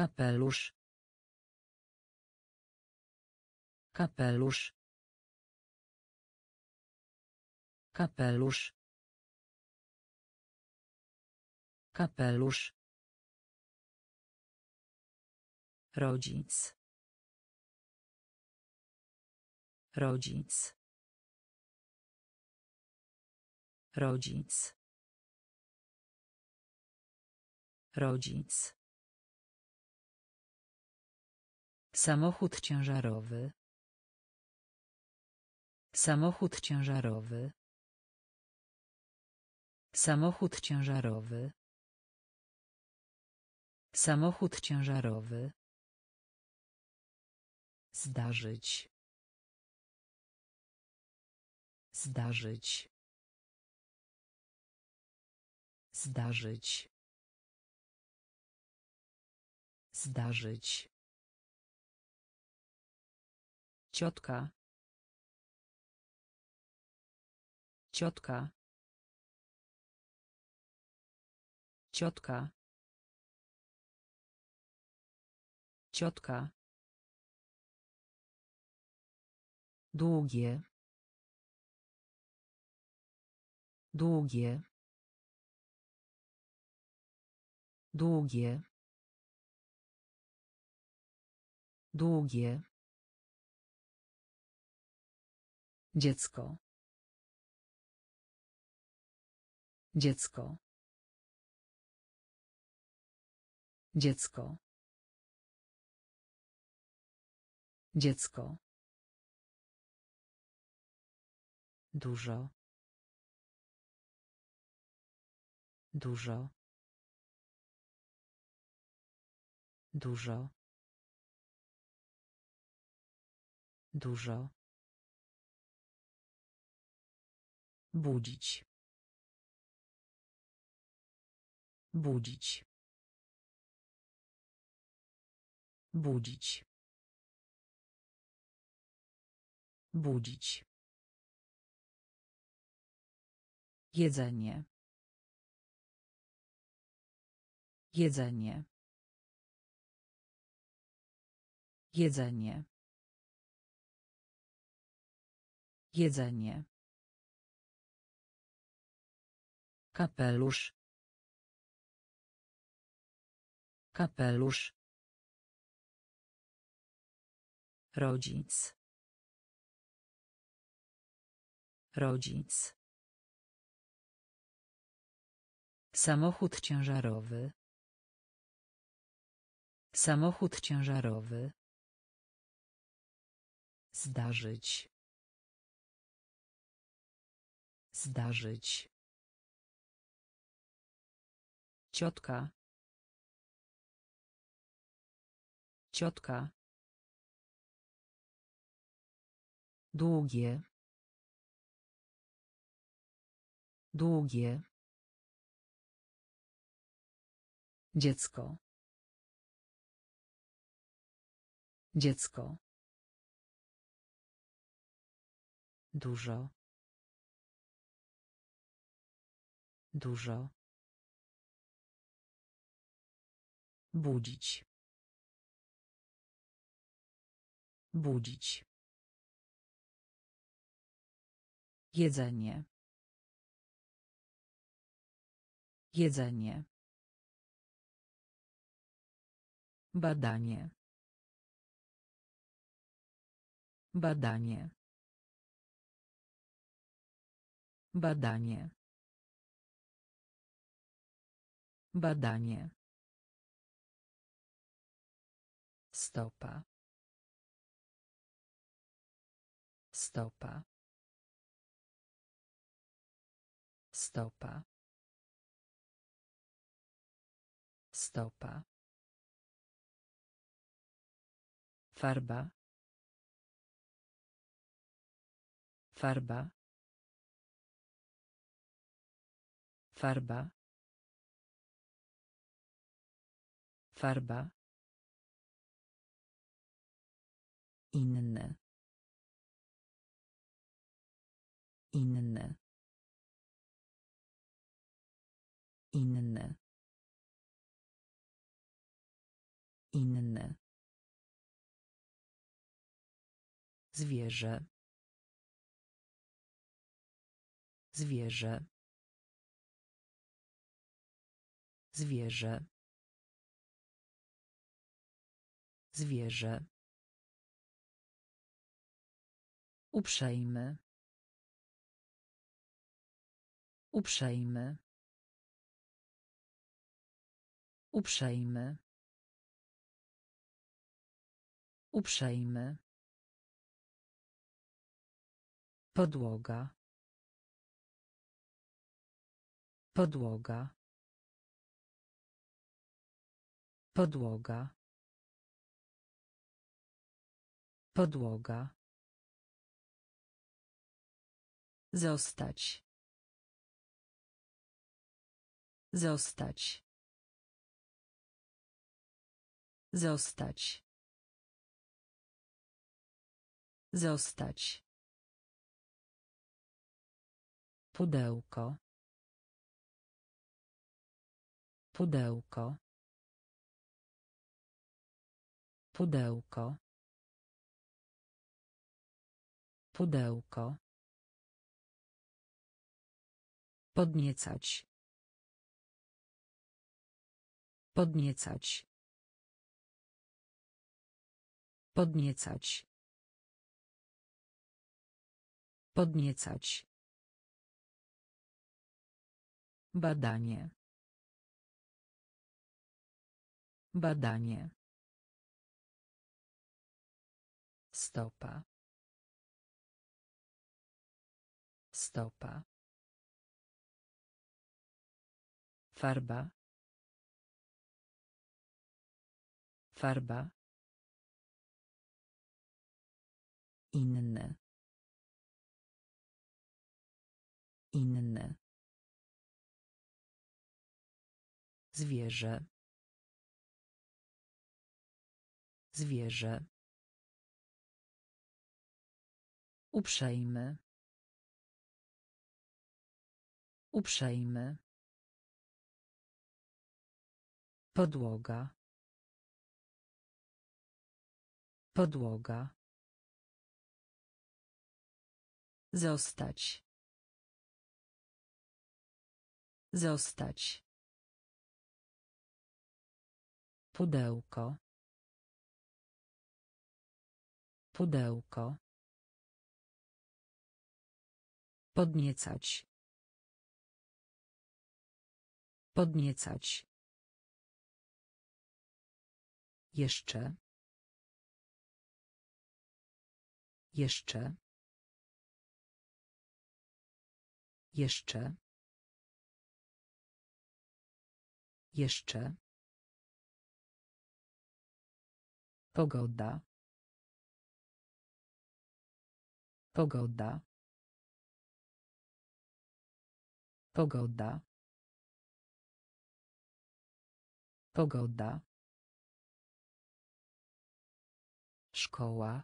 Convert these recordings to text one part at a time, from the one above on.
Kapelusz. Kapelusz. Kapelusz. Kapelusz. Rodzic. Rodzic. Rodzic. Rodzic. Samochód ciężarowy. Samochód ciężarowy. Samochód ciężarowy. Samochód ciężarowy. Zdarzyć. Zdarzyć. Zdarzyć. Zdarzyć. Ciotka. Ciotka. Ciotka. Ciotka. Długie. Długie. Długie. Długie. Dziecko. Dziecko. Dziecko. Dziecko. Dużo. Dużo. Dużo. Dużo. Budzić. Budzić. Budzić. Budzić. Jedzenie. Jedzenie. Jedzenie. Jedzenie. Kapelusz. Kapelusz. Rodzic. Rodzic. Samochód ciężarowy. Samochód ciężarowy. Zdarzyć. Zdarzyć. Ciotka. Ciotka. Długie. Długie. Dziecko. Dziecko. Dużo. Dużo. Budzić. Budzić. Jedzenie. Jedzenie. Badanie. Badanie. Badanie. Badanie. Stopa. Stopa. Stopa. Stopa. Farba. Farba. Farba. Farba. Inny. Inny. Inny. Inny. Zwierzę. Zwierzę. Zwierzę. Zwierzę. Uprzejmy. Uprzejmy. Uprzejmy. Uprzejmy. Podłoga. Podłoga. Podłoga. Podłoga. Zostać. Zostać. Zostać. Zostać. Pudełko. Pudełko. Pudełko. Pudełko. Podniecać. Podniecać. Podniecać. Podniecać. Badanie. Badanie. Stopa. Stopa. Farba. Farba. Inny. Inny. Zwierzę. Zwierzę. Uprzejmy. Uprzejmy. Podłoga. Podłoga. Zostać. Zostać. Pudełko. Pudełko. Podniecać. Podniecać. Jeszcze. Jeszcze. Jeszcze. Jeszcze. Pogoda. Pogoda. Pogoda. Pogoda. Szkoła.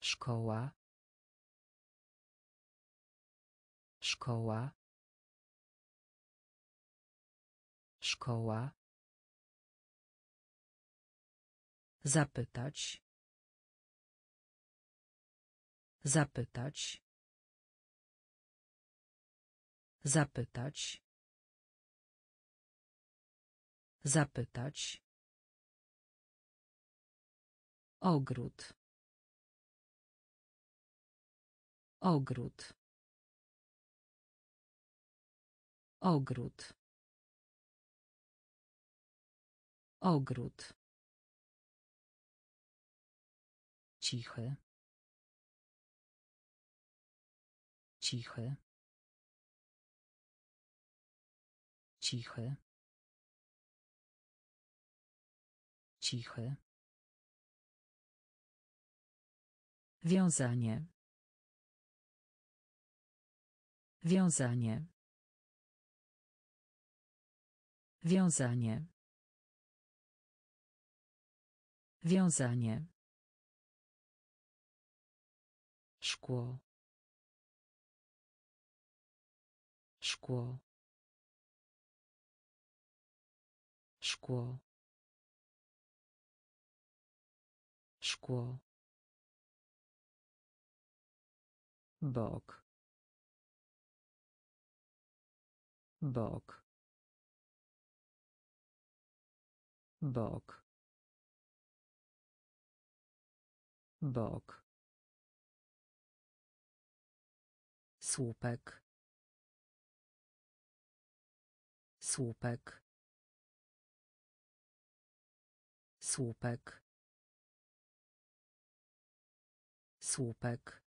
Szkoła. Szkoła. Szkoła. Zapytać. Zapytać. Zapytać. Zapytać. Ogród. Ogród. Ogród. Ogród. Cichy. Cichy. Cichy. Cichy. Wiązanie. Wiązanie. Wiązanie. Wiązanie. Szkło. Szkło. szkło szkło bok bok bok bok. Słupek słupek słupek. Słupek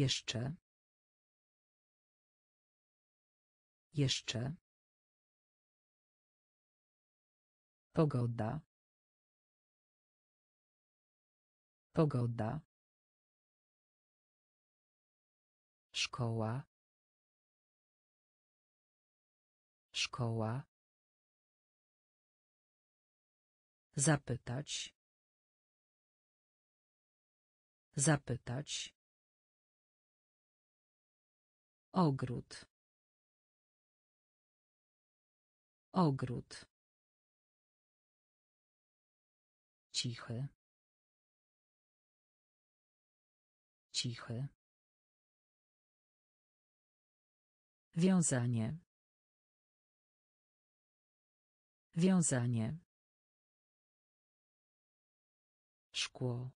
jeszcze jeszcze Pogoda. Pogoda. Szkoła. Szkoła. Zapytać. Zapytać. Ogród. Ogród. Cichy. Cichy. Wiązanie. Wiązanie. Szkło.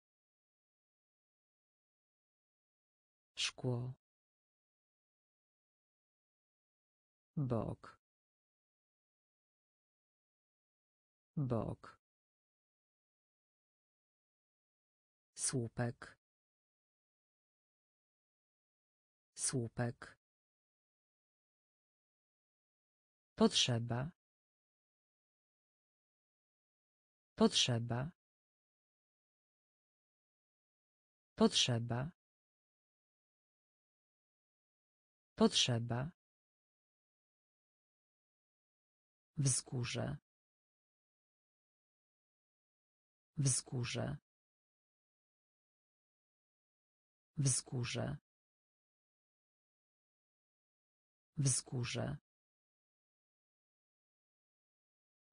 Szkło. Bok. Bok. Słupek. Słupek. Potrzeba. Potrzeba. Potrzeba. Potrzeba. Wzgórze. Wzgórze. Wzgórze. Wzgórze.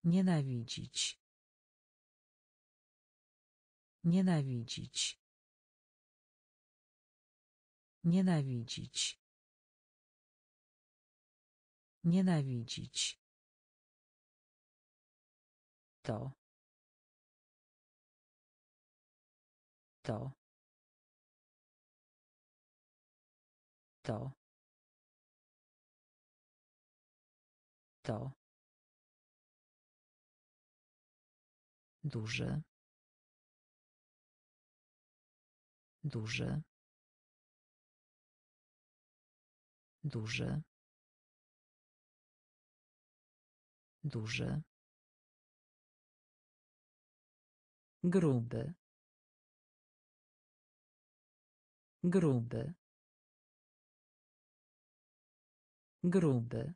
Nienawidzić. Nienawidzić. Nienawidzić. Nienawidzić. To. To. To. To. Duży. Duży. Duży. Duży. Gruby. Gruby. Gruby.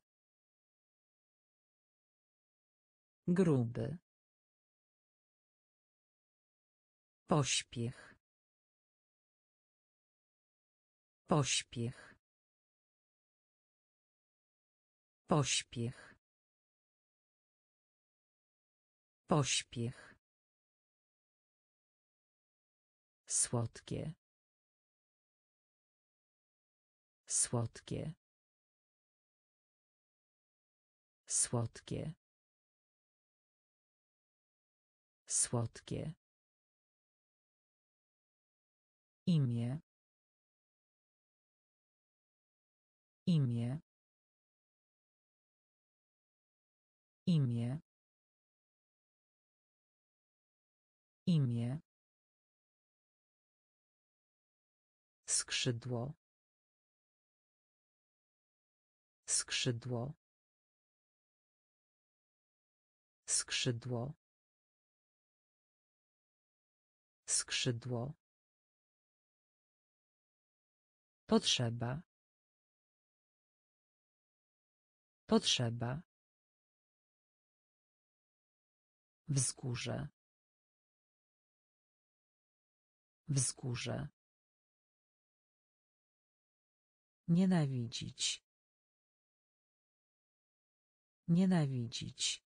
Gruby. Pośpiech. Pośpiech. Pośpiech. Pośpiech. Słodkie. Słodkie. Słodkie. Słodkie. Imię. Imię. Imię. Imię. Skrzydło. Skrzydło. Skrzydło. Skrzydło. Potrzeba. Potrzeba. Wzgórze. Wzgórze. Nienawidzić. Nienawidzić.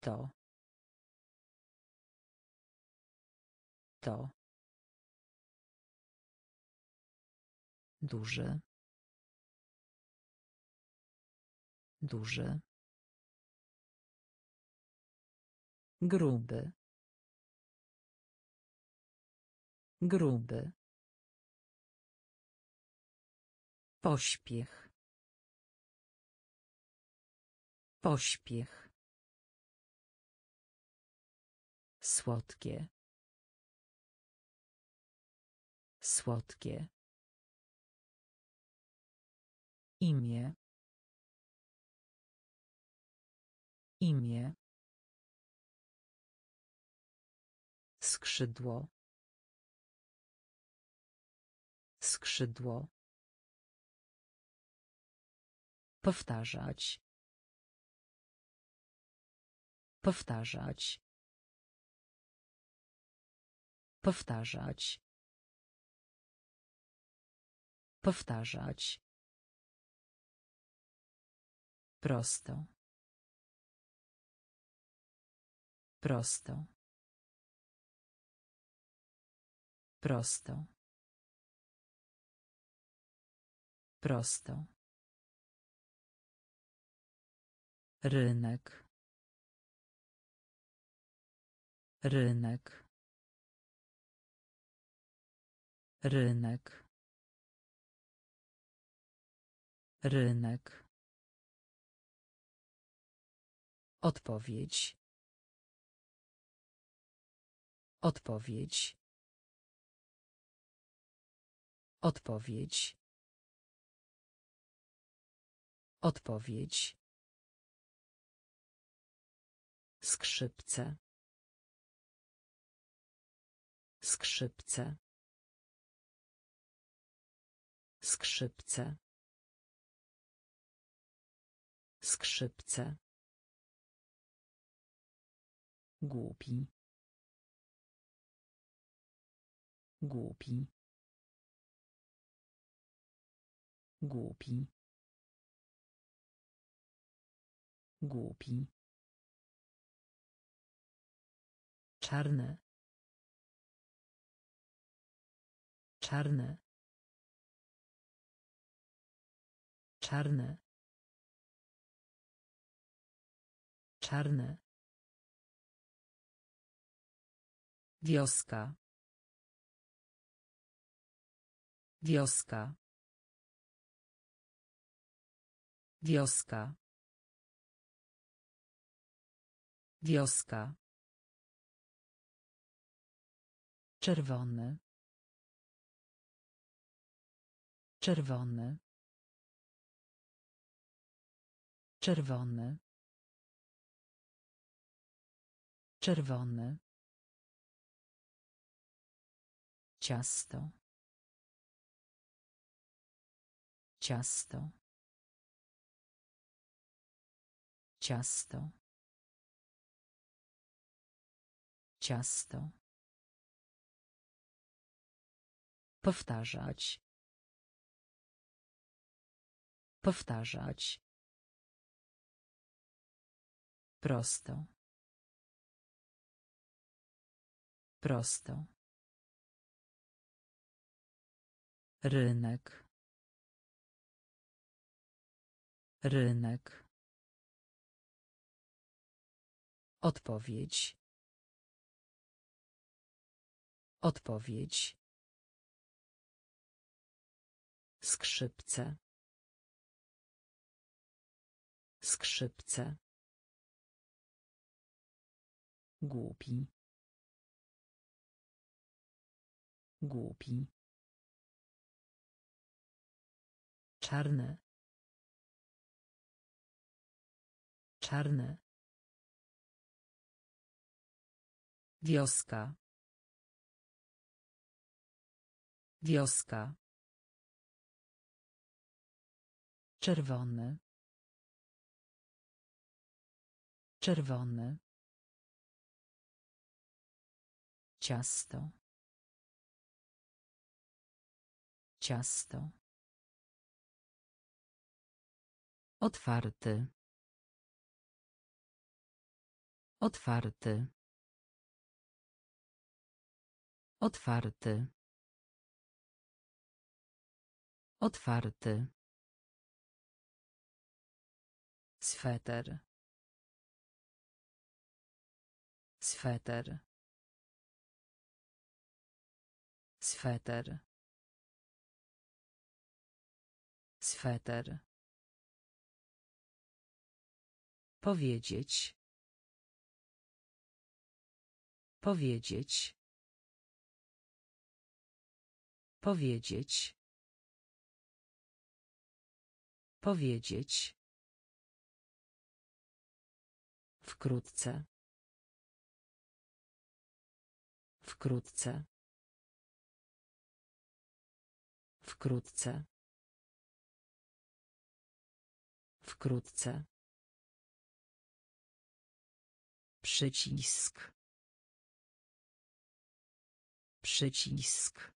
To. To. Duży. Duży. Gruby. Gruby. Pośpiech. Pośpiech. Słodkie. Słodkie. Imię. Imię. Skrzydło. Skrzydło. Powtarzać. Powtarzać. Powtarzać. Powtarzać. Prosto. Prosto. Prosto. Prosto. Rynek. Rynek. Rynek. Rynek. Odpowiedź. Odpowiedź. Odpowiedź. Odpowiedź. Skrzypce. Skrzypce. Skrzypce. Skrzypce. Głupi. Głupi. Głupi. Głupi. Czarne. Czarne. Czarne. Czarne. Wioska. Wioska. Wioska. Wioska. Czerwony. Czerwony. Czerwony. Czerwony. Ciasto. Ciasto. Ciasto. Ciasto. Powtarzać. Powtarzać. Prosto. Prosto. Rynek. Rynek. Odpowiedź. Odpowiedź. Skrzypce. Skrzypce. Głupi. Głupi. Czarne. Czarne. Wioska. Wioska. Czerwony. Czerwony. Ciasto. Ciasto. Otwarty. Otwarty. Otwarty. Otwarty. Sweter. Sweter. Sweter. Sweter. Powiedzieć. Powiedzieć. Powiedzieć. Powiedzieć. Wkrótce. Wkrótce. Wkrótce. Wkrótce. Przycisk. Przycisk.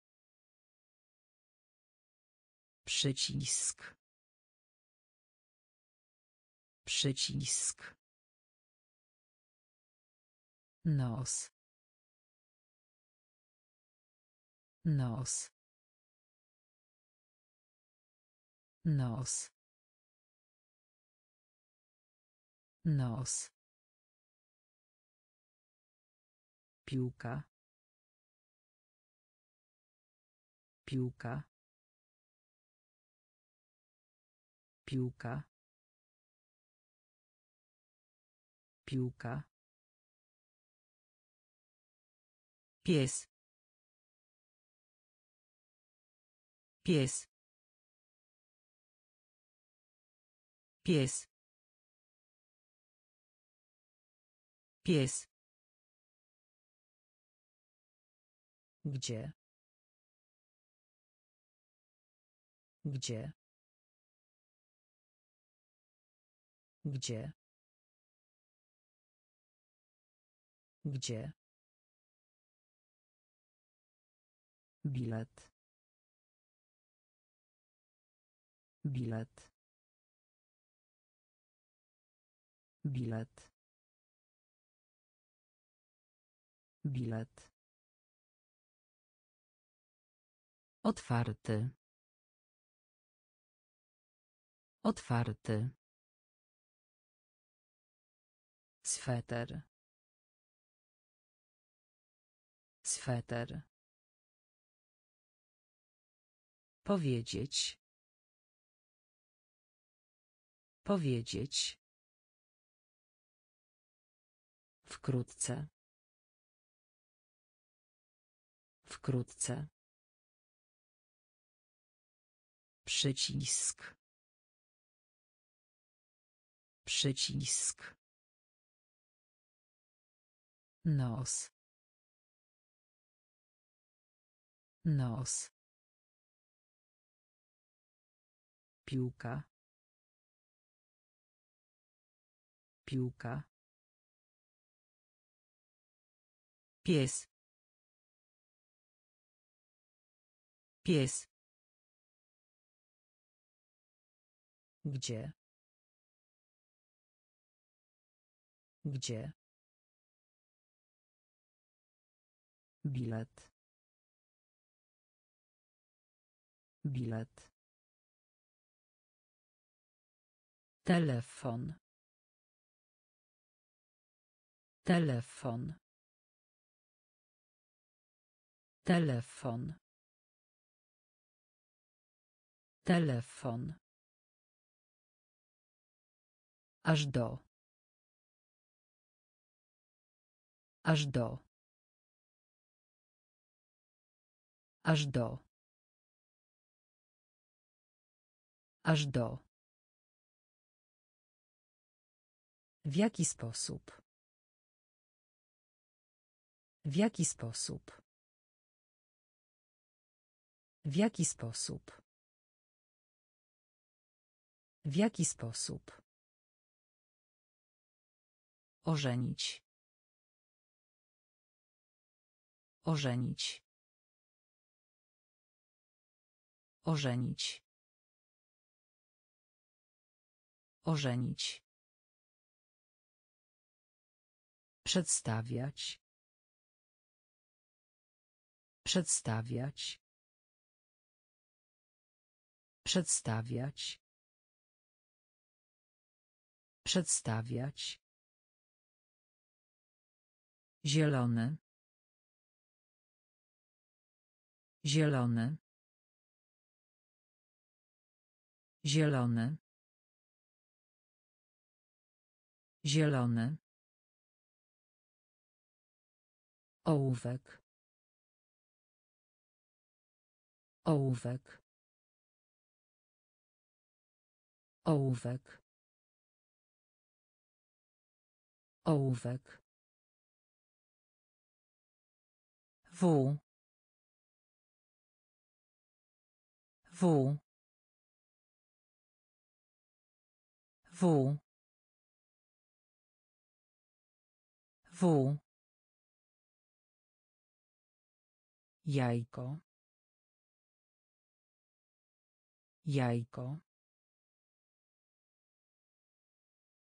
Przycisk. Przycisk. Nos. Nos. Nos. Nos. Piłka. Piłka. Piłka. Piłka. Pies. Pies. Pies. Pies. Gdzie? Gdzie? Gdzie? Gdzie? Bilet. Bilet. Bilet. Bilet. Otwarty. Otwarty. Sweter. Sweter. Powiedzieć. Powiedzieć. Wkrótce. Wkrótce. Przycisk. Przycisk. Nos. Nos. Piłka. Piłka. Pies. Pies. Gdzie? Gdzie? Bilet. Bilet. Telefon. Telefon. Telefon. Telefon. Aż do. Aż do. Aż do. Aż do. W jaki sposób? W jaki sposób? W jaki sposób? W jaki sposób? Ożenić. Ożenić. Ożenić. Ożenić. Przedstawiać. Przedstawiać. Przedstawiać. Przedstawiać. Zielony. Zielony. Zielony. Zielony. Ołówek. Ołówek. Ołówek. Ołówek. W. W. W. W. Jajko. Jajko.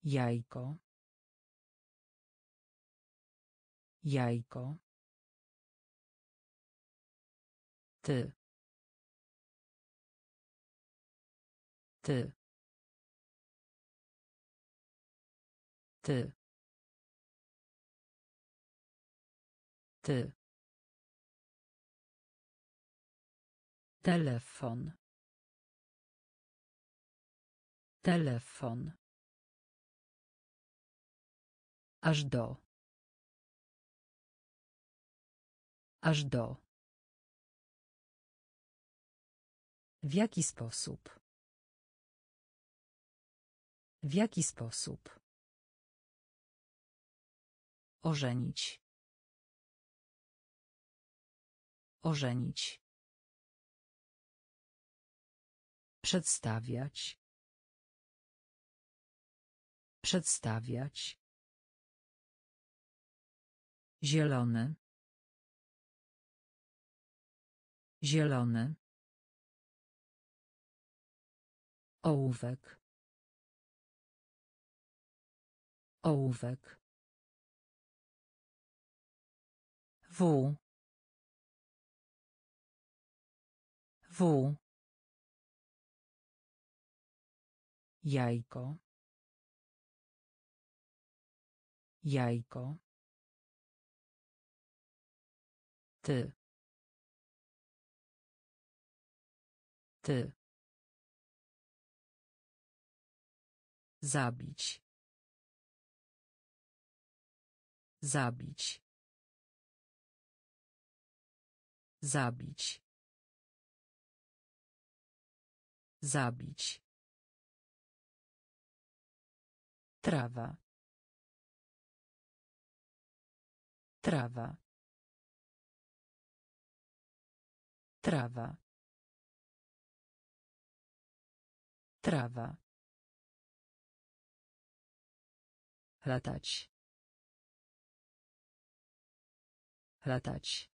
Jajko. Jajko. Ty. Ty. Ty. Ty. Telefon. Telefon. Aż do. Aż do. W jaki sposób? W jaki sposób? Ożenić. Ożenić. Przedstawiać. Przedstawiać. Zielony. Zielony. Ołówek. Ołówek. W. W. Jajko. Jajko. Ty. Ty. Zabić. Zabić. Zabić. Zabić. Trawa. Trawa. Trawa. Trawa. Latać. Latać.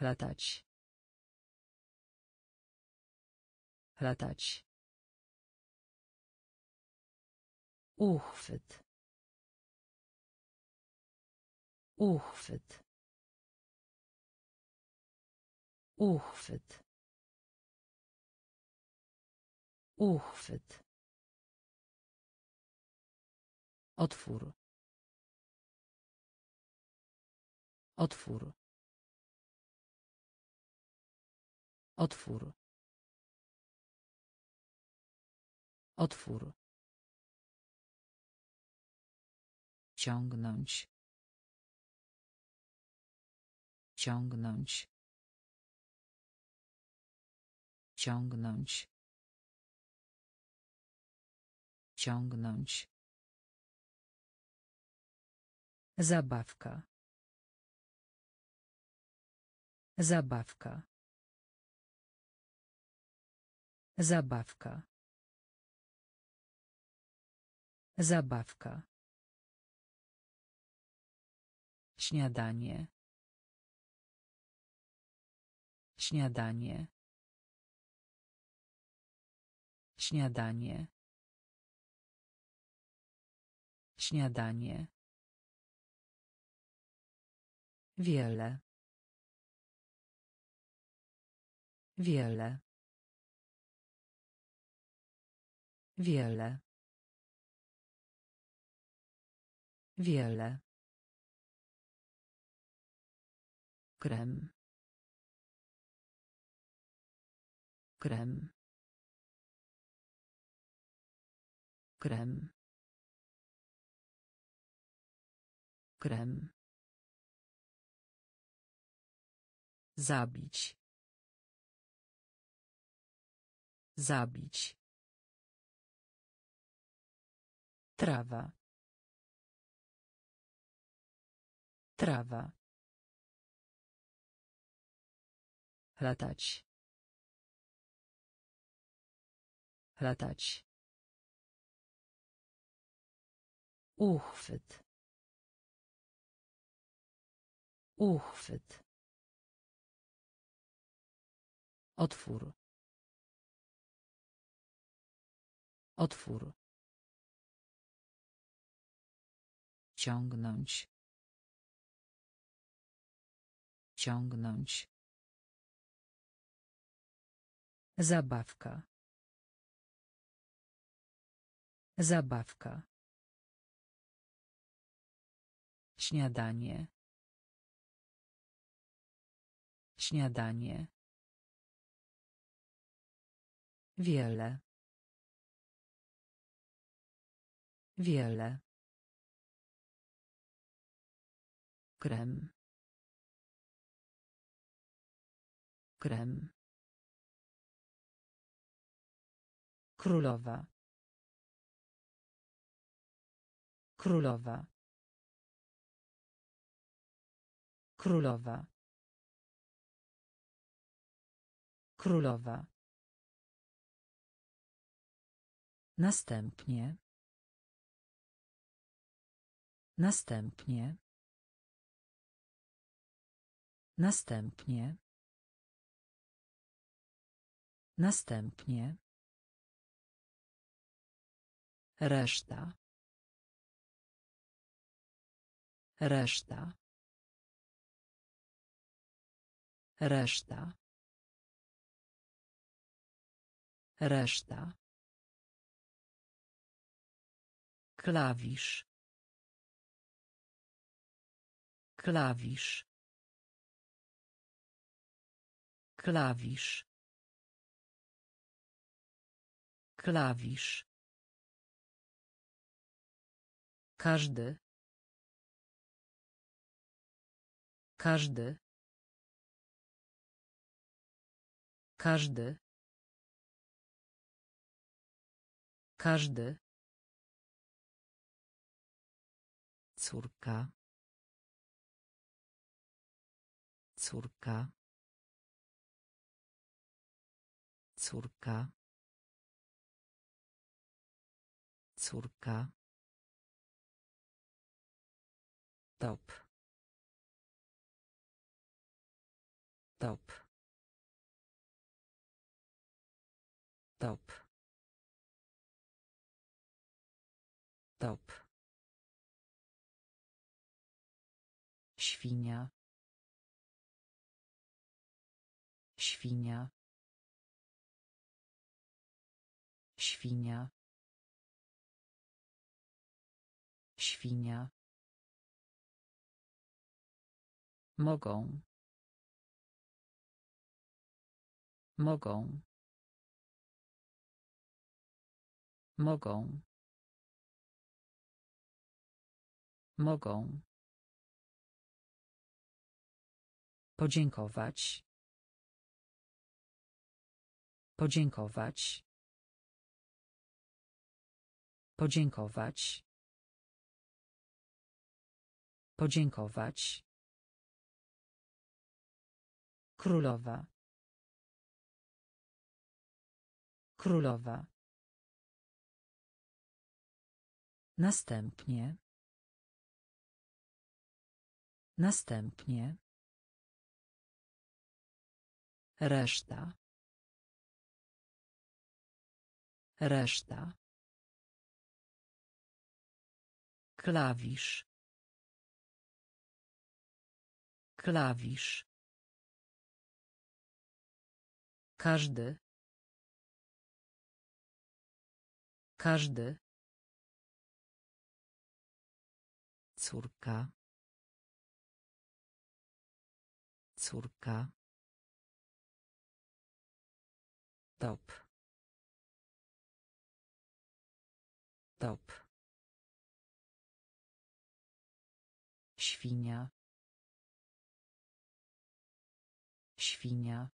Latać. Latać. Uchwyt. Uchwyt. Uchwyt. Uchwyt. Otwór. Otwór. Otwór. Otwór. Ciągnąć. Ciągnąć. Ciągnąć. Ciągnąć. Zabawka. Zabawka. Zabawka. Zabawka. Śniadanie. Śniadanie. Śniadanie. Śniadanie. Wiele. Wiele. Wiele. Wiele. Krem. Krem. Krem. Krem. Zabić. Zabić. Trawa. Trawa latać. Latać. Uchwyt. Uchwyt. Otwór. Otwór. Ciągnąć. Ciągnąć Zabawka. Zabawka. Śniadanie. Śniadanie. Wiele. Wiele. Krem. Krem. Królowa. Królowa. Królowa. Królowa. Następnie. Następnie. Następnie. Następnie. Reszta. Reszta. Reszta. Reszta. Klawisz. Klawisz. Klawisz. Klawisz. Każdy. Każdy. Każdy. Każdy. Córka. Córka. Córka. Córka. Top. Top. Top. Top. Świnia. Świnia. Świnia. Świnia. Mogą. Mogą. Mogą. Mogą. Podziękować. Podziękować. Podziękować. Podziękować. Królowa. Królowa. Następnie. Następnie. Reszta. Reszta. Klawisz. Klawisz. Każdy. Każdy. Córka. Córka. Top. Top. Świnia. Świnia.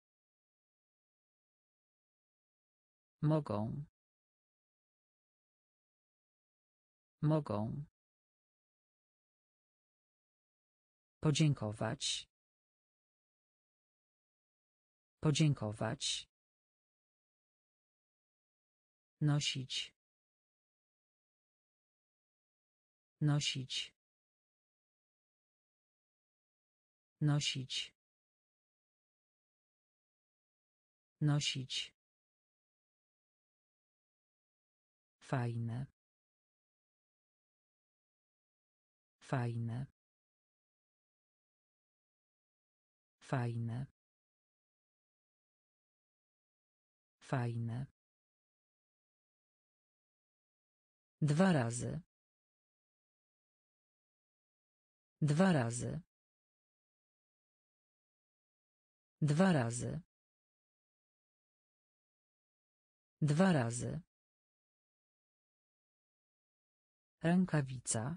Mogą. Mogą. Podziękować. Podziękować. Nosić. Nosić. Nosić. Nosić. Fajne. Fajne. Fajne. Fajne. Dwa razy. Dwa razy. Dwa razy. Dwa razy. Rękawica.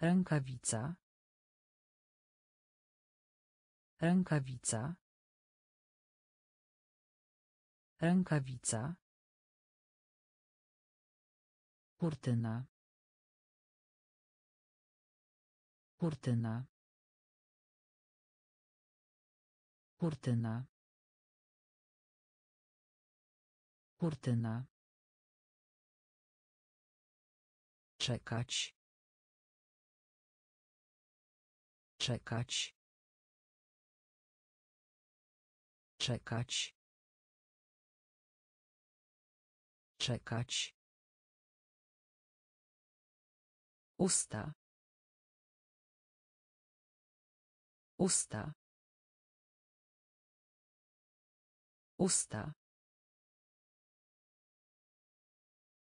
Rękawica. Rękawica. Rękawica. Kurtyna. Kurtyna. Kurtyna. Kurtyna. Czekać. Czekać. Czekać. Czekać. Usta. Usta. Usta.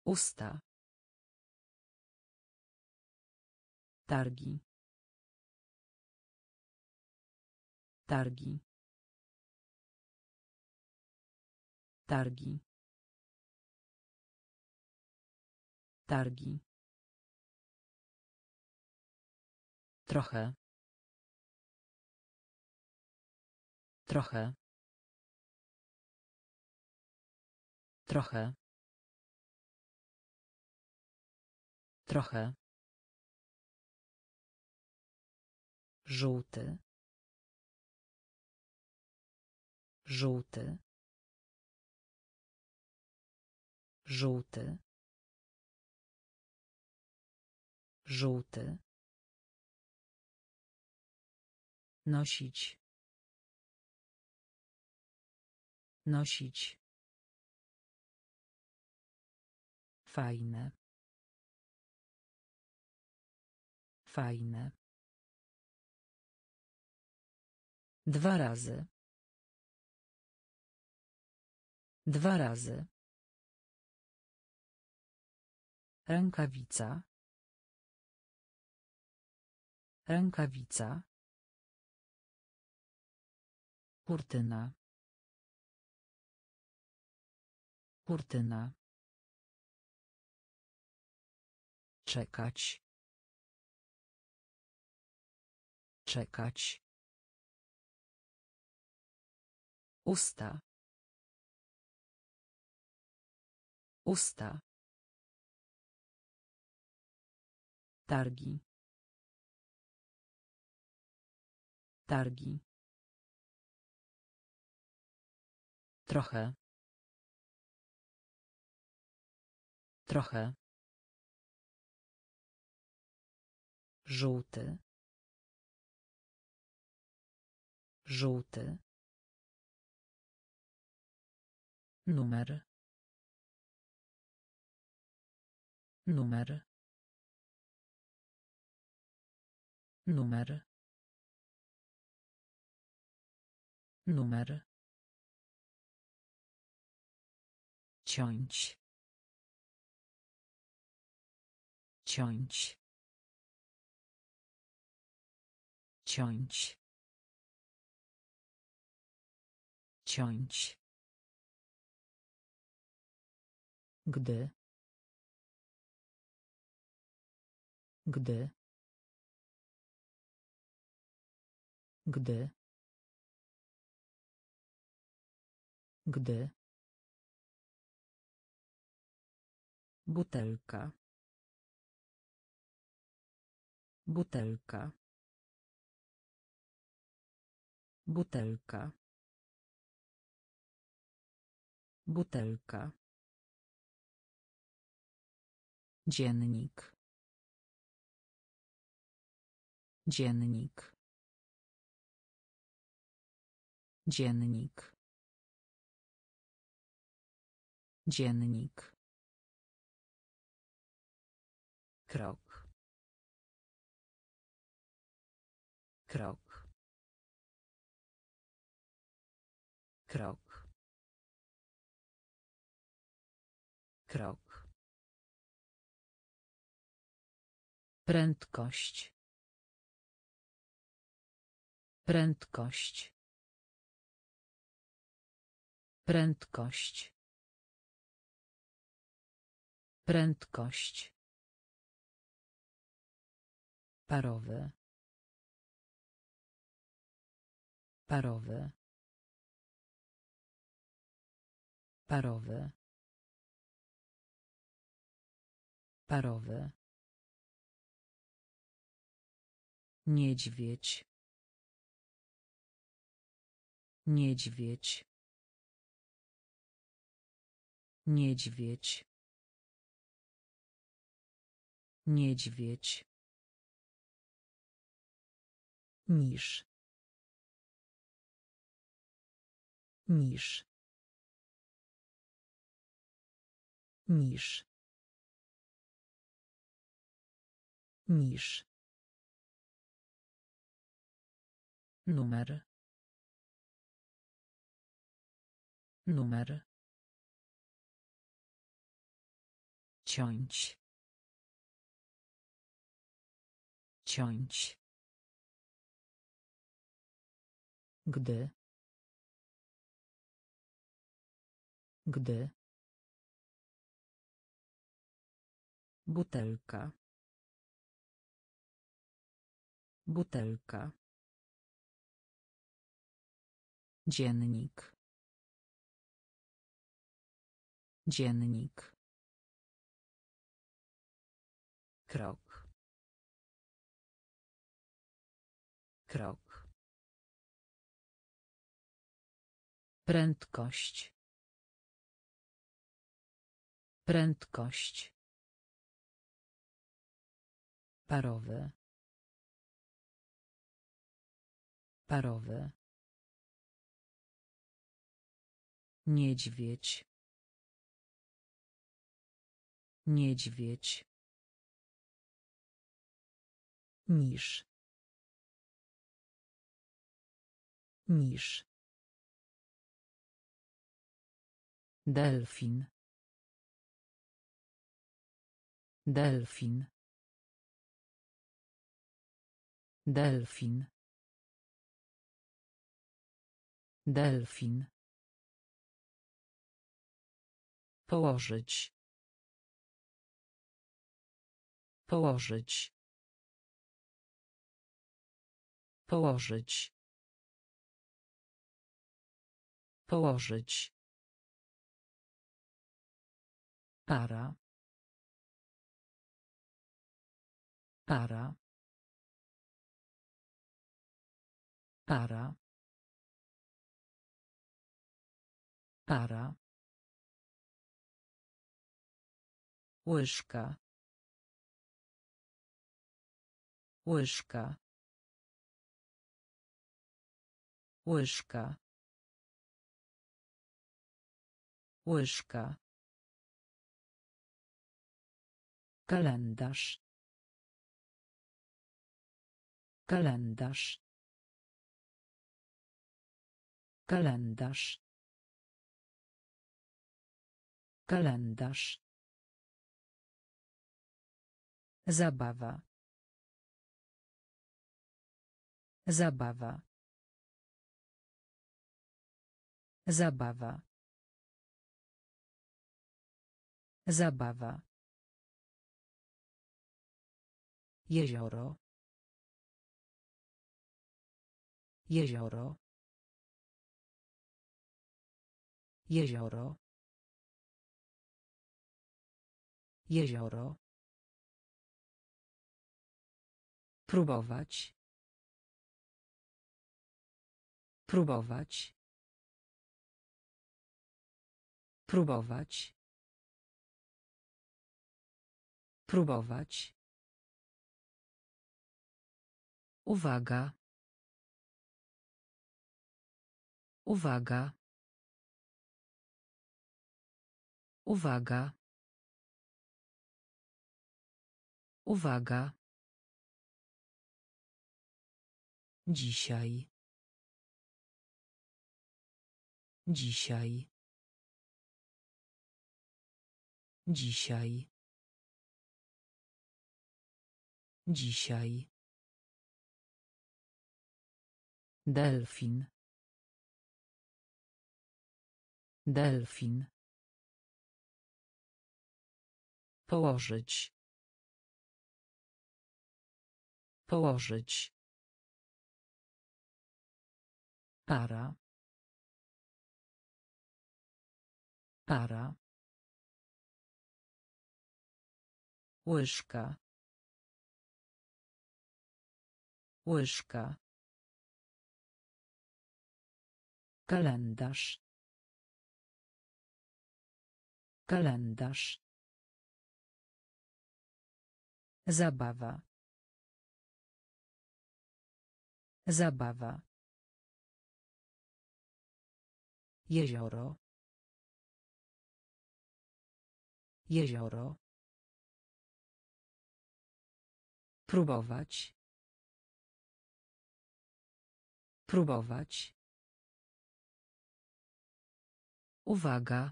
Usta. Targi. Targi. Targi. Targi. Trochę. Trochę. Trochę. Trochę. Żółty. Żółty. Żółty. Żółty. Nosić. Nosić. Fajne. Fajne. Dwa razy. Dwa razy. Rękawica. Rękawica. Kurtyna. Kurtyna. Czekać. Czekać. Usta. Usta. Targi. Targi. Trochę. Trochę. Żółty. Żółty. Numer numer numer numer ciąć ciąć ciąć ciąć gdy? Gdy? Gdy? Gdy? Butelka. Butelka. Butelka. Butelka dziennik. Dziennik. Dziennik. Dziennik. Krok. Krok. Krok. Krok prędkość. Prędkość. Prędkość. Prędkość. Parowy. Parowy. Parowy. Parowy niedźwiedź. Niedźwiedź. Niedźwiedź. Niedźwiedź. Niż niż niż niż numer. Numer. Ciąć. Ciąć. Gdy. Gdy. Butelka. Butelka dziennik. Dziennik. Krok. Krok. Prędkość. Prędkość. Parowy. Parowy niedźwiedź. Niedźwiedź. Niż niż delfin. Delfin. Delfin. Delfin położyć. Położyć. Położyć. Położyć. Para. Para. Para. Para łyżka. Łyżka. Łyżka. Łyżka. Kalendarz. Kalendarz. Kalendarz. Kalendarz zabawa zabawa zabawa zabawa Jezioro. Jezioro. Jezioro. Jezioro. Próbować. Próbować. Próbować. Próbować. Uwaga. Uwaga. Uwaga. Uwaga. Dzisiaj. Dzisiaj. Dzisiaj. Dzisiaj. Delfin. Delfin. Położyć. Położyć. Para. Para. Łyżka. Łyżka. Kalendarz. Kalendarz. Zabawa. Zabawa. Jezioro. Jezioro. Próbować. Próbować. Uwaga.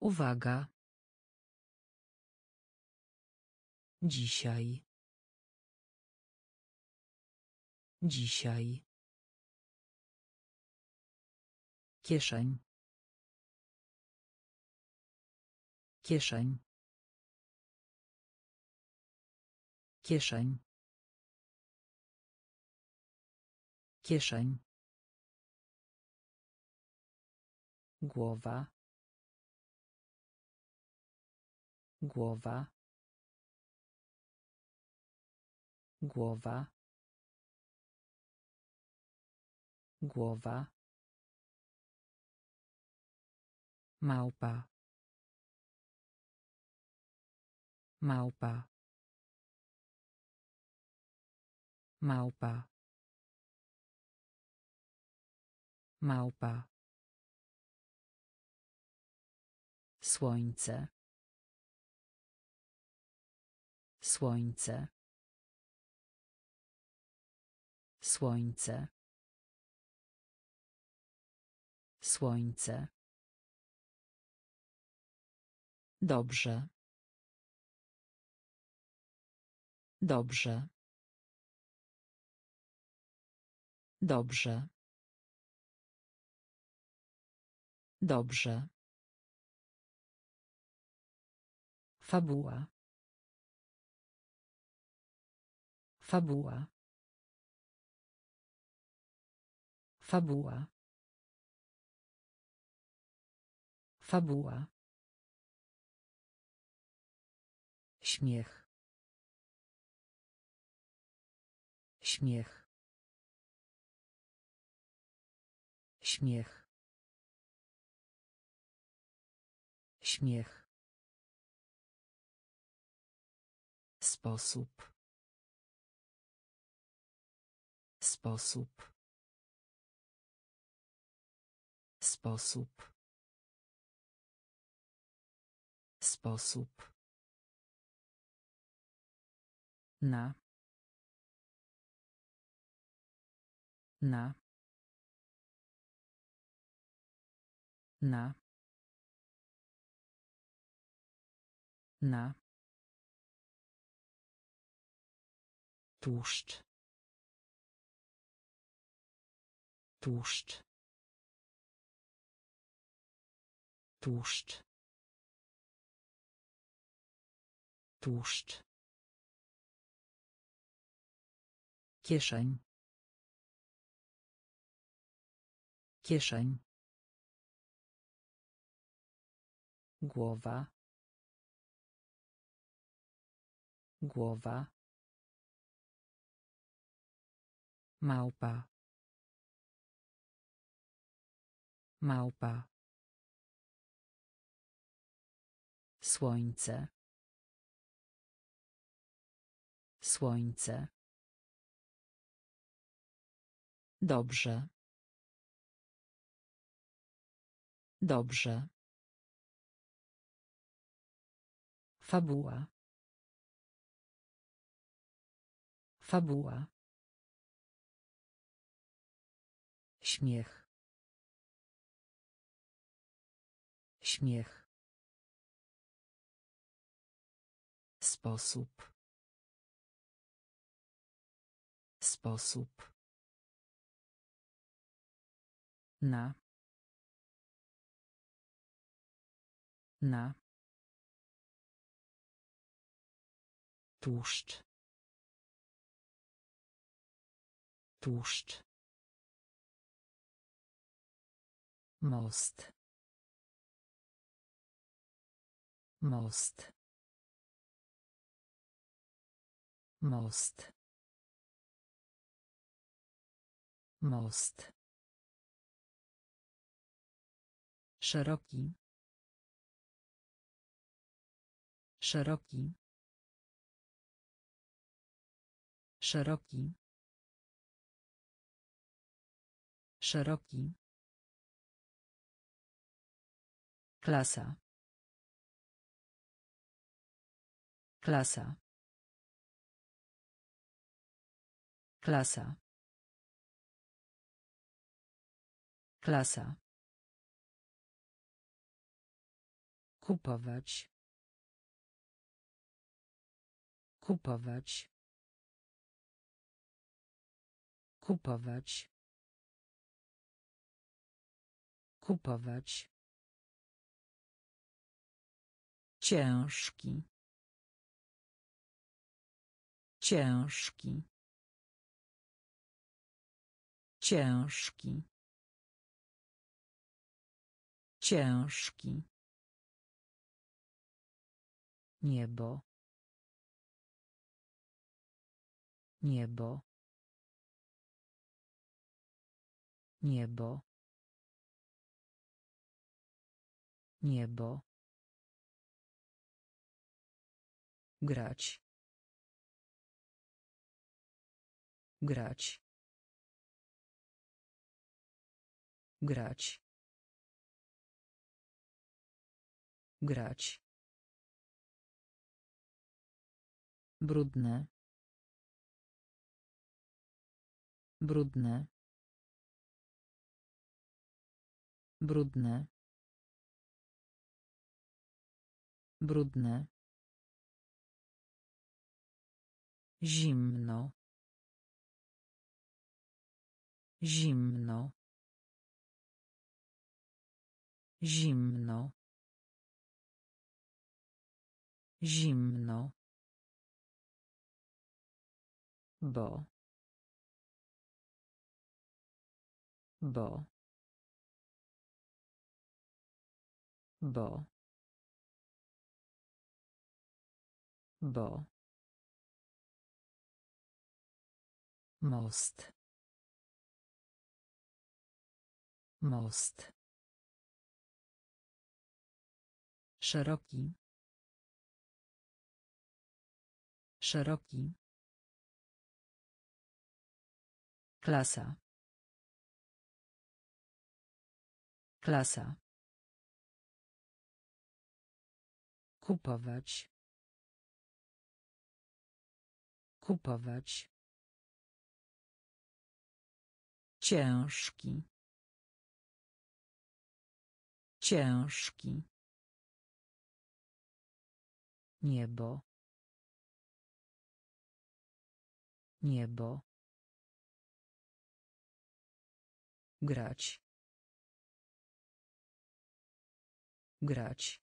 Uwaga. Dzisiaj. Dzisiaj. Kieszeń. Kieszeń. Kieszeń. Kieszeń. Głowa. Głowa. Głowa. Głowa. Małpa. Małpa. Małpa. Małpa. Słońce. Słońce. Słońce. Słońce. Dobrze. Dobrze. Dobrze. Dobrze. Fabuła. Fabuła. Fabuła. Fabuła. Śmiech. Śmiech. Śmiech. Śmiech. Sposób. Sposób. Sposób. Sposób. Na. Na. Na. Na. Tłuszcz. Tłuszcz. Tłuszcz. Tłuszcz. Kieszeń. Kieszeń. Głowa. Głowa. Małpa. Małpa. Słońce. Słońce. Dobrze. Dobrze. Fabuła. Fabuła. Śmiech. Śmiech. Sposób. Sposób. Na. Na. Tłuszcz. Tłuszcz. Most. Most. Most. Most. Szeroki. Szeroki. Szeroki. Szeroki. Klasa. Klasa. Klasa. Klasa. Kupować. Kupować. Kupować. Kupować. Ciężki. Ciężki. Ciężki. Ciężki. Niebo. Niebo. Niebo. Niebo. Grać. Grać. Grać. Grać. Brudne. Brudne. Brudne. Brudne. Zimno. Zimno. Zimno. Zimno. Bo. Bo. Bo. Bo. Most. Most. Szeroki. Szeroki. Klasa. Klasa. Kupować. Kupować. Ciężki. Ciężki. Niebo. Niebo. Grać. Grać.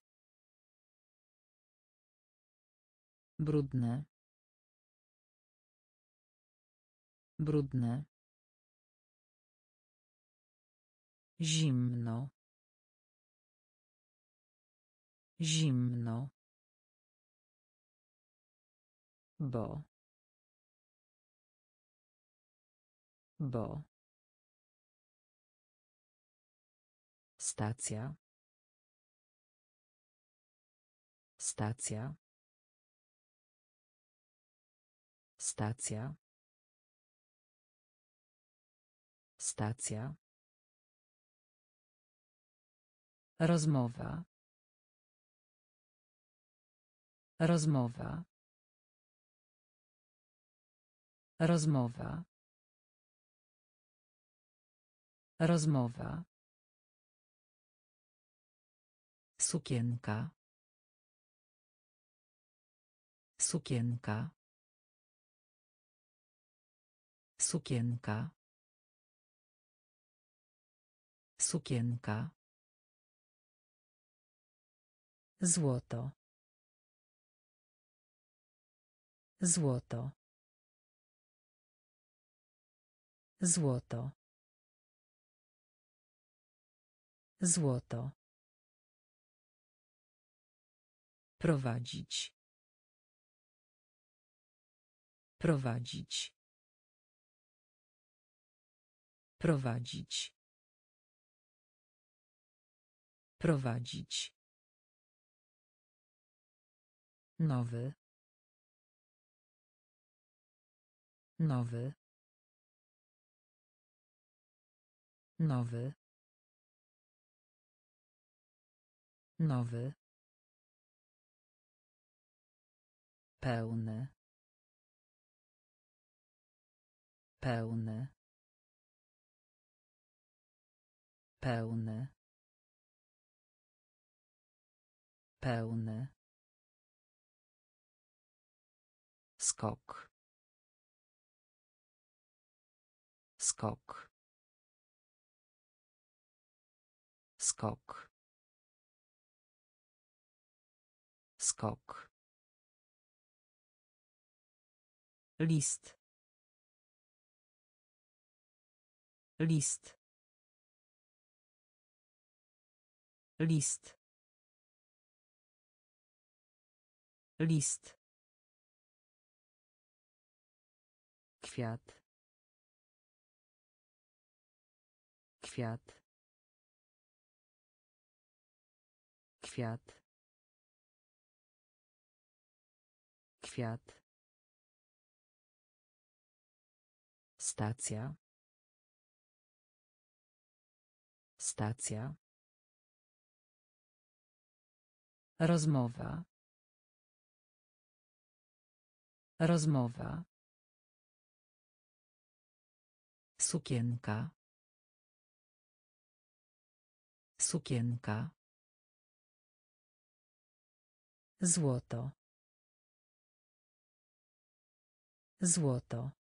Brudne. Brudne. Zimno. Zimno. Bo. Bo. Stacja. Stacja. Stacja. Stacja. Rozmowa. Rozmowa. Rozmowa. Rozmowa. Sukienka. Sukienka. Sukienka. Sukienka. Złoto. Złoto. Złoto. Złoto. Prowadzić. Prowadzić. Prowadzić. Prowadzić. Nowy. Nowy. Nowy. Nowy. Pełny. Pełny. Pełny. Pełny. Skok. Skok. Skok. Skok. List. List. List. List. Kwiat. Kwiat. Kwiat. Kwiat. Stacja. Stacja. Rozmowa. Rozmowa. Sukienka. Sukienka. Złoto. Złoto.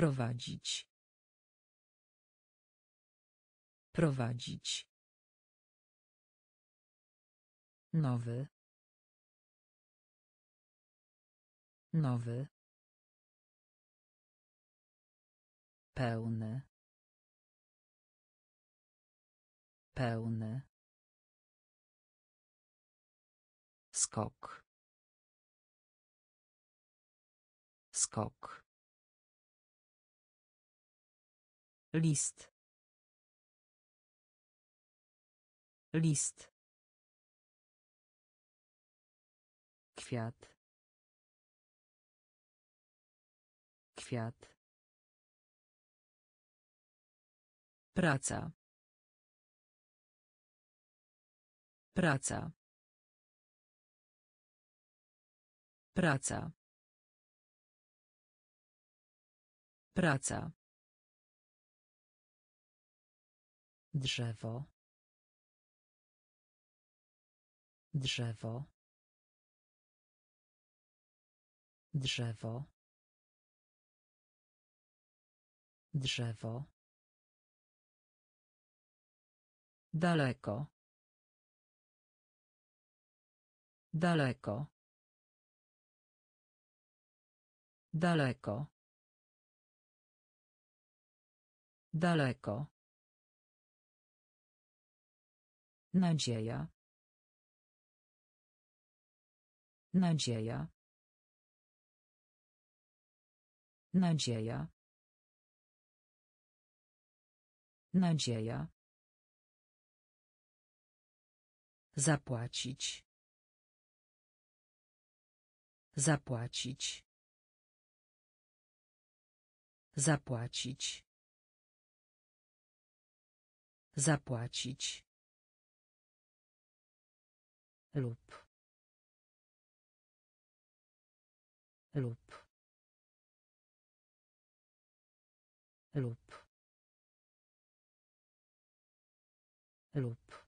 Prowadzić. Prowadzić. Nowy. Nowy. Pełny. Pełny. Skok. Skok. List. List. Kwiat. Kwiat. Praca. Praca. Praca. Praca. Drzewo. Drzewo. Drzewo. Drzewo. Daleko. Daleko. Daleko. Daleko. Nadzieja. Nadzieja. Nadzieja. Nadzieja. Zapłacić. Zapłacić. Zapłacić. Zapłacić. Lub lub lub lub.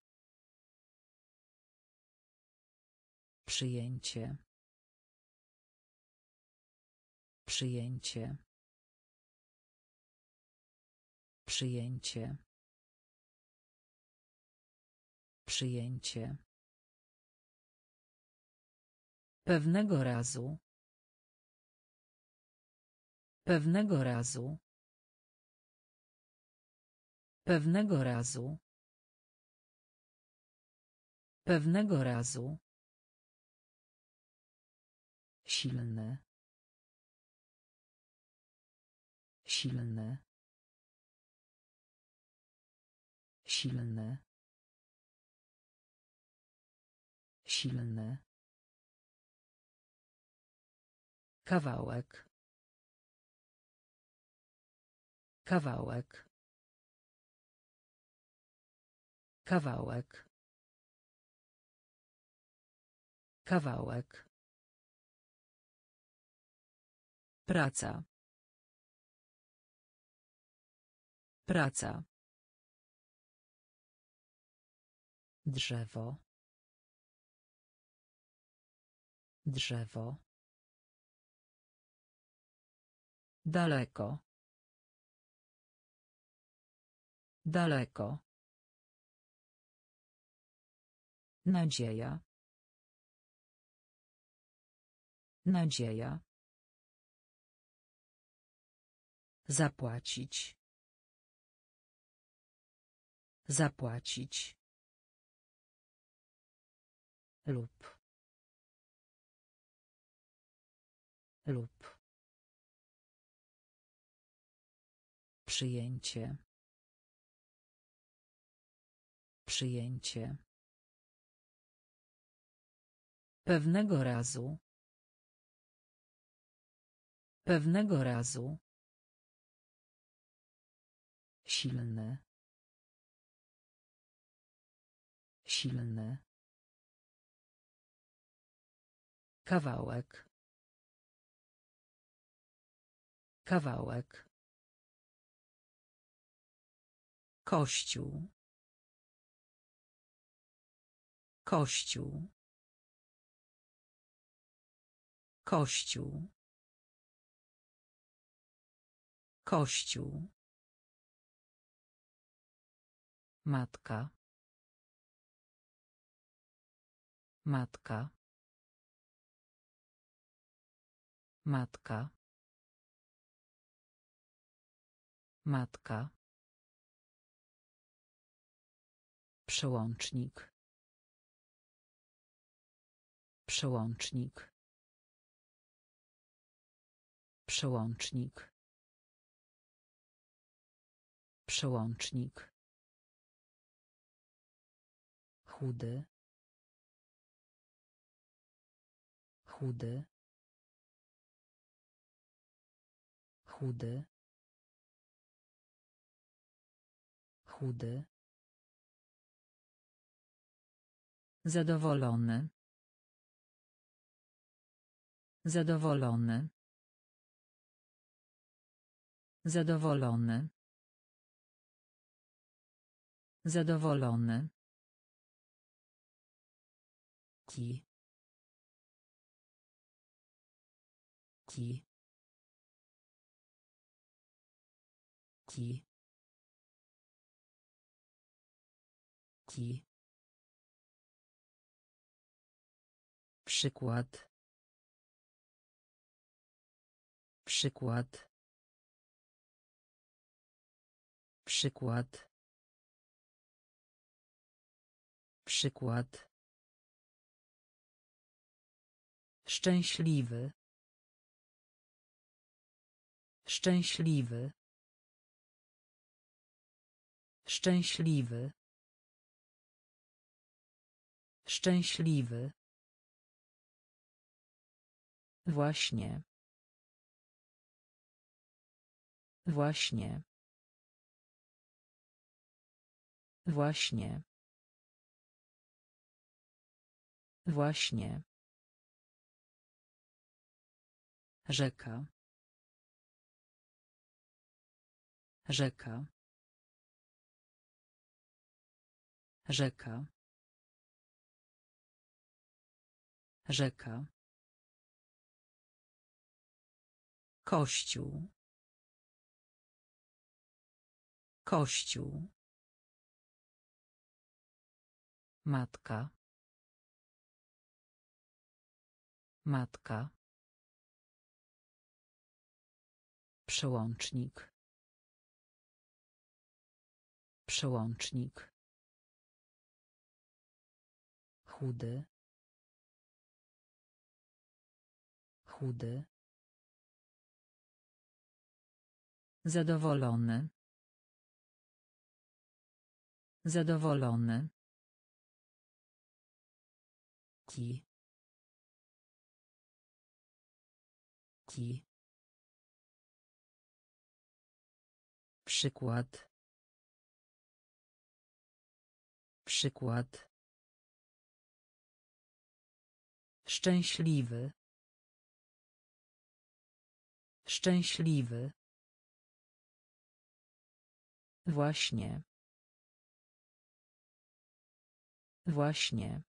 Przyjęcie. Przyjęcie. Przyjęcie. Przyjęcie pewnego razu. Pewnego razu. Pewnego razu. Pewnego razu. Silny. Silny. Silny. Silny kawałek kawałek kawałek kawałek Praca. Praca. Drzewo. Drzewo. Daleko. Daleko. Nadzieja. Nadzieja. Zapłacić. Zapłacić. lub lub przyjęcie. Przyjęcie. Pewnego razu. Pewnego razu. Silny. Silny. Kawałek. Kawałek kościół kościół kościół kościół Matka. Matka. Matka. Matka. Przełącznik. Przełącznik. Przełącznik. Przełącznik. chudy chudy chudy chudy zadowolony. Zadowolony. Zadowolony. Zadowolony. Ki. Ki. Ki. Ki Przykład. Przykład. Przykład. Przykład. Szczęśliwy. Szczęśliwy. Szczęśliwy. Szczęśliwy. Właśnie. Właśnie. Właśnie. Właśnie. Rzeka. Rzeka. Rzeka. Rzeka. Kościół. Kościół. Matka. Matka. Przełącznik. Przełącznik. Chudy. Chudy. Zadowolony. Zadowolony. Ki. Ki. Przykład. Przykład. Szczęśliwy. Szczęśliwy. Właśnie. Właśnie.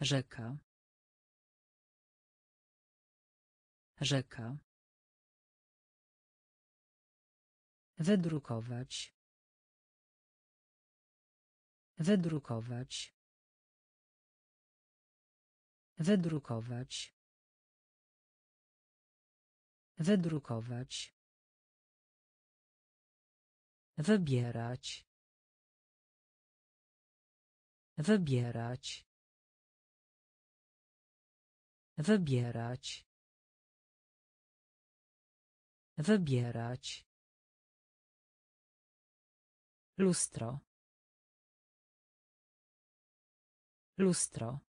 Rzeka. Rzeka. Wydrukować. Wydrukować. Wydrukować. Wydrukować. Wybierać. Wybierać. Wybierać. Wybierać. Lustro. Lustro.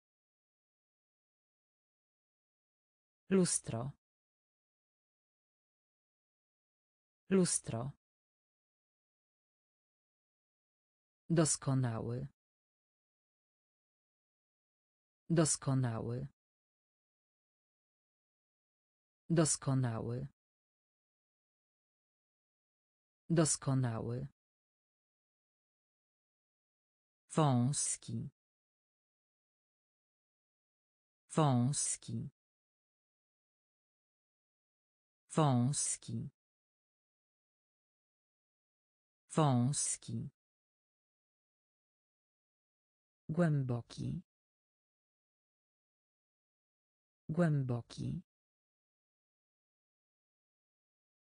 Lustro. Lustro. Doskonały. Doskonały. Doskonały. Doskonały. Wąski. Wąski. Wąski. Wąski. Głęboki. Głęboki.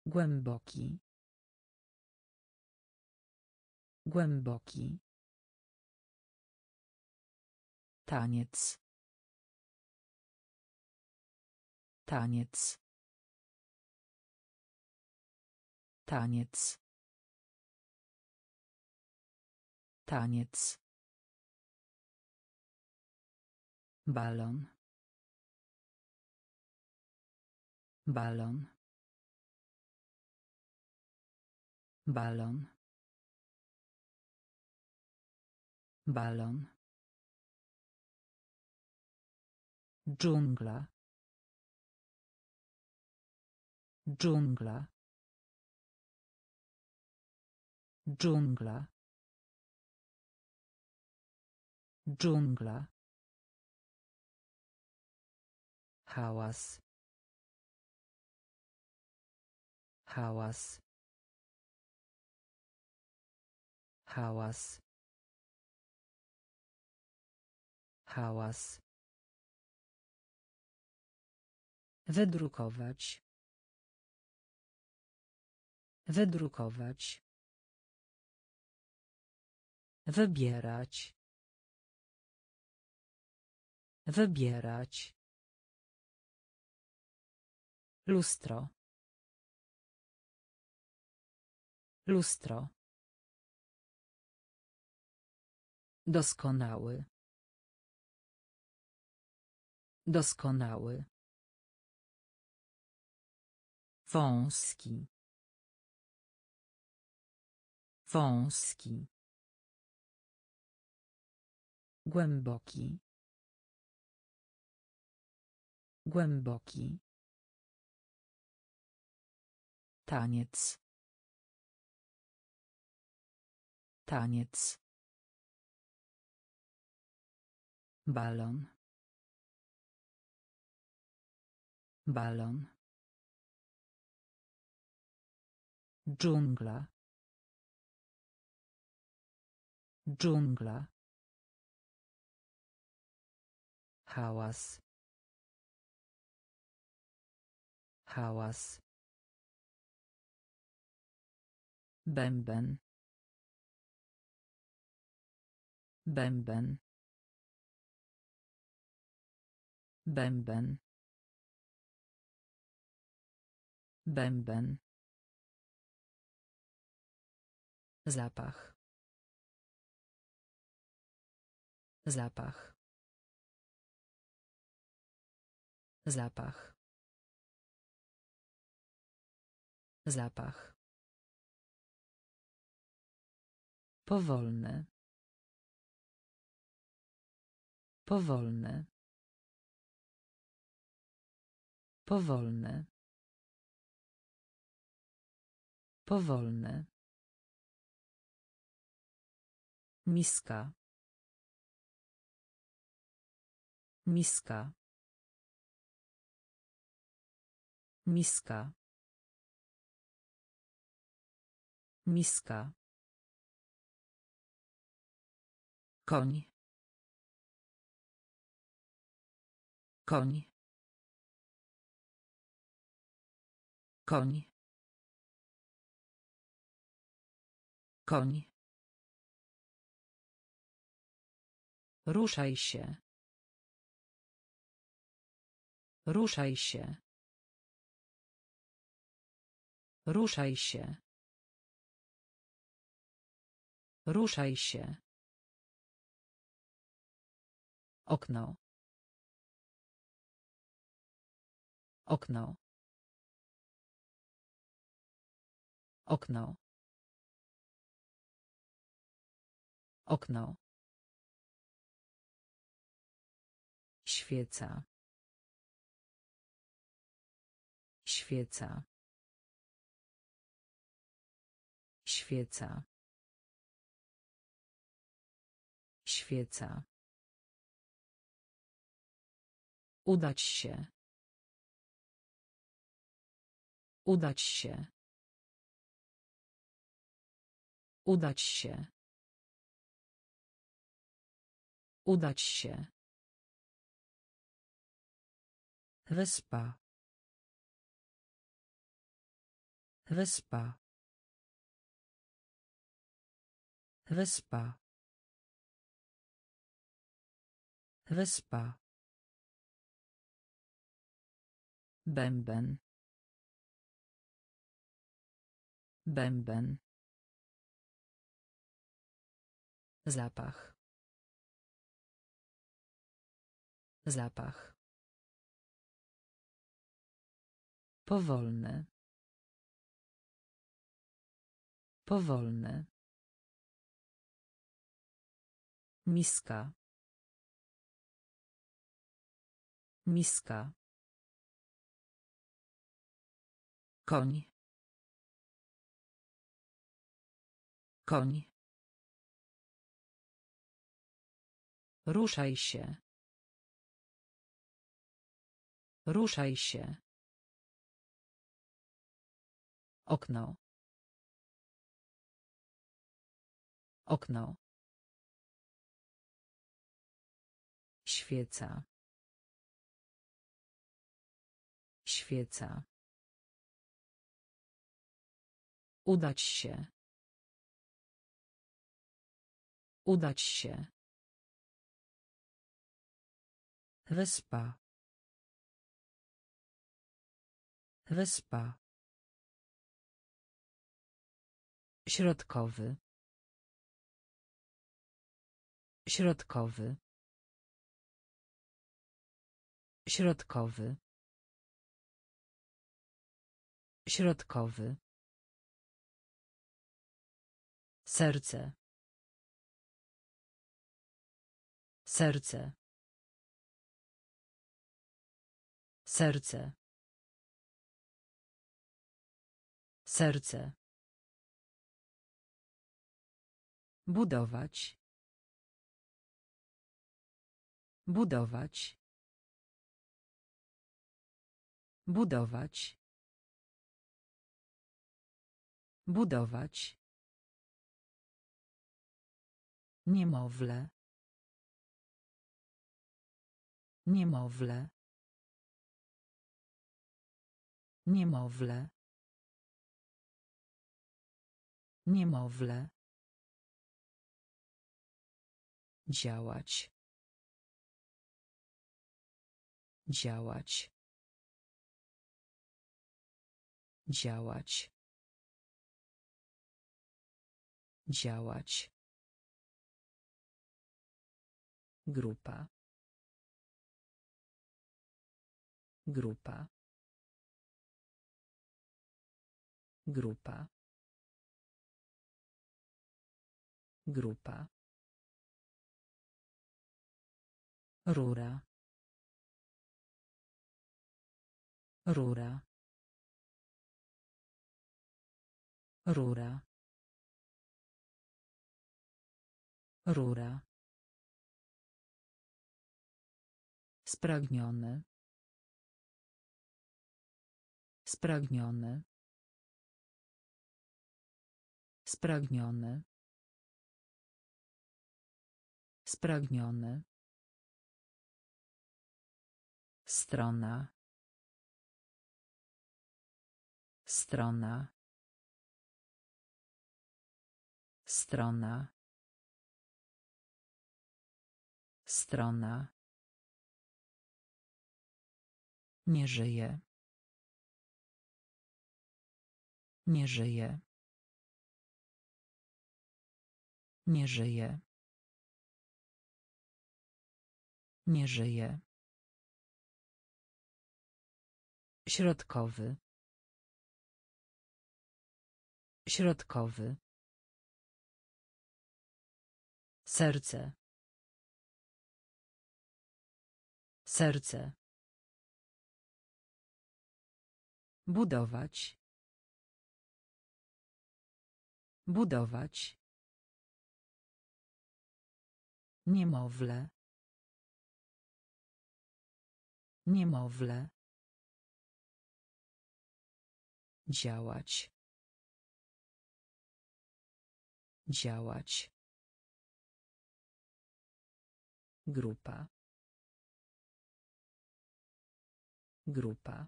Głęboki. Głęboki. Taniec. Taniec. Taniec. Taniec. Balon. Balon. Balon. Balon. Dżungla. Dżungla. Dżungla. Dżungla hałas. Hałas. Hałas. Hałas. Wydrukować. Wydrukować. Wybierać. Wybierać Lustro. Lustro. Doskonały. Doskonały. Wąski. Wąski. Głęboki. Głęboki. Taniec. Taniec. Balon. Balon. Dżungla. Dżungla. Hałas. Hałas. Bęben. Bęben. Bęben. Bęben. Zapach. Zapach. Zapach. Zapach. Powolny. Powolny. Powolny. Powolny. Miska. Miska. Miska. Miska. Koń. Koń. Koń. Koń. Ruszaj się. Ruszaj się. Ruszaj się. Ruszaj się. Okno. Okno. Okno. Okno. Świeca. Świeca. Świeca. Świeca. Udać się. Udać się. Udać się. Udać się. Wyspa. Wyspa. Wyspa. Wyspa. Bęben. Bęben. Zapach. Zapach. Powolny. Powolny. Miska. Miska. Koń. Koń. Ruszaj się. Ruszaj się. Okno. Okno. Świeca. Świeca. Udać się. Udać się. Wyspa. Wyspa. Środkowy. Środkowy. Środkowy. Środkowy. Serce. Serce. Serce. Serce. Budować. Budować. Budować. Budować. Niemowlę. Niemowlę. Niemowlę. Niemowlę. Działać. Działać. Działać. Działać. Grupa. Grupa. Grupa. Grupa. Rura. Rura. Rura. Rura. Spragniony. Spragniony. Spragniony. Spragniony. Strona. Strona. Strona. Strona. Nie żyje. Nie żyje. Nie żyje. Nie żyje. Środkowy. Środkowy. Serce. Serce. Budować. Budować. Niemowlę. Niemowlę. Działać. Działać. Grupa. Grupa.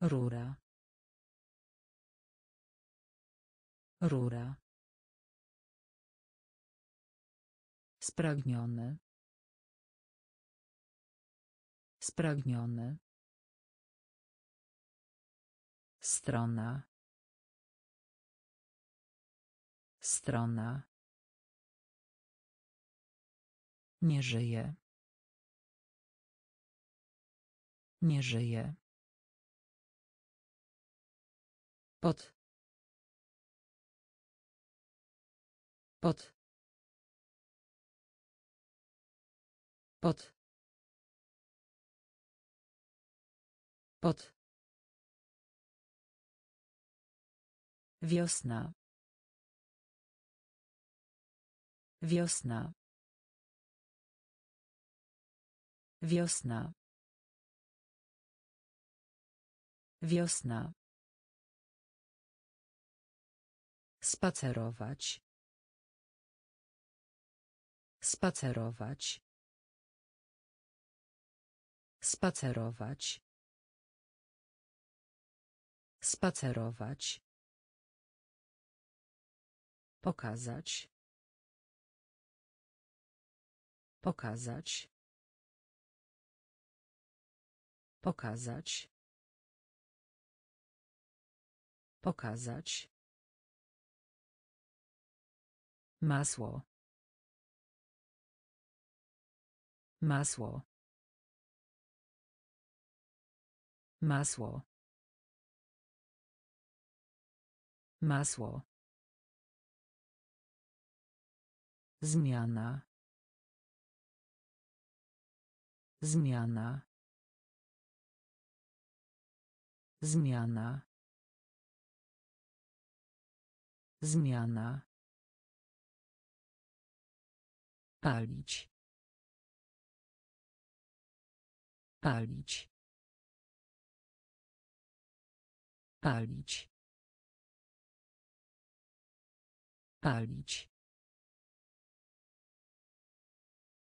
Rura. Rura. Spragniony. Spragniony. Strona. Strona. Nie żyje. Nie żyje. Pod. Pod. Pod. Pod. Wiosna. Wiosna. Wiosna. Wiosna. Spacerować. Spacerować. Spacerować. Spacerować. Pokazać. Pokazać. Pokazać. Pokazać. Masło. Masło. Masło. Masło. Zmiana. Zmiana. Zmiana. Zmiana. Palić. Palić. Palić. Palić.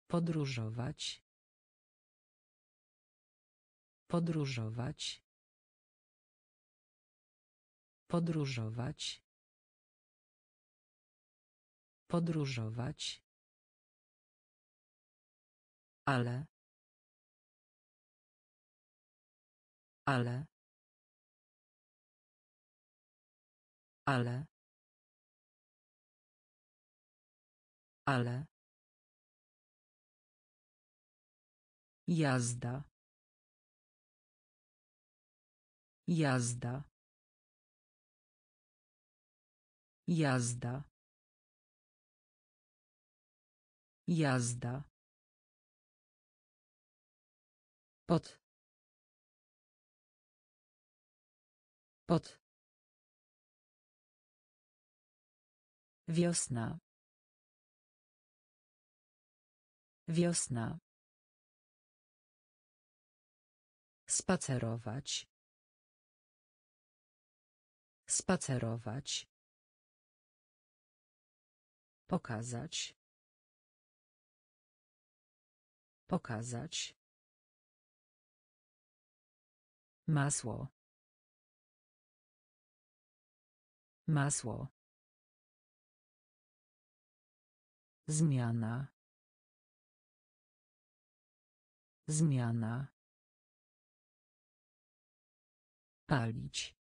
Podróżować. Podróżować. Podróżować. Podróżować. Ale. Ale. Ale. Ale. Jazda. Jazda. Jazda. Jazda. Pod. Pod. Wiosna. Wiosna. Spacerować. Spacerować. Pokazać. Pokazać. Masło. Masło. Zmiana. Zmiana. Palić.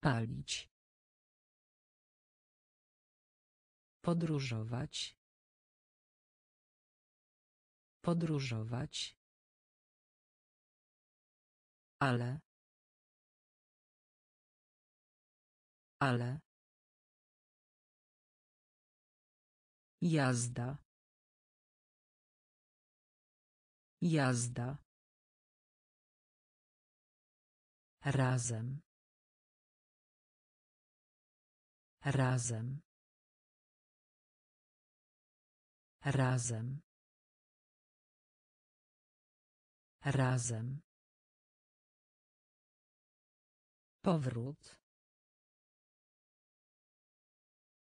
Palić. Podróżować. Podróżować. Ale. Ale. Jazda. Jazda. Razem. Razem. Razem. Razem. Powrót.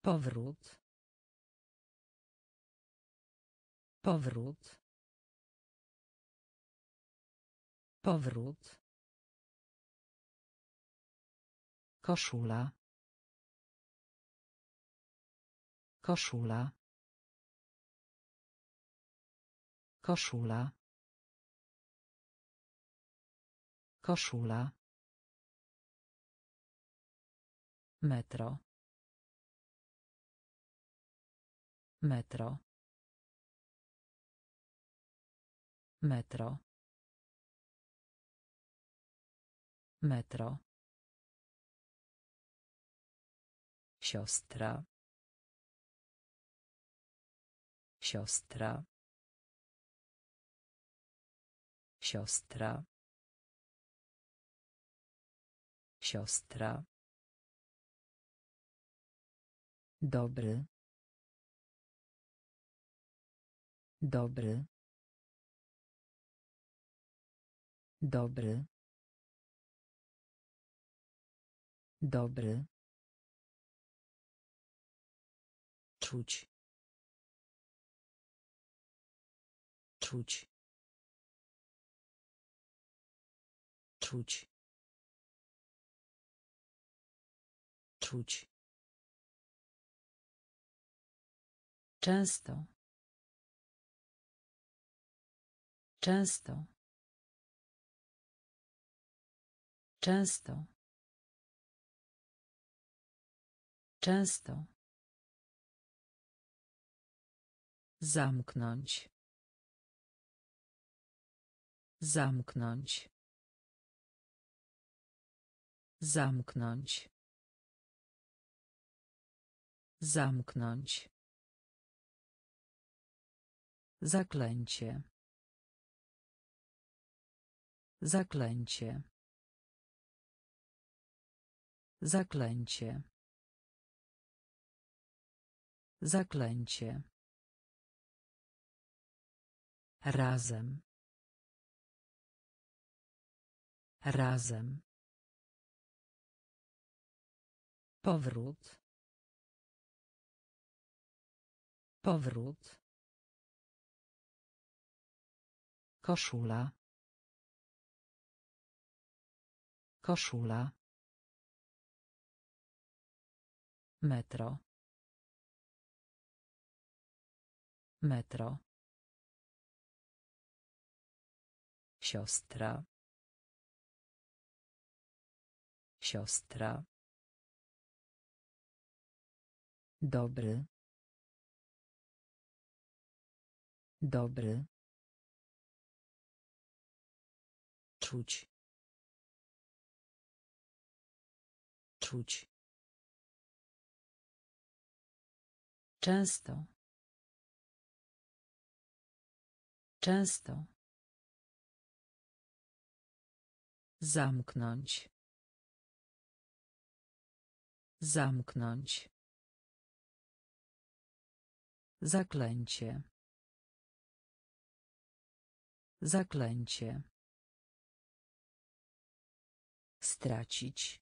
Powrót. Powrót. Powrót. Koszula. Koszula. Koszula. Koszula. Metro. Metro. Metro. metro siostra siostra siostra siostra dobry. Dobry. Dobry. Dobry. Czuć. Czuć. Czuć. Czuć często często często często Zamknąć. Zamknąć. Zamknąć. Zamknąć. Zaklęcie. Zaklęcie. Zaklęcie. Zaklęcie. Razem. Razem. Powrót. Powrót. Koszula. Koszula. Metro. Metro. siostra siostra dobry dobry czuć czuć często często Zamknąć. Zamknąć. Zaklęcie. Zaklęcie. Stracić.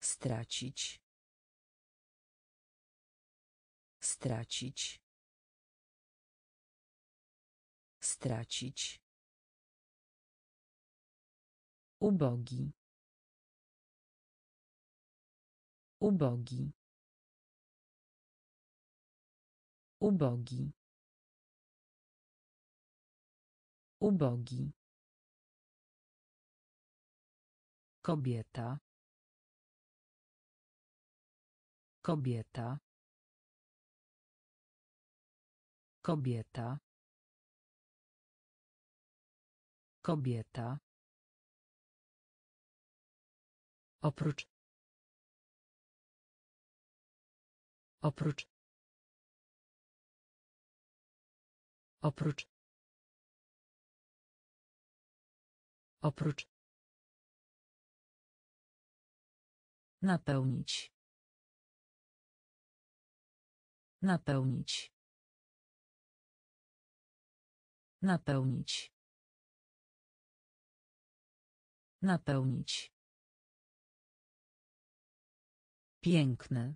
Stracić. Stracić. Stracić. Ubogi. Ubogi. Ubogi. Ubogi. Kobieta. Kobieta. Kobieta. Kobieta. Oprócz. Oprócz. Oprócz. Oprócz. Napełnić. Napełnić. Napełnić. Napełnić. Piękny.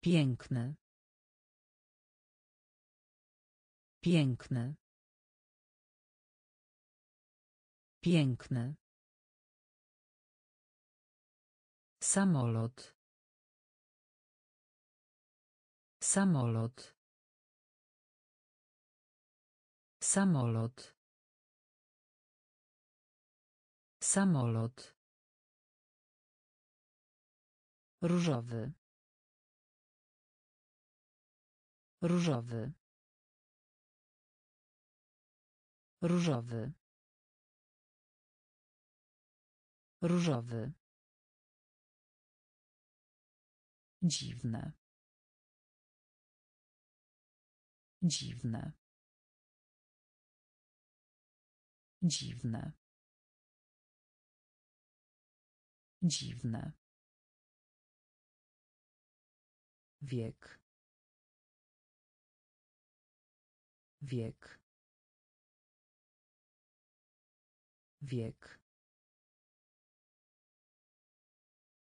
Piękny. Piękny. Piękny. Samolot. Samolot. Samolot. Samolot. Różowy. Różowy. Różowy. Różowy. Dziwne. Dziwne. Dziwne. Dziwne. Wiek. Wiek. Wiek.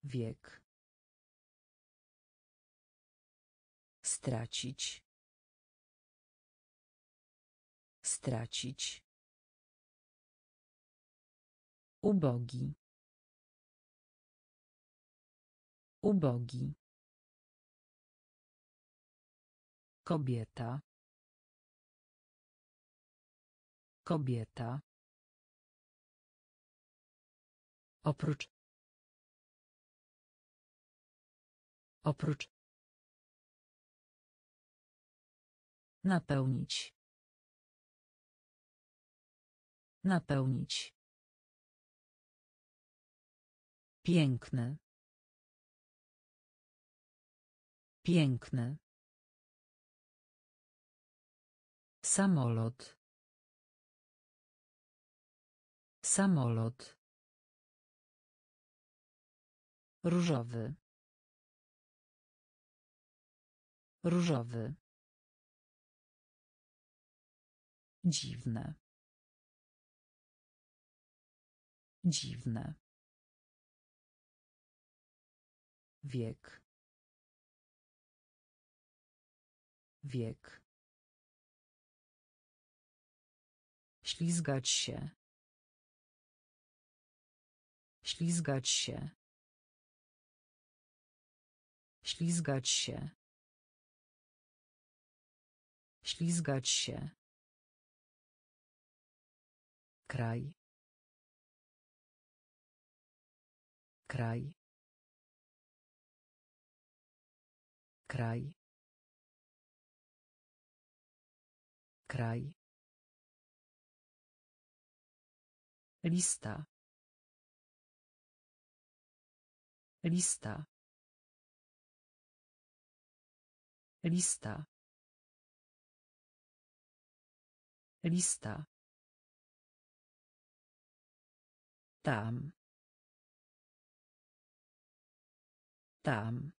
Wiek. Stracić. Stracić. Ubogi. Ubogi. Kobieta. Kobieta. Oprócz. Oprócz. Napełnić. Napełnić. Piękny. Piękny. Samolot. Samolot. Różowy. Różowy. Dziwne. Dziwne. Wiek. Wiek. Ślizgać się. Ślizgać się. Ślizgać się. Ślizgać się. Kraj. Kraj. Kraj. Kraj. Lista. Lista. Lista. Lista. Tam. Tam.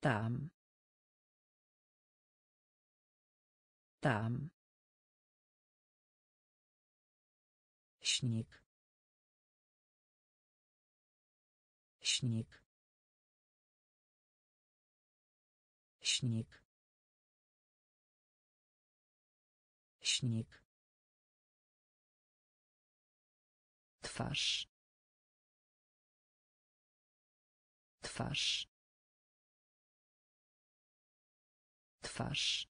Tam. Tam. Śnieg. Śnieg. Śnieg. Śnieg. Twarz. Twarz. Twarz.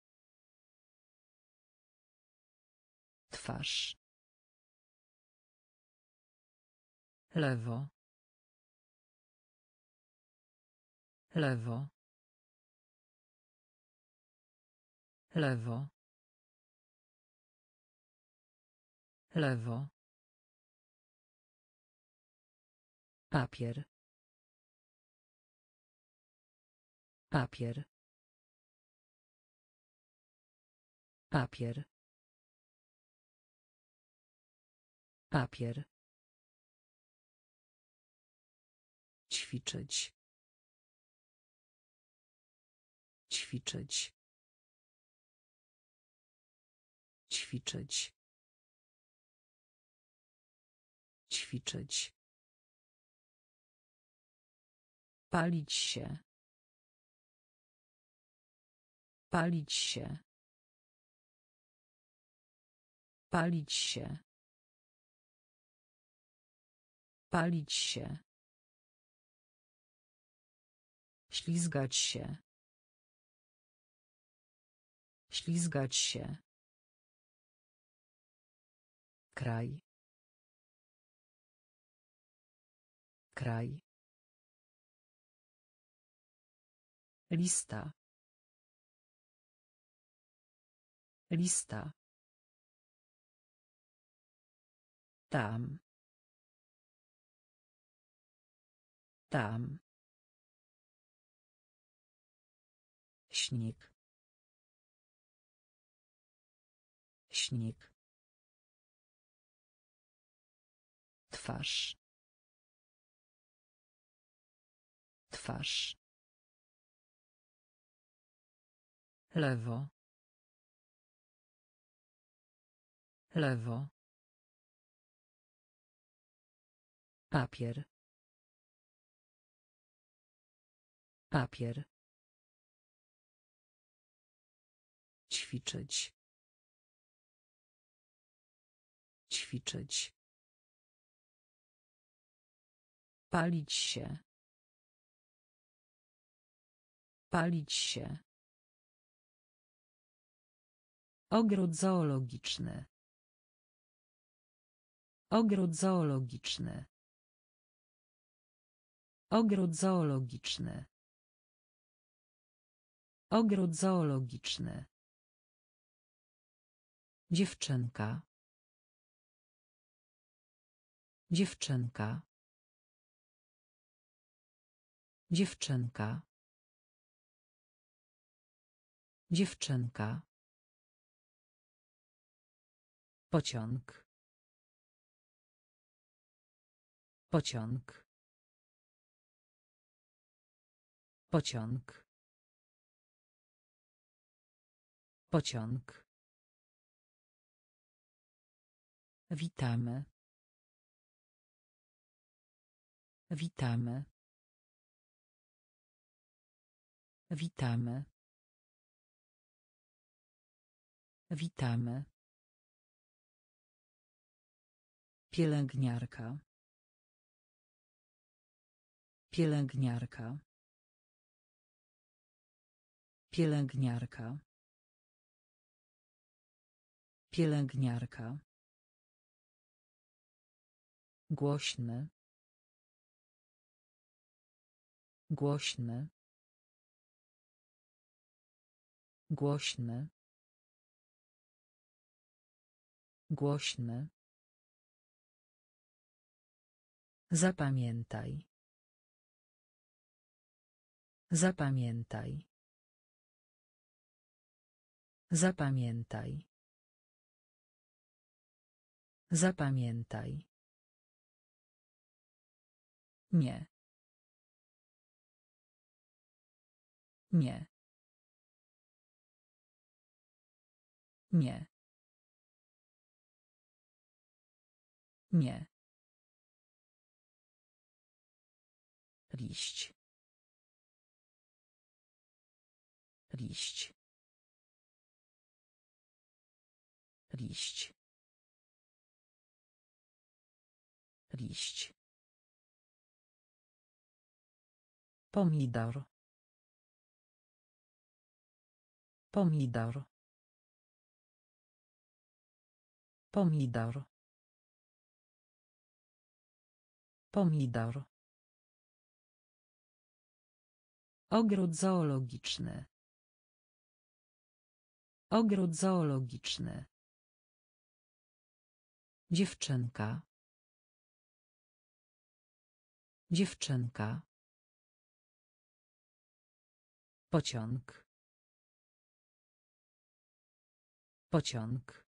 Twarz. Lewo. Lewo. Lewo. Lewo. Papier. Papier. Papier. Papier. Ćwiczyć. Ćwiczyć. Ćwiczyć. Ćwiczyć. Palić się. Palić się. Palić się. Palić się. Ślizgać się. Ślizgać się. Kraj. Kraj. Lista. Lista. Tam. Tam. Śnieg. Śnieg. Twarz. Twarz. Lewo. Lewo. Papier. Papier. Ćwiczyć. Ćwiczyć. Palić się. Palić się. Ogród zoologiczny. Ogród zoologiczny. Ogród zoologiczny. Ogród zoologiczny. Dziewczynka. Dziewczynka. Dziewczynka. Dziewczynka. Pociąg. Pociąg. Pociąg. Pociąg. Witamy. Witamy. Witamy. Witamy. Pielęgniarka. Pielęgniarka. Pielęgniarka. Pielęgniarka. Głośny. Głośny. Głośny. Głośny. Zapamiętaj. Zapamiętaj. Zapamiętaj. Zapamiętaj. Nie. Nie. Nie. Nie. Liść. Liść. Liść. Liść. Pomidor. Pomidor. Pomidor. Pomidor. Ogród zoologiczny. Ogród zoologiczny. Dziewczynka. Dziewczynka. Pociąg. Pociąg.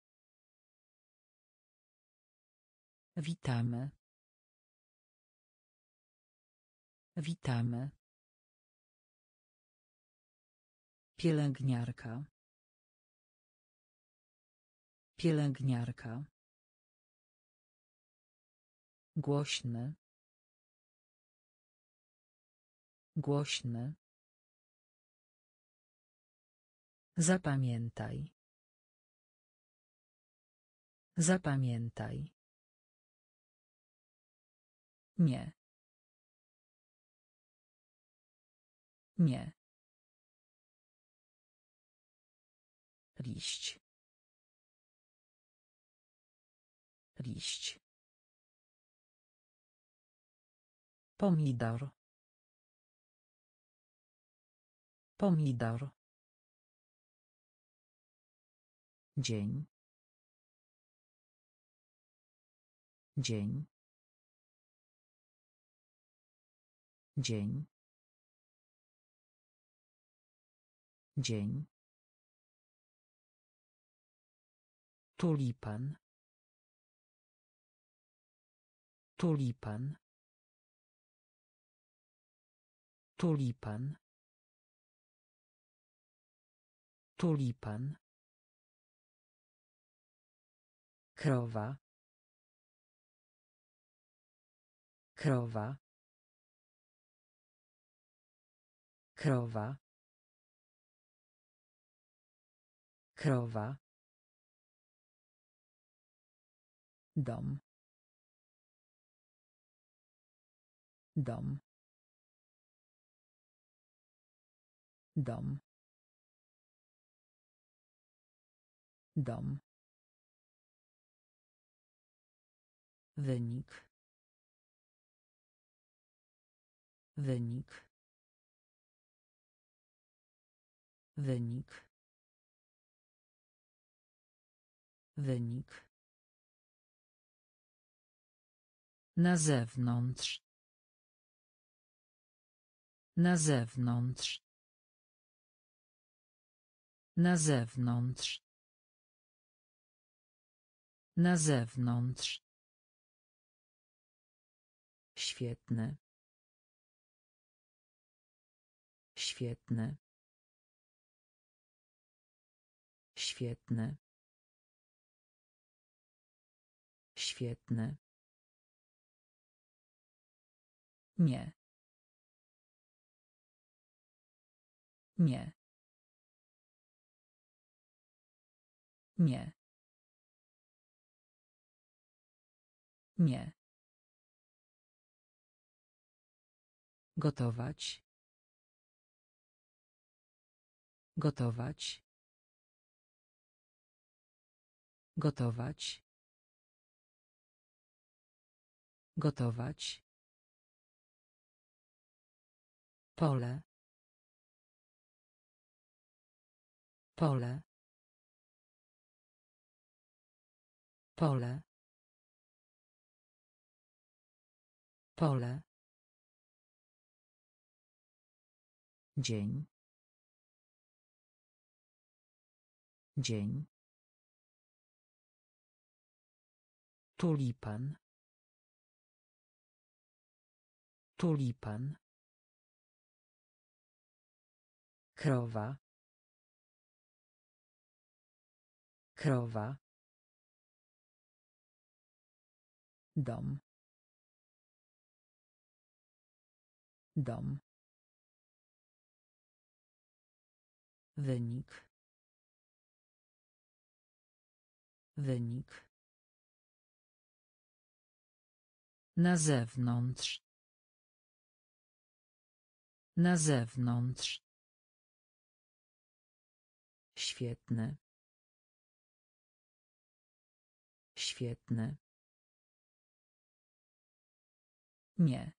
Witamy. Witamy. Pielęgniarka. Pielęgniarka. Głośny. Głośny. Zapamiętaj. Zapamiętaj. Nie. Nie. Liść. Liść. Pomidor. Pomidor. Dzień. Dzień. Dzień. Dzień. Tulipan. Tulipan. Tulipan. Tulipan. Krowa. Krowa. Krowa. Krowa. Dom. Dom. Dom. Dom. Wynik. Wynik. Wynik. Wynik. Na zewnątrz. Na zewnątrz. Na zewnątrz. Na zewnątrz. Świetne. Świetne. Świetne. Świetne. Nie. Nie. Nie. Nie. Gotować. Gotować. Gotować. Gotować. Pole. Pole. Pole. Pole. Dzień. Dzień. Tulipan. Tulipan. Krowa. Krowa. Dom. Dom. Wynik. Wynik. Na zewnątrz. Na zewnątrz. Świetne. Świetne. Nie.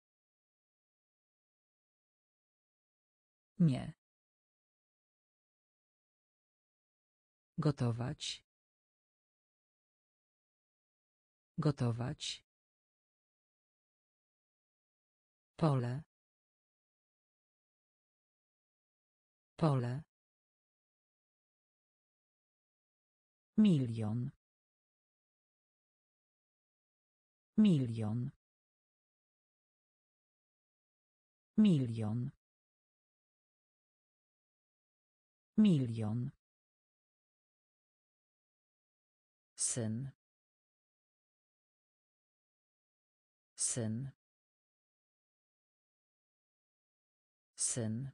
Nie. Gotować. Gotować. Pole. Pole. Milion. Milion. Milion. Milion. Syn. Syn. Syn.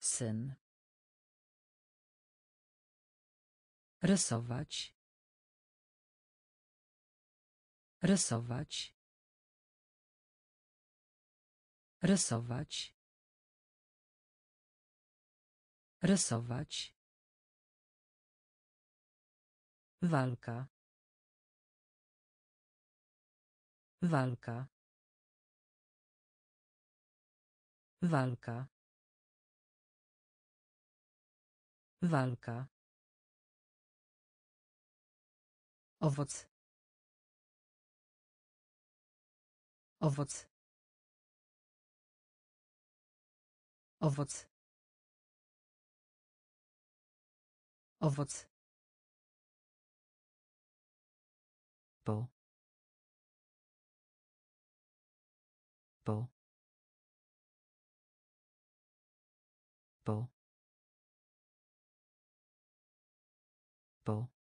Syn. Rysować. Rysować. Rysować. Rysować. Walka. Walka. Walka. Walka. Owoc. Owoc. Owoc. Owoc. Po. Po. Po. Po.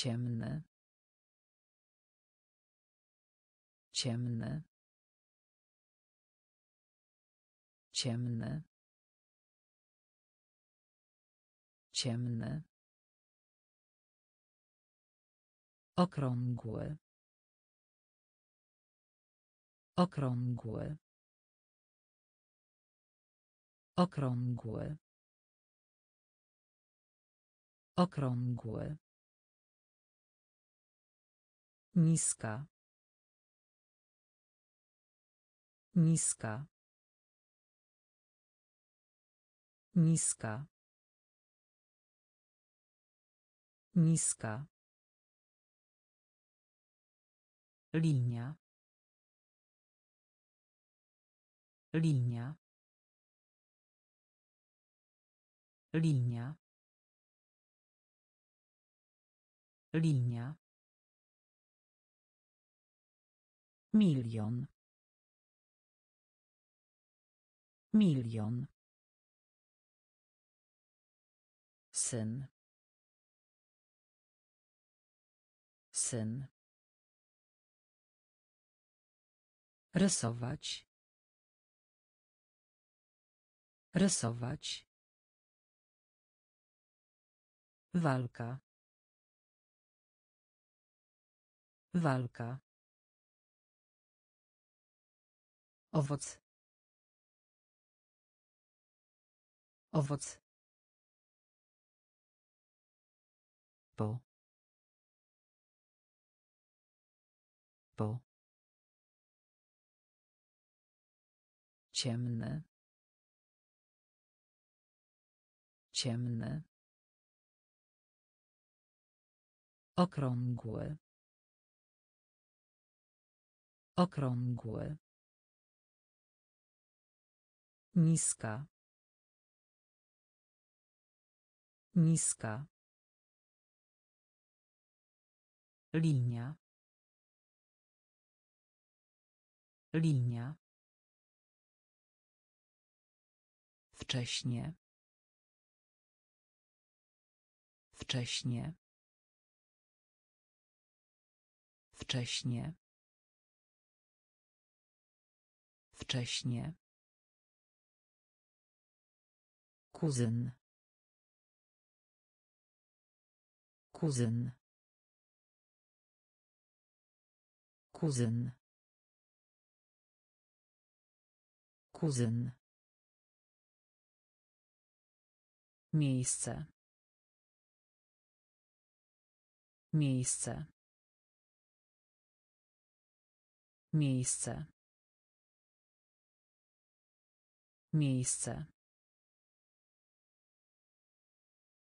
Ciemny. Ciemny. Ciemny. Ciemny. Okrągły. Okrągły. Okrągły. Okrągły. Niska. Niska. Niska. Niska. Linia. Linia. Linia. Linia. Milion. Milion. Syn. Syn. Rysować. Rysować. Walka. Walka. Owoc. Owoc. Po. Po. Ciemny. Ciemny. Okrągły. Okrągły. Niska. Niska. Linia. Linia. Wcześnie. Wcześnie. Wcześnie. Wcześnie. Kuzyn. Kuzyn. Kuzyn. Kuzyn. Miejsce. Miejsce. Miejsce. Miejsce.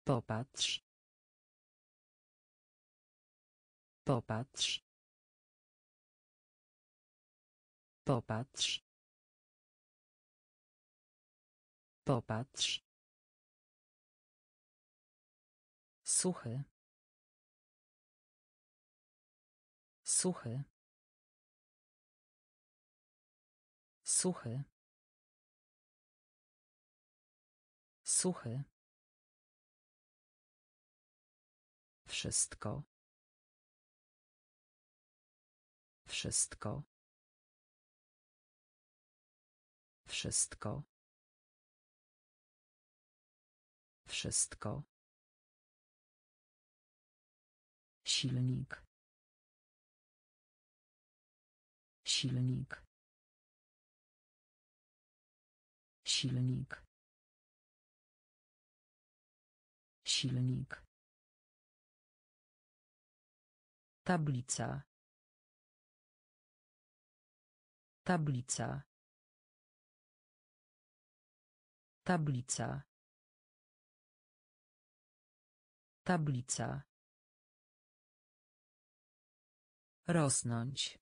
Popatrz. Popatrz. Popatrz. Popatrz. Suchy. Suchy. Suchy. Suchy. Wszystko. Wszystko. Wszystko. Wszystko. Silnik. Silnik. Silnik. Silnik. Tablica. Tablica. Tablica. Tablica. Rosnąć.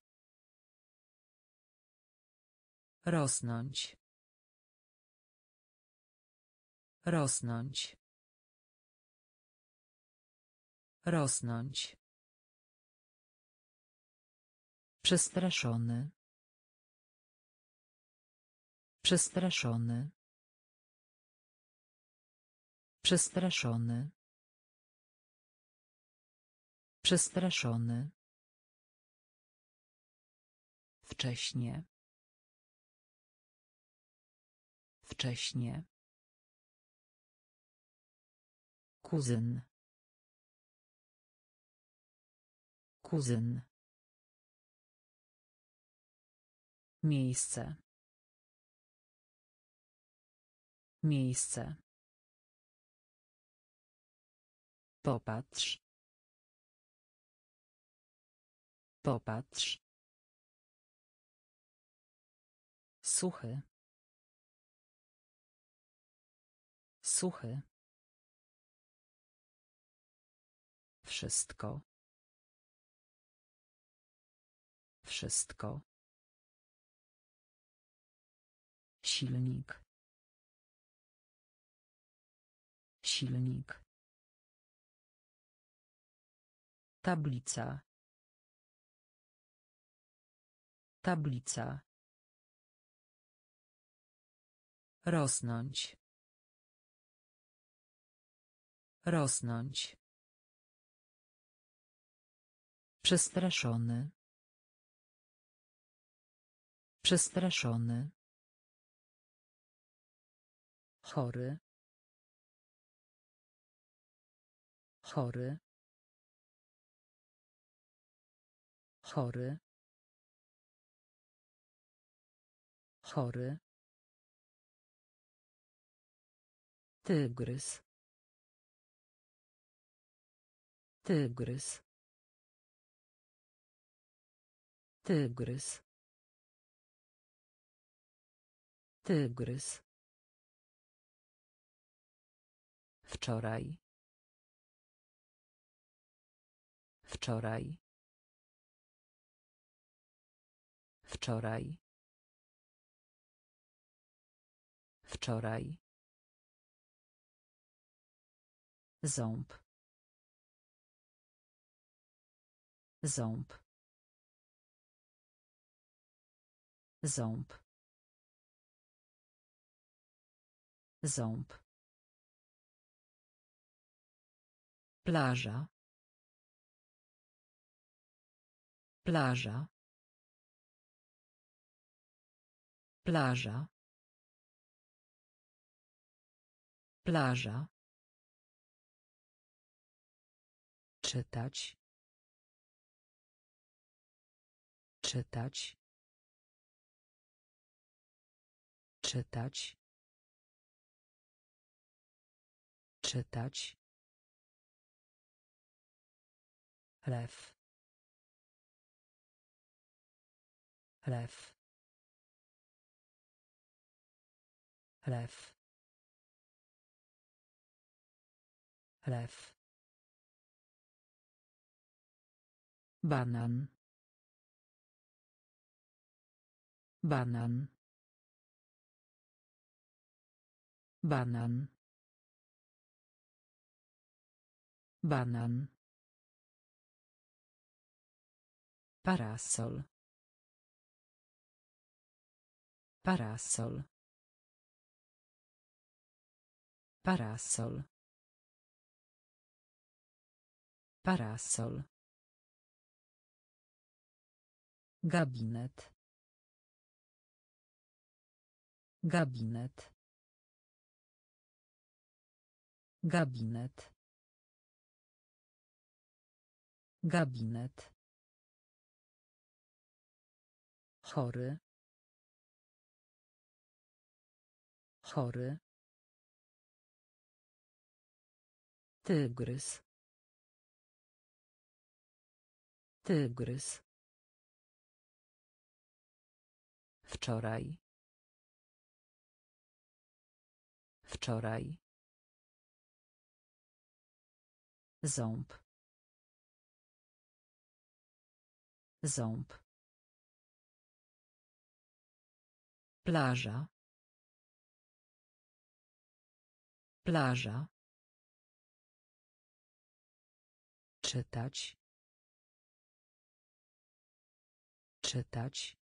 Rosnąć. Rosnąć. Rosnąć. Przestraszony. Przestraszony. Przestraszony. Przestraszony. Wcześnie. Wcześnie. Kuzyn. Kuzyn. Miejsce. Miejsce. Popatrz. Popatrz. Suchy. Suchy. Wszystko. Wszystko. Silnik. Silnik. Tablica. Tablica. Rosnąć. Rosnąć. Przestraszony. Przestraszony. Chory. Chory. Chory. Chory. Tygrys. Tygrys. Tygrys. Tygrys. Wczoraj. Wczoraj. Wczoraj. Wczoraj. Ząb. Ząb. Ząb. Ząb. Plaża. Plaża. Plaża. Plaża. Czytać. Czytać. Czytać. Czytać. Lew. Lew. Lew. Lew. Banan. Banan. Banan. Banan. Parasol. Parasol. Parasol. Parasol. Gabinet. Gabinet. Gabinet. Gabinet. Chory. Chory. Tygrys. Tygrys. Wczoraj. Wczoraj. Ząb. Ząb. Plaża. Plaża. Czytać. Czytać.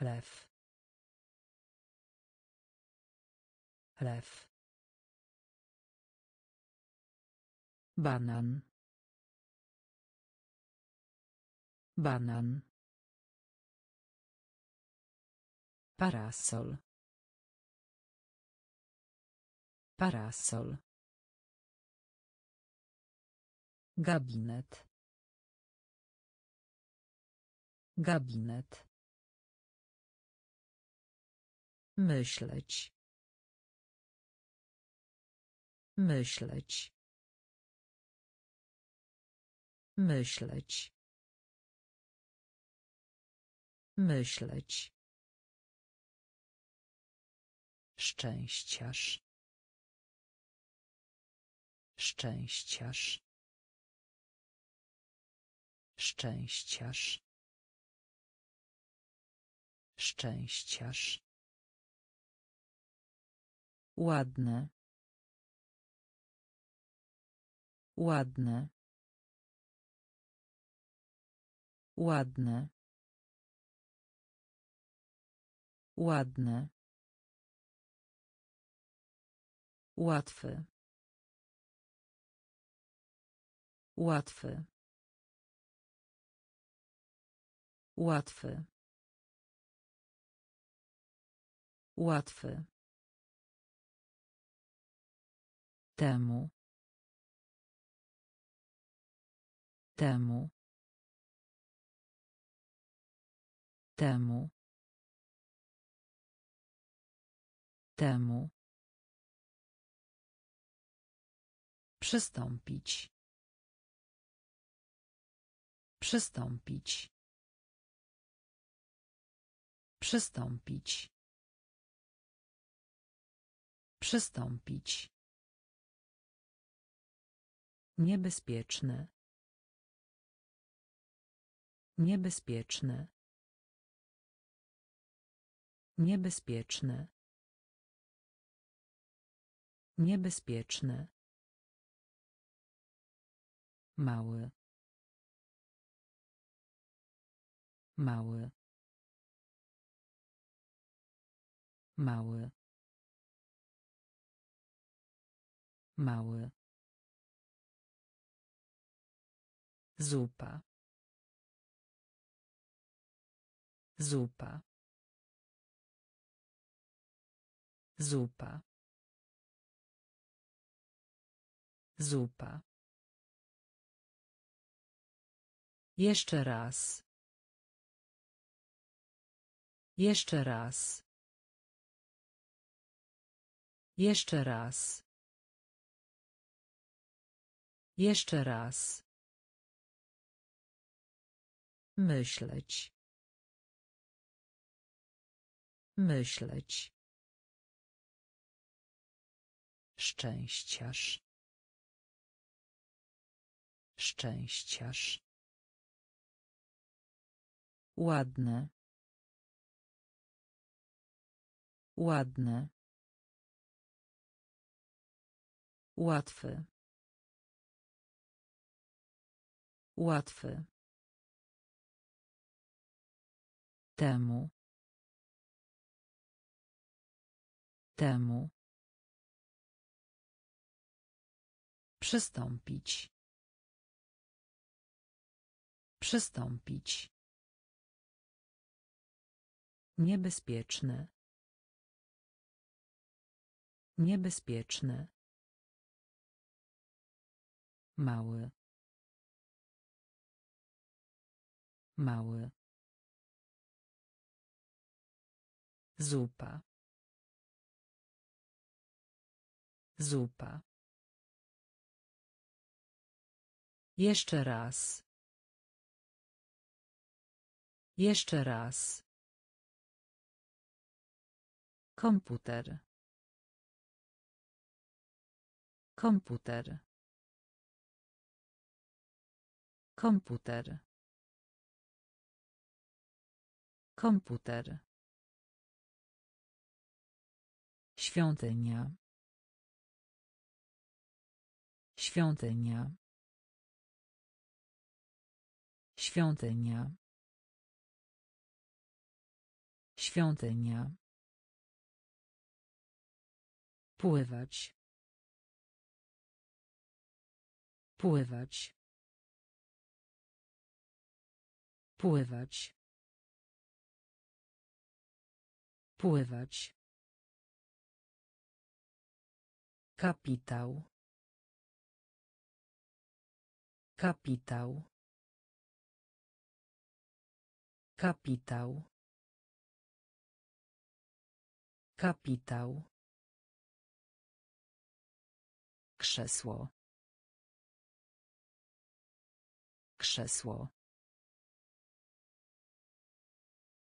Lew. Lew. Banan. Banan. Parasol. Parasol. Gabinet. Gabinet. Myśleć. Myśleć. Myśleć. Myśleć. Szczęściarz. Szczęściarz. Szczęściarz. Szczęściarz. Ładne. Ładne. Ładne. Ładne. Łatwy. Łatwy. Łatwy. Łatwy. Temu. Temu. Temu. Temu. Przystąpić. Przystąpić. Przystąpić. Przystąpić. Niebezpieczne. Niebezpieczne. Niebezpieczne. Niebezpieczne. Mały. Mały. Mały. Mały. Zupa. Zupa. Zupa. Zupa. Jeszcze raz. Jeszcze raz. Jeszcze raz. Jeszcze raz. Myśleć. Myśleć. Szczęściarz. Szczęściarz. Ładne. Ładne. Łatwy. Łatwy. Temu. Temu. Przystąpić. Przystąpić. Niebezpieczne. Niebezpieczne. Mały. Mały. Zupa. Zupa. Jeszcze raz. Jeszcze raz. Komputer. Komputer. Komputer. Komputer. Świątynia. Świątynia. Świątynia. Świątynia. Pływać. Pływać. Pływać. Pływać. Kapitał. Kapitał. Kapitał. Kapitał. Krzesło. Krzesło.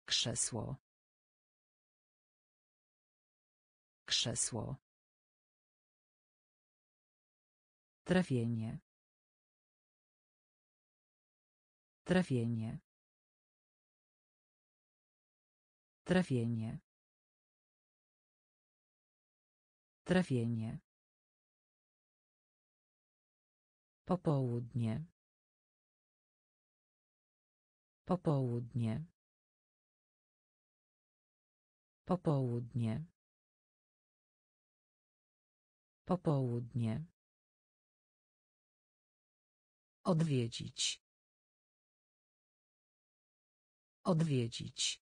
Krzesło. Krzesło. Trafienie. Trafienie. Trafienie. Trafienie. Popołudnie. Popołudnie. Popołudnie. Popołudnie. Odwiedzić. Odwiedzić.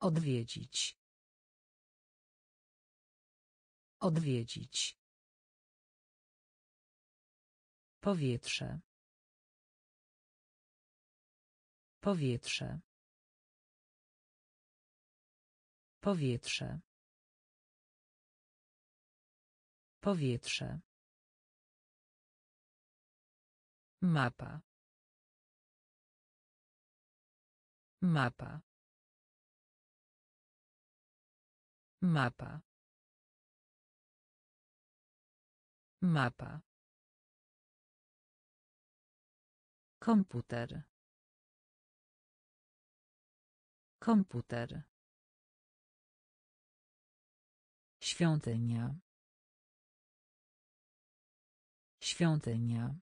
Odwiedzić. Odwiedzić. Powietrze. Powietrze. Powietrze. Powietrze. Mapa. Mapa. Mapa. Mapa. Komputer. Komputer. Świątynia. Świątynia.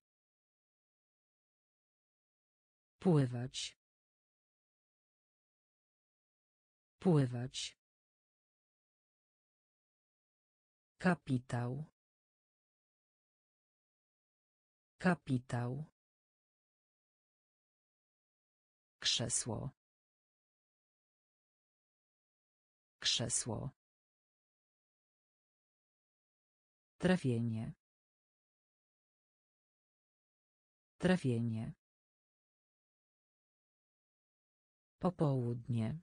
Pływać. Pływać. Kapitał. Kapitał. Krzesło. Krzesło. Trafienie. Trafienie. Popołudnie.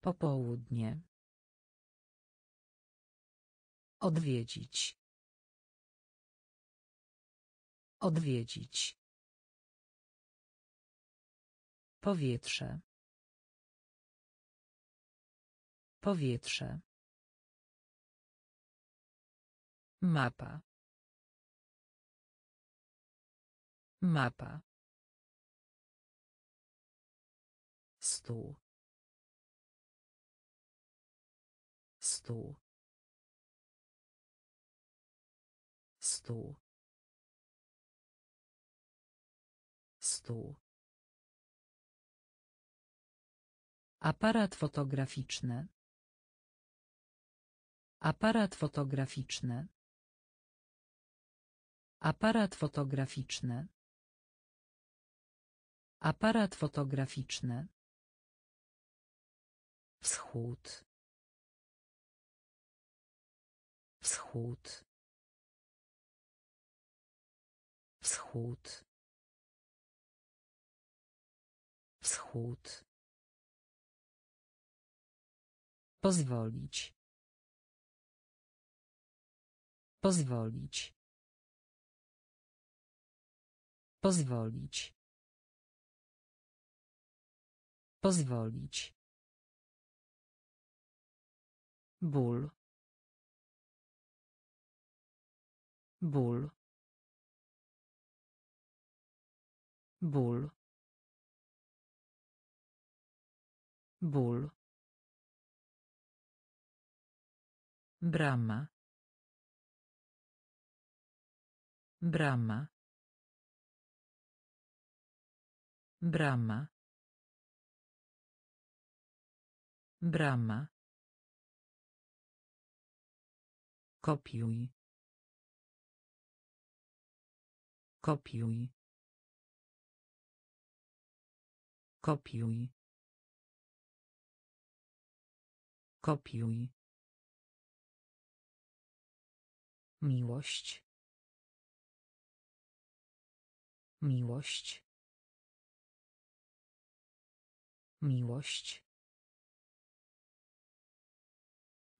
Popołudnie. Odwiedzić. Odwiedzić. Powietrze. Powietrze. Mapa. Mapa. Stół. Stół. Stół. Stół. Aparat fotograficzny. Aparat fotograficzny. Aparat fotograficzny. Aparat fotograficzny. Wschód. Wschód. Wschód. Wschód. Pozwolić. Pozwolić. Pozwolić. Pozwolić. Ból. Ból. Ból. Ból. Brama. Brama. Brama. Brama. Kopiuj. Kopiuj. Kopiuj. Kopiuj. Miłość. Miłość. Miłość.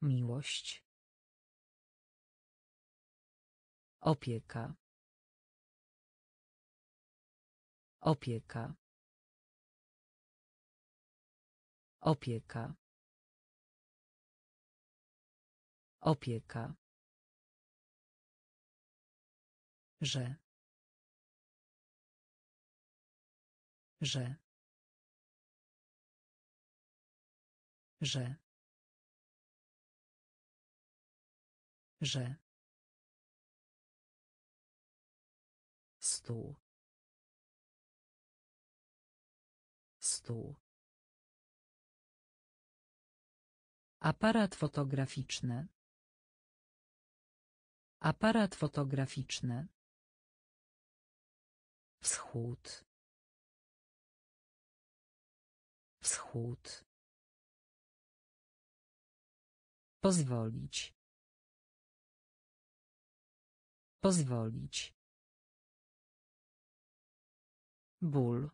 Miłość. Opieka. Opieka. Opieka. Opieka. Że że że że. Stół. Stół. Aparat fotograficzny. Aparat fotograficzny Wschód. Wschód. Pozwolić. Pozwolić. Ból.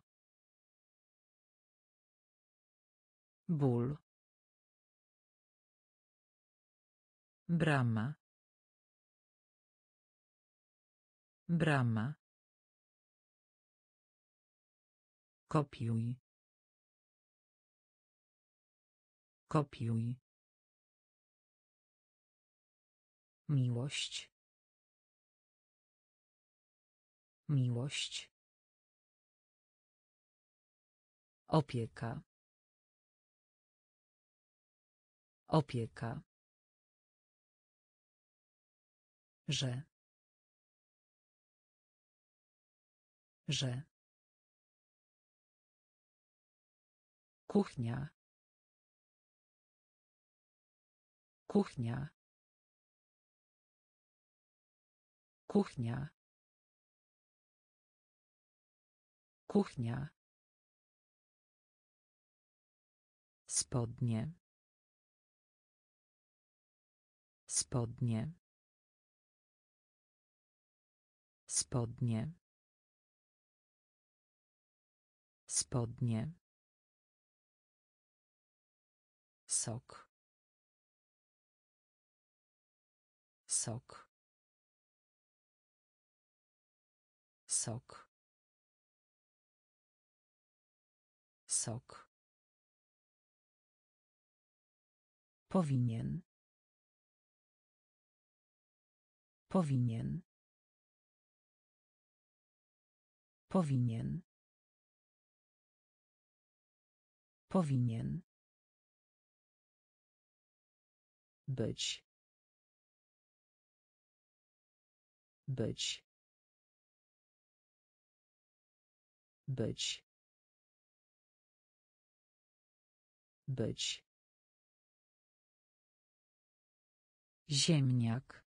Ból. Brama. Brama. Kopiuj. Kopiuj. Miłość. Miłość. Opieka. Opieka. Że. Że. Kuchnia. Kuchnia. Kuchnia. Kuchnia. Spodnie. Spodnie. Spodnie. Spodnie. Sok. Sok. Sok. Sok. Powinien. Powinien. Powinien. Powinien być. Być. Być. Być. Ziemniak.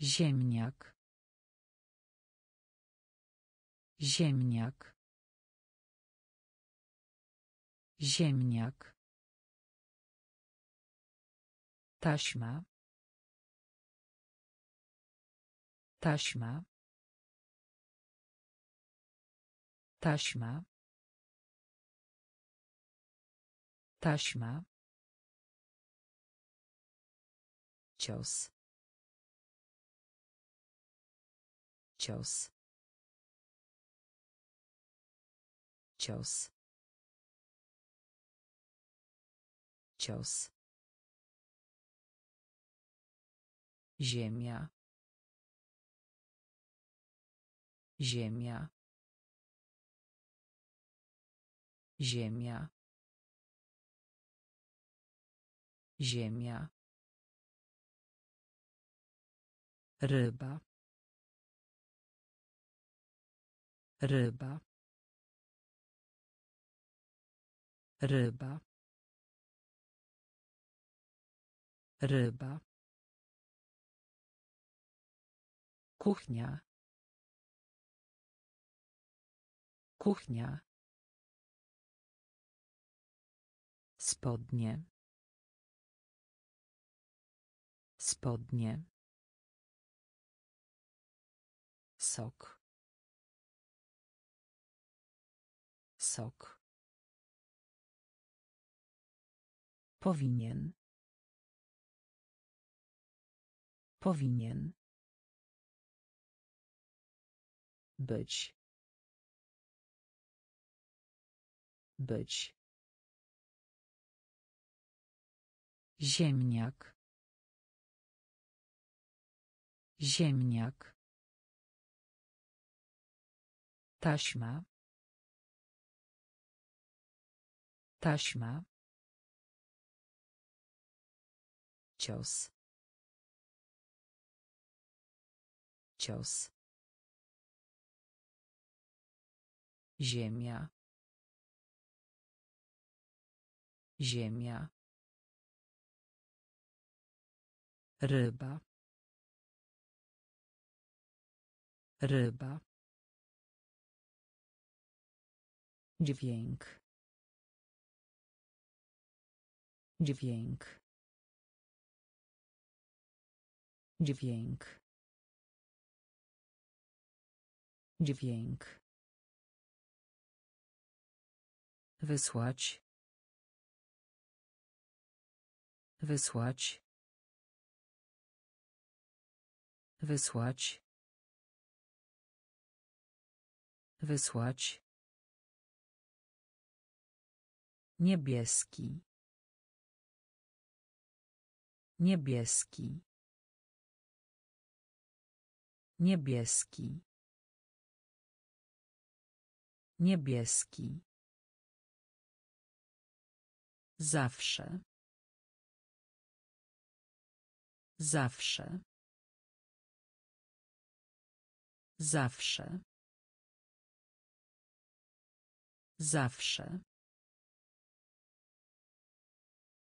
Ziemniak. Ziemniak. Ziemniak Taśma. Taśma. Taśma. Taśma. Cios. Cios. cios cios ziemia. Ziemia. Ziemia. Ziemia. Ryba. Ryba. Ryba. Ryba kuchnia. Kuchnia. Spodnie. Spodnie. Sok. Sok. Powinien. Powinien być. Być. Ziemniak. Ziemniak. Taśma. Taśma. Cios. Cios ziemia. Ziemia. Ryba. Ryba. Dźwięk. Dźwięk. Dźwięk. Dźwięk wysłać. Wysłać. Wysłać. Wysłać. Niebieski. Niebieski. Niebieski. Niebieski zawsze. Zawsze. Zawsze. Zawsze.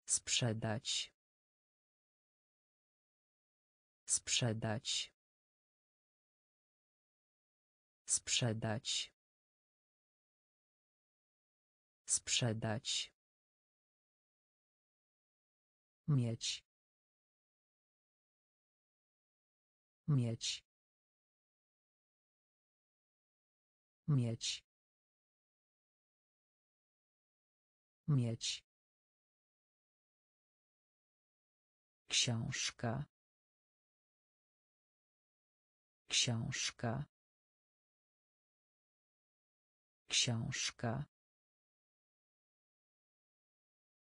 Sprzedać. Sprzedać. Sprzedać. Sprzedać mieć. Mieć. Mieć. Mieć. Książka. Książka. Książka.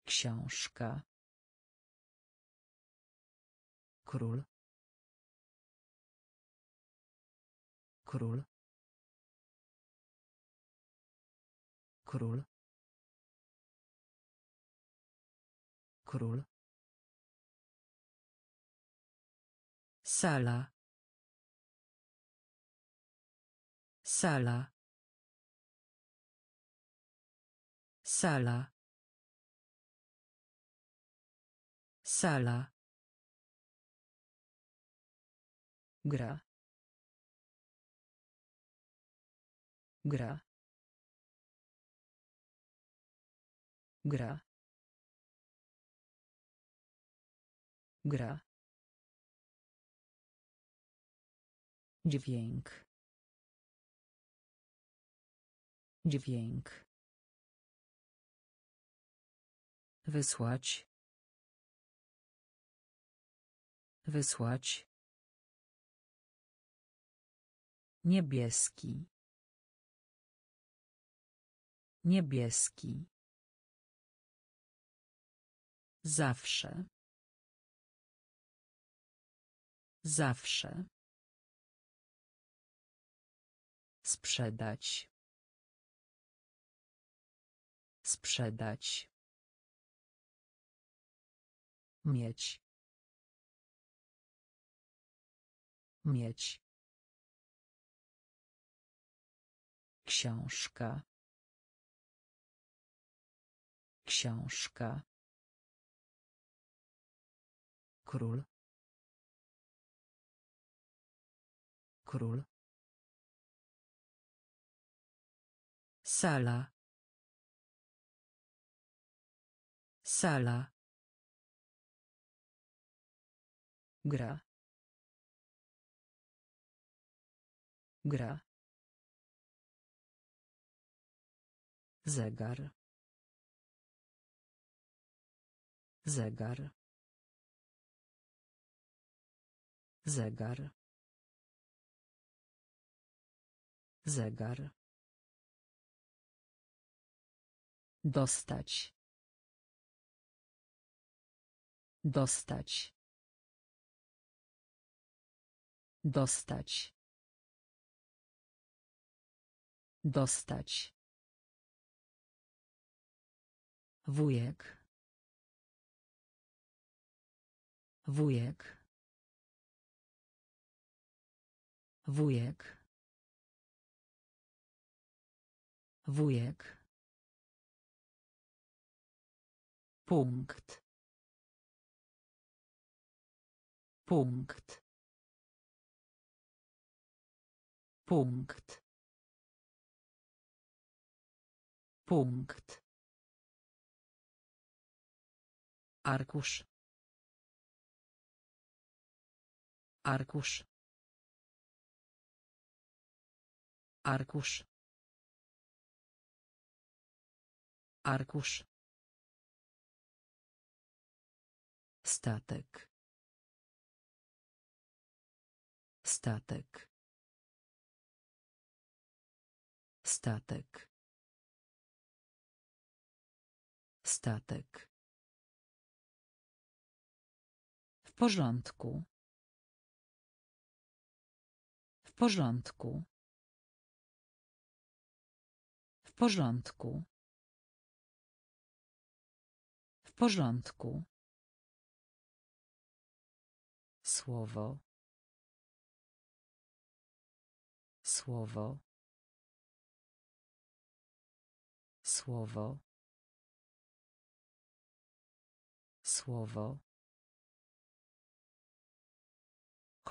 Książka król? Król? Król? Król? Sala. Sala. Sala. Sala gra. Gra. Gra. Gra. Dźwięk. Dźwięk. Wysłać. Wysłać niebieski Niebieski. Zawsze. Zawsze. Sprzedać. Sprzedać. Mieć. Mieć. Książka. Książka. Król. Król. Sala. Sala. Gra. Gra. Zegar. Zegar. Zegar. Zegar. Dostać. Dostać. Dostać. Dostać. Wujek. Wujek. Wujek. Wujek. Punkt. Punkt. Punkt. Punkt. Arkusz. Arkusz. Arkusz. Arkusz. Statek. Statek. Statek. Statek. Porządku. W porządku. W porządku. W porządku. Słowo. Słowo. Słowo. Słowo.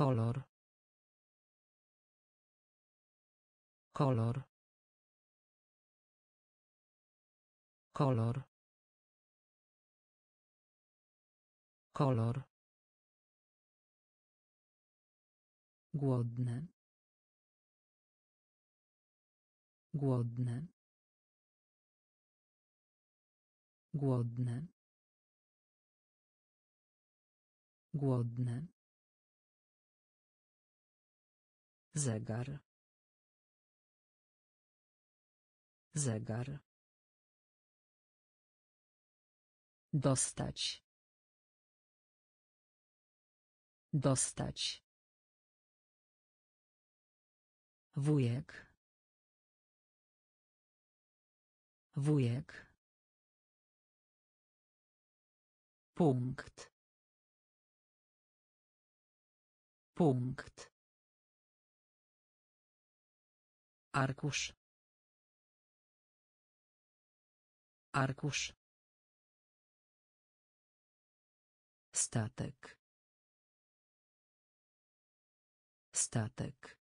Kolor. Kolor. Kolor. Kolor. Głodne. Głodne. Głodne. Głodne. Zegar. Zegar. Dostać. Dostać. Wujek. Wujek. Punkt. Punkt. Arkusz. Arkusz. Statek. Statek.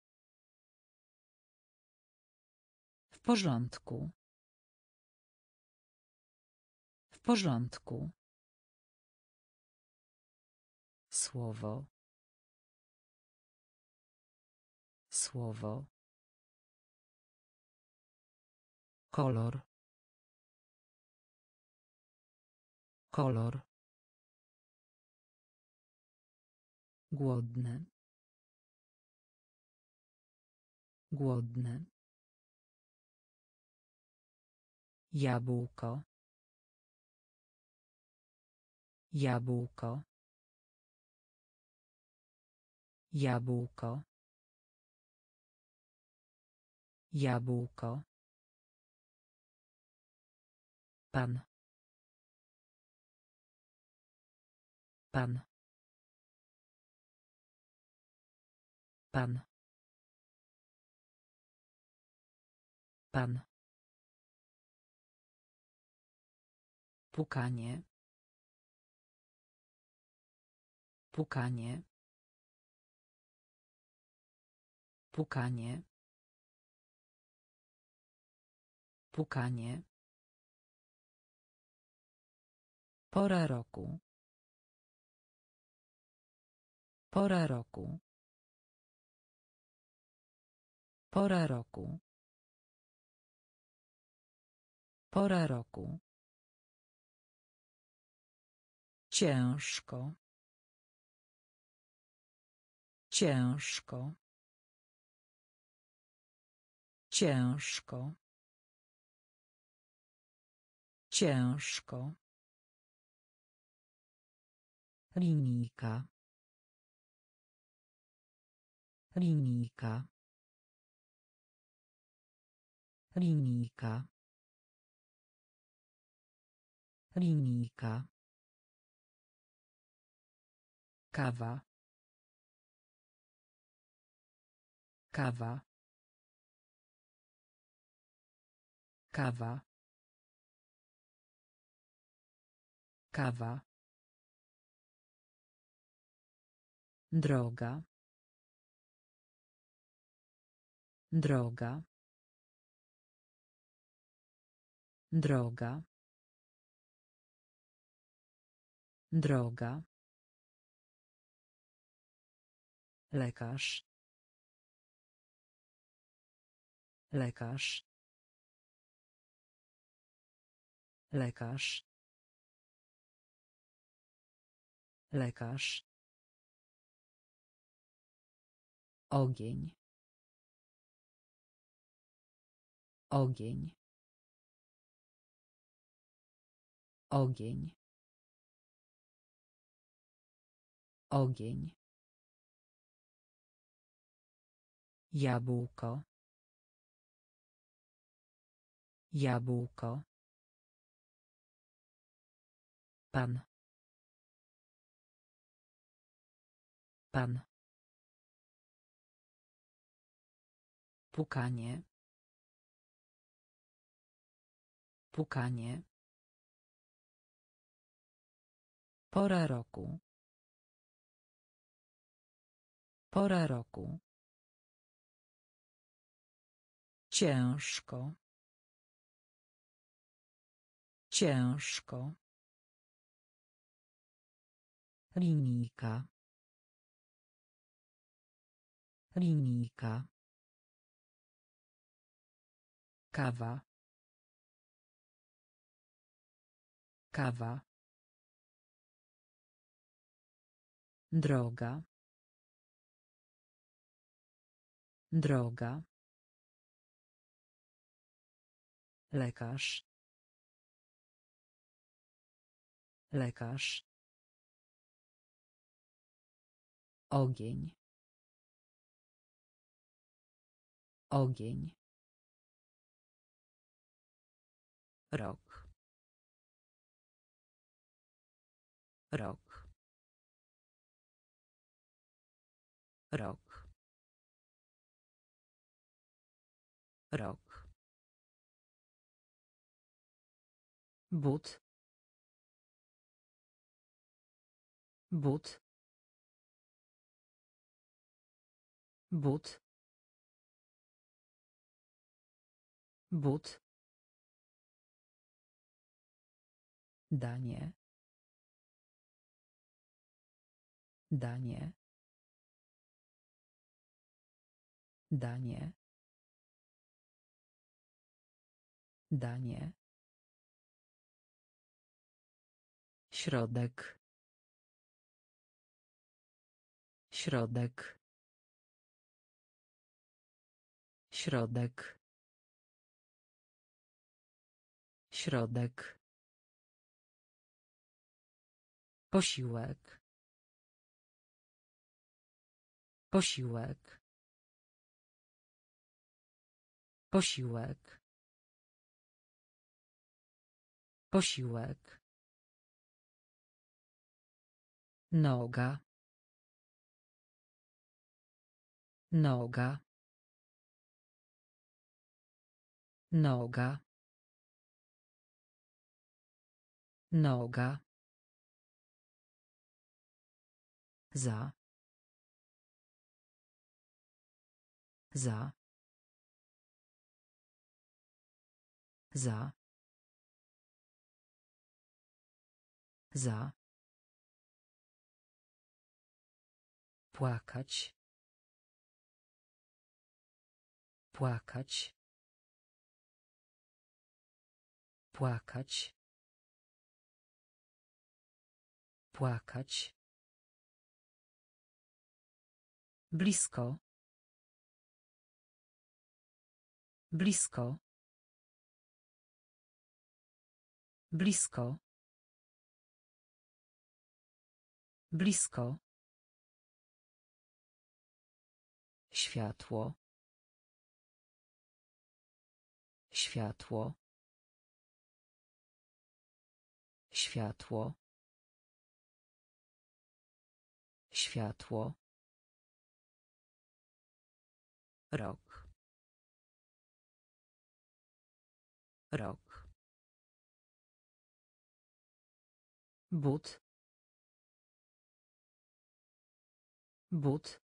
W porządku. W porządku. Słowo. Słowo. Kolor. Kolor. Głodne. Głodne. Jabłko. Jabłko. Jabłko. Jabłko. Pan. Pan. Pan. Pan. Pukanie. Pukanie. Pukanie. Pukanie. Pora roku. Pora roku. Pora roku. Pora roku. Ciężko. Ciężko. Ciężko. Ciężko. Linijka. Linijka. Linijka. Linijka. Kawa. Kawa. Kawa. Kawa. Droga. Droga. Droga. Droga. Lekarz. Lekarz. Lekarz. Lekarz. Ogień. Ogień. Ogień. Ogień. Jabłko. Jabłko. Pan. Pan. Pukanie. Pukanie. Pora roku. Pora roku. Ciężko. Ciężko. Linijka. Linijka. Kawa. Kawa. Droga. Droga. Lekarz. Lekarz. Ogień. Ogień. Rok. Rok. Rok. Rok. But. But. But. But. Danie. Danie. Danie. Danie. Środek. Środek. Środek. Środek. Posiłek. Posiłek. Posiłek. Posiłek. Noga. Noga. Noga. Noga. Za. Za. Za. Za. Płakać. Płakać. Płakać. Płakać. Blisko. Blisko. Blisko. Blisko. Światło. Światło. Światło. Światło. Rok. Rok. But. But.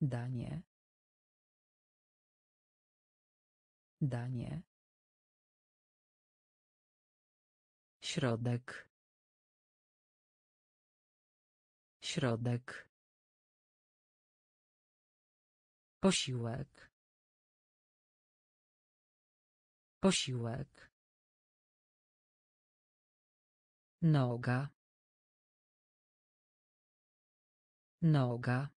Danie. Danie. Środek. Środek. Posiłek. Posiłek. Noga. Noga.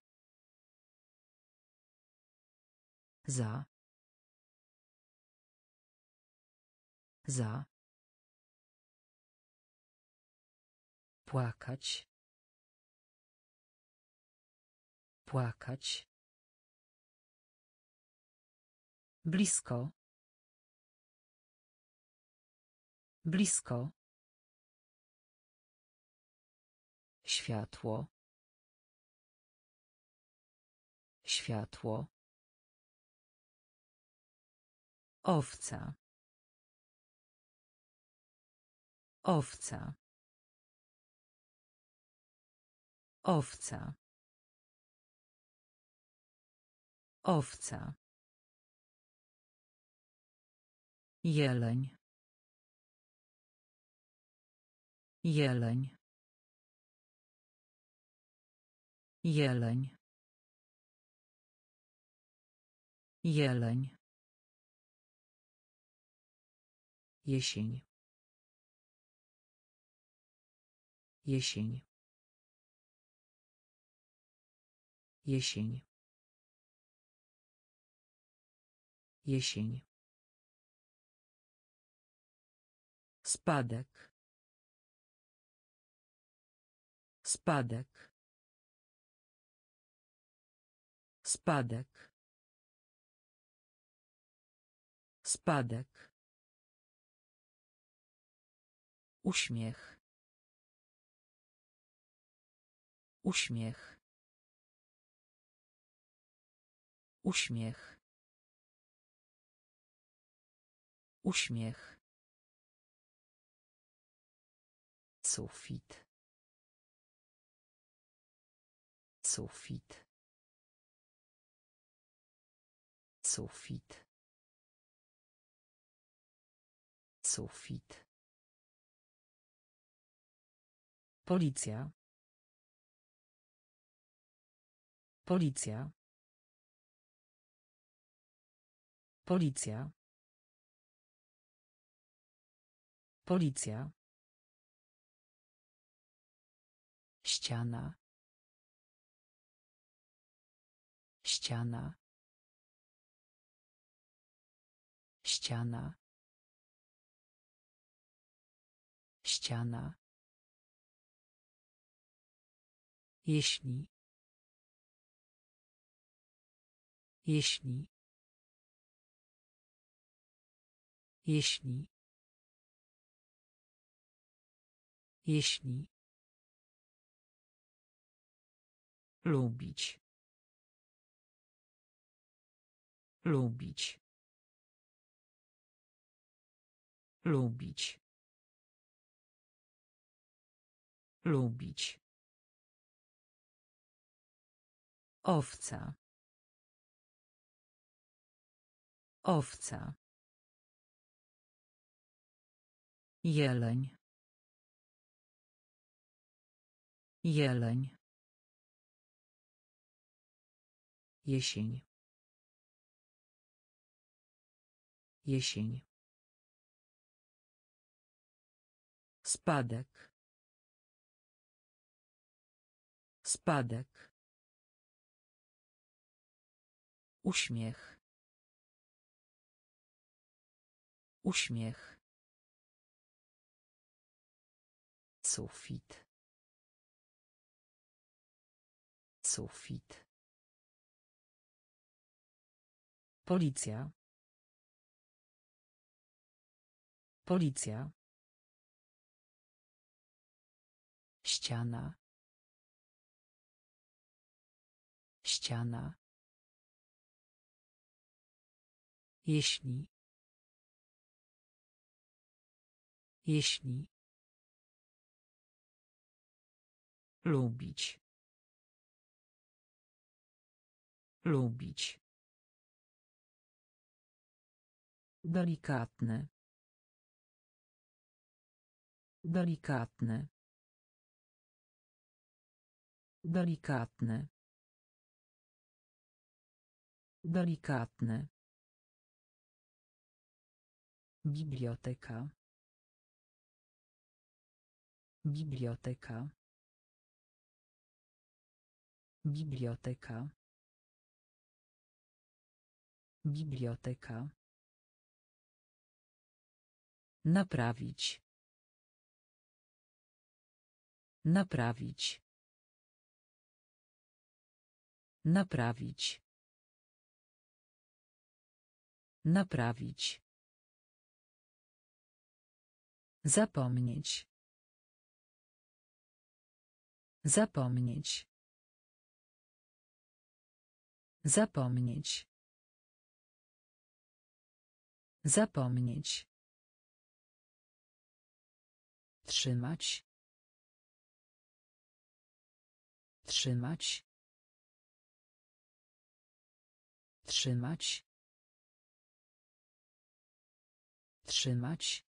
Za. Za. Płakać. Płakać. Blisko. Blisko. Światło. Światło. Owca. Owca. Owca. Owca. Jeleń. Jeleń. Jeleń. Jeleń. Jesień. Jesień. Jesień. Jesień. Spadek. Spadek. Spadek. Spadek. Uśmiech. Uśmiech. Uśmiech. Uśmiech. Sufit. Sufit. Sufit. Sufit. Policja. Policja. Policja. Policja. Ściana. Ściana. ściana. Ściana. Jeśli. Jeśli. Jeśli. Jeśli lubić. Lubić. Lubić. Lubić. Owca. Owca. Jeleń. Jeleń jesień. Jesień. Spadek. Spadek. Uśmiech. Uśmiech. Sufit. Sufit Policja. Policja. Ściana. Ściana. Jeśli. Jeśli. Lubić. Lubić. Delikatny. Delikatny. Delikatny. Delikatny. Biblioteka. Biblioteka. Biblioteka. Biblioteka. Naprawić. Naprawić. Naprawić. Naprawić. Zapomnieć. Zapomnieć. Zapomnieć. Zapomnieć. Trzymać. Trzymać. Trzymać. Trzymać.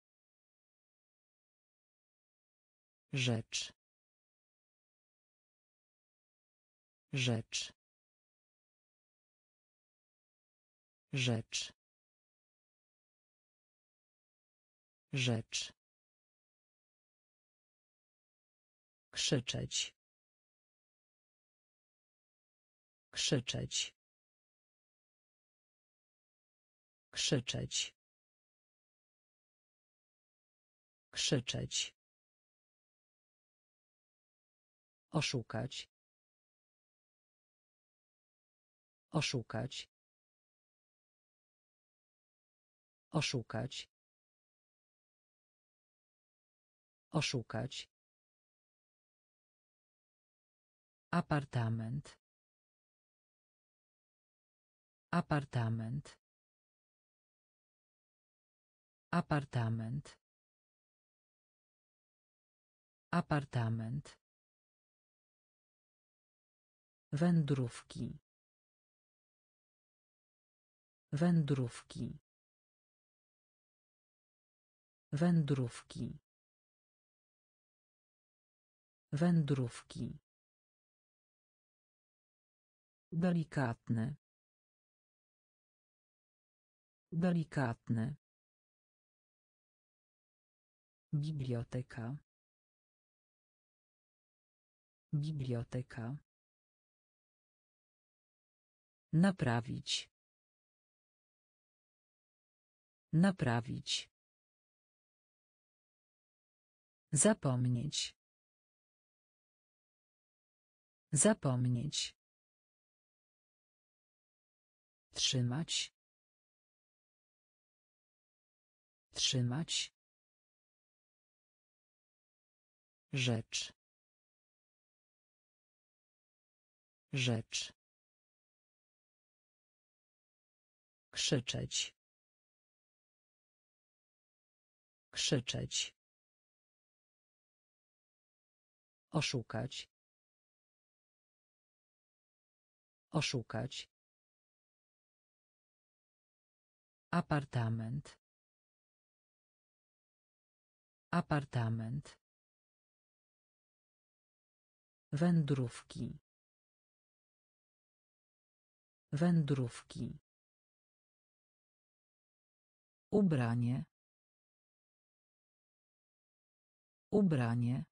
Rzecz. Rzecz. Rzecz. Rzecz. Krzyczeć. Krzyczeć. Krzyczeć. Krzyczeć. Oszukać. Oszukać. Oszukać. Oszukać. Apartament. Apartament. Apartament. Apartament. Wędrówki. Wędrówki. Wędrówki. Wędrówki. Delikatny. Delikatny. Biblioteka. Biblioteka. Naprawić. Naprawić. Zapomnieć. Zapomnieć. Trzymać. Trzymać. Rzecz. Rzecz. Krzyczeć. Krzyczeć. Oszukać. Oszukać. Apartament. Apartament. Wędrówki. Wędrówki. Ubranie. Ubranie.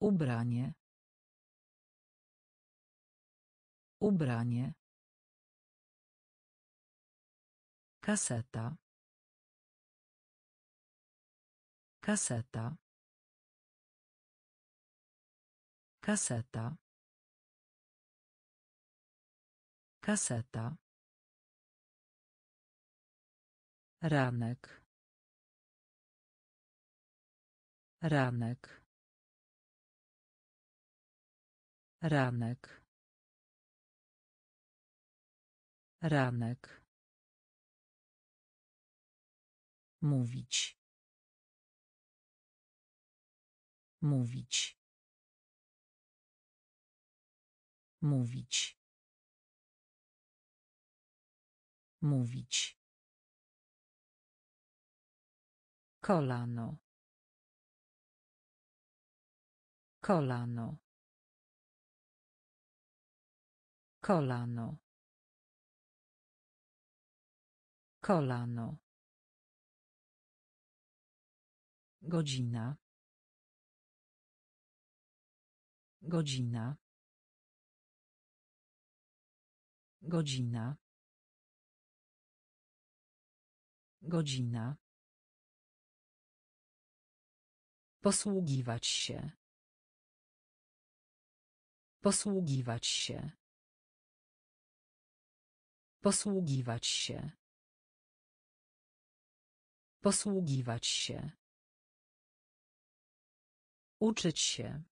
Ubranie. Ubranie. Kaseta. Kaseta. Kaseta. Kaseta. Ranek. Ranek. Ranek. Ranek. Mówić. Mówić. Mówić. Mówić. Kolano. Kolano. Kolano. Kolano. Godzina. Godzina. Godzina. Godzina. Posługiwać się. Posługiwać się. Posługiwać się. Posługiwać się. Uczyć się.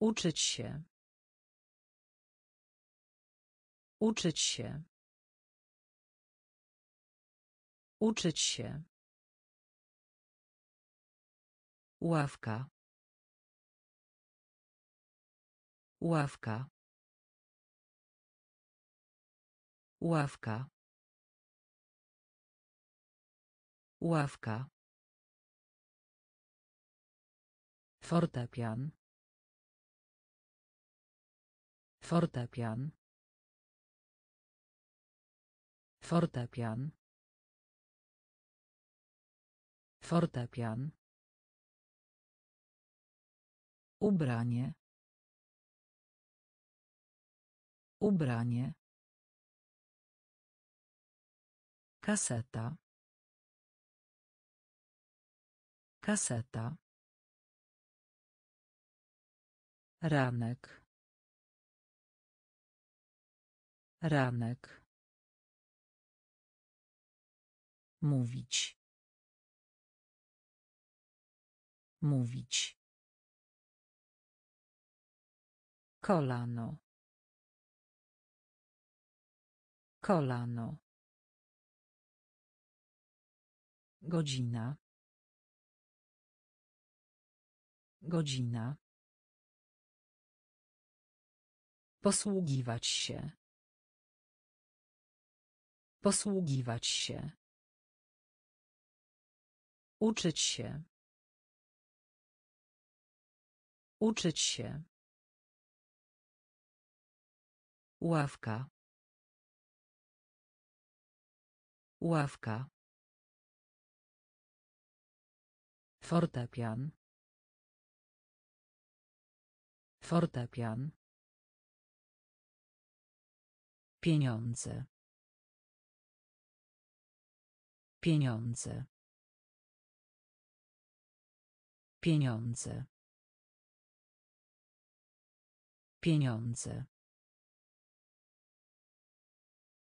Uczyć się. Uczyć się. Uczyć się. Ławka. Ławka. Ławka. Ławka. Fortepian. Fortepian. Fortepian. Fortepian. Ubranie. Ubranie. Kaseta. Kaseta. Ranek. Ranek. Mówić. Mówić. Kolano. Kolano. Godzina. Godzina. Posługiwać się. Posługiwać się. Uczyć się. Uczyć się. Ławka. Ławka. Fortepian. Fortepian. Pieniądze. Pieniądze. Pieniądze. Pieniądze.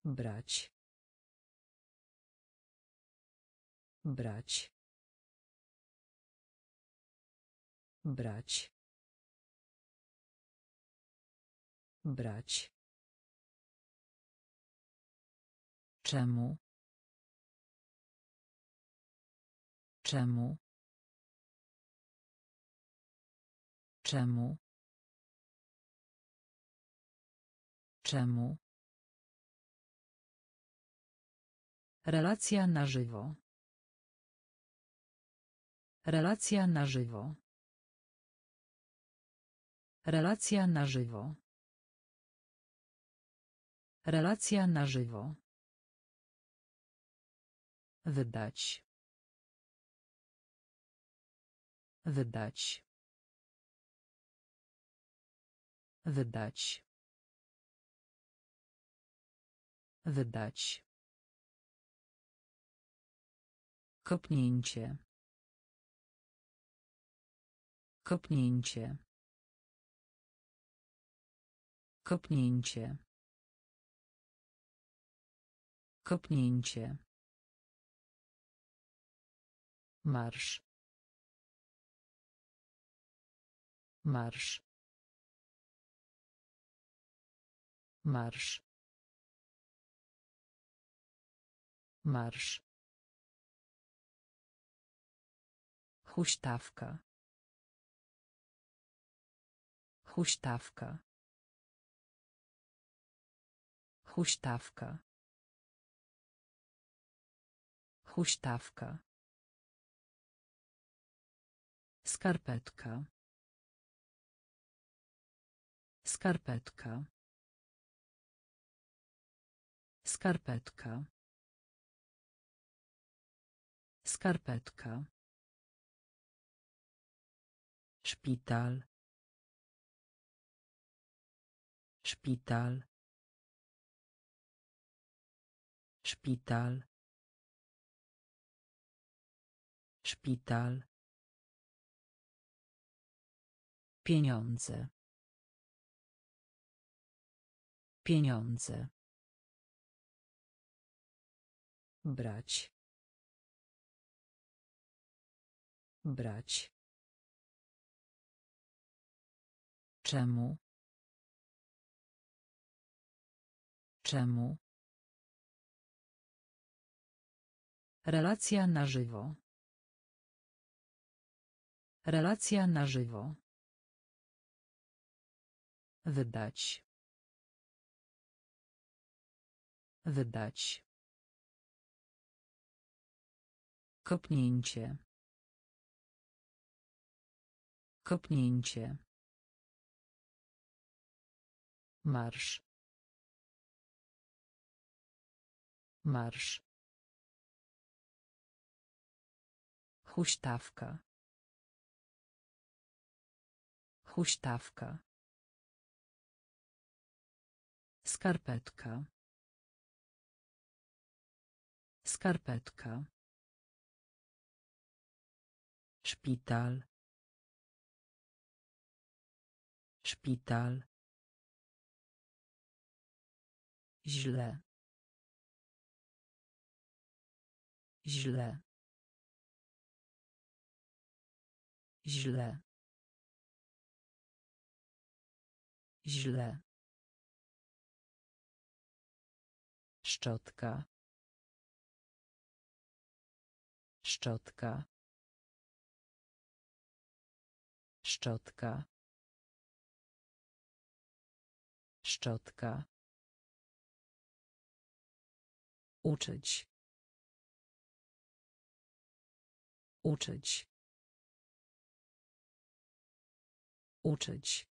Brać. Brać. Brać. Brać. Czemu? Czemu? Czemu? Czemu? Relacja na żywo. Relacja na żywo. Relacja na żywo. Relacja na żywo. Wydać. Wydać. Wydać. Wydać. Kopnięcie. Kopnięcie. Kopnięcie. Kopnięcie. Marsz. Marsz. Marsz. Marsz. Huśtawka. Huśtawka. Huśtawka. Huśtawka. Skarpetka. Skarpetka. Skarpetka. Skarpetka. Szpital. Szpital. Szpital. Szpital. Pieniądze. Pieniądze. Brać. Brać. Czemu? Czemu? Relacja na żywo. Relacja na żywo. Wydać. Wydać. Kopnięcie. Kopnięcie. Marsz. Marsz. Huśtawka. Huśtawka. Skarpetka. Skarpetka. Szpital. Szpital. Źle. Źle. Źle. Źle. Szczotka. Szczotka. Szczotka. Szczotka. Uczyć. Uczyć. Uczyć.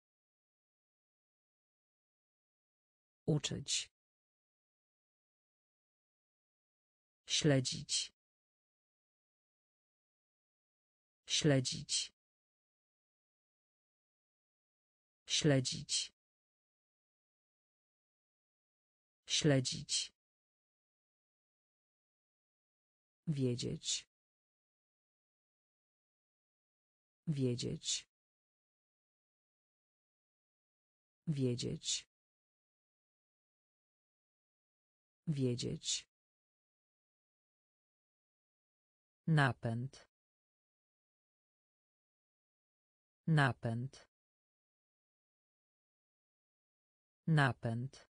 Uczyć. Śledzić. Śledzić. Śledzić. Śledzić. Wiedzieć. Wiedzieć. Wiedzieć. Wiedzieć. Napęd. Napęd. Napęd.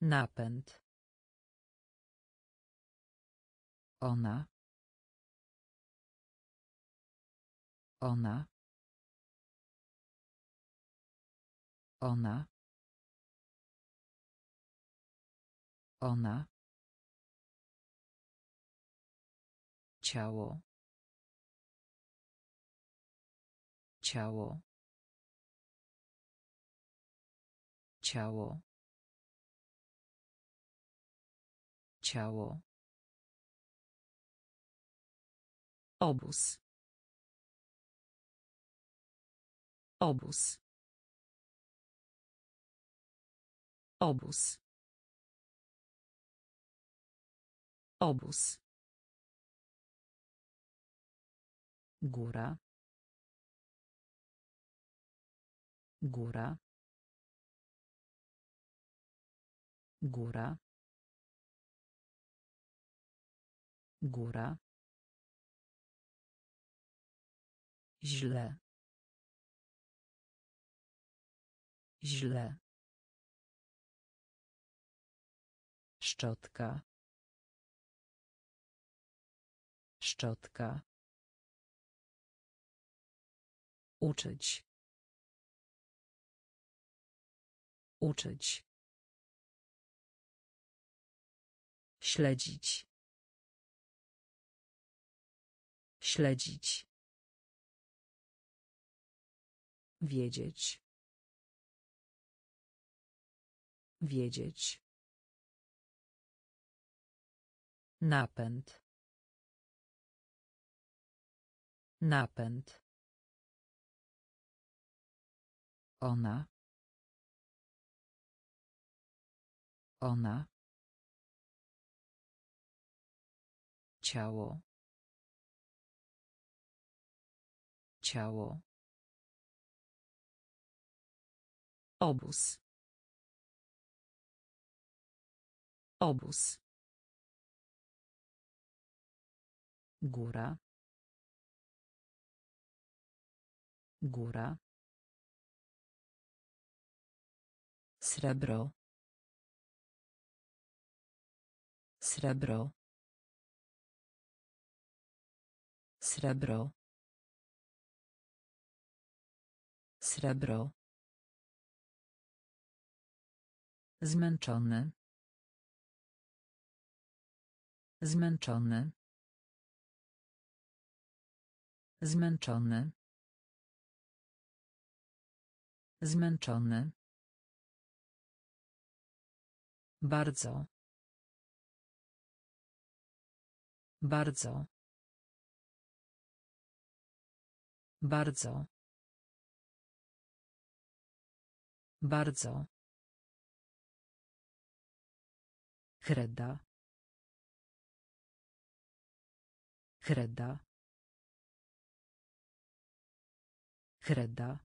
Napęd. Ona. Ona. Ona. Ona. Ciało. Ciało. Ciało. Ciało. Obóz. Obóz. Obóz. Obóz. Góra. Góra. Góra. Góra. Źle. Źle. Szczotka. Szczotka. Uczyć. Uczyć. Śledzić. Śledzić. Wiedzieć. Wiedzieć. Napęd. Napęd. Ona. Ona. Ciało. Ciało. Obóz. Obóz. Góra. Góra. Srebro. Srebro. Srebro. Srebro. Zmęczony. Zmęczony. Zmęczony. Zmęczony. Bardzo. Bardzo. Bardzo. Bardzo. Kreda. Kreda. Kreda.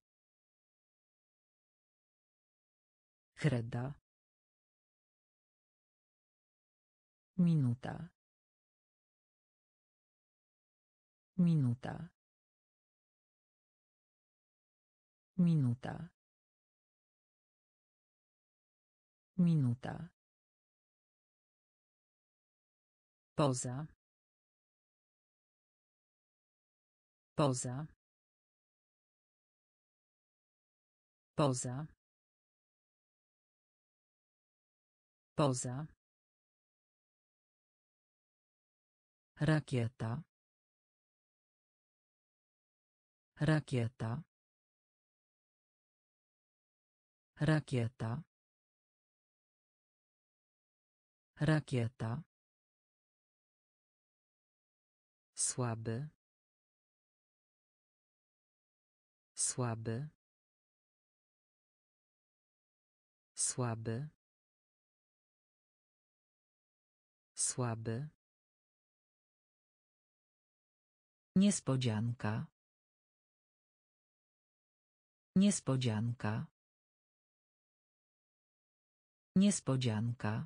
Kreda. Minuta. Minuta. Minuta. Minuta. Poza. Poza. Poza. Poza. Rakieta. Rakieta. Rakieta. Rakieta. Słaby. Słaby. Słaby. Słaby. Niespodzianka. Niespodzianka. Niespodzianka.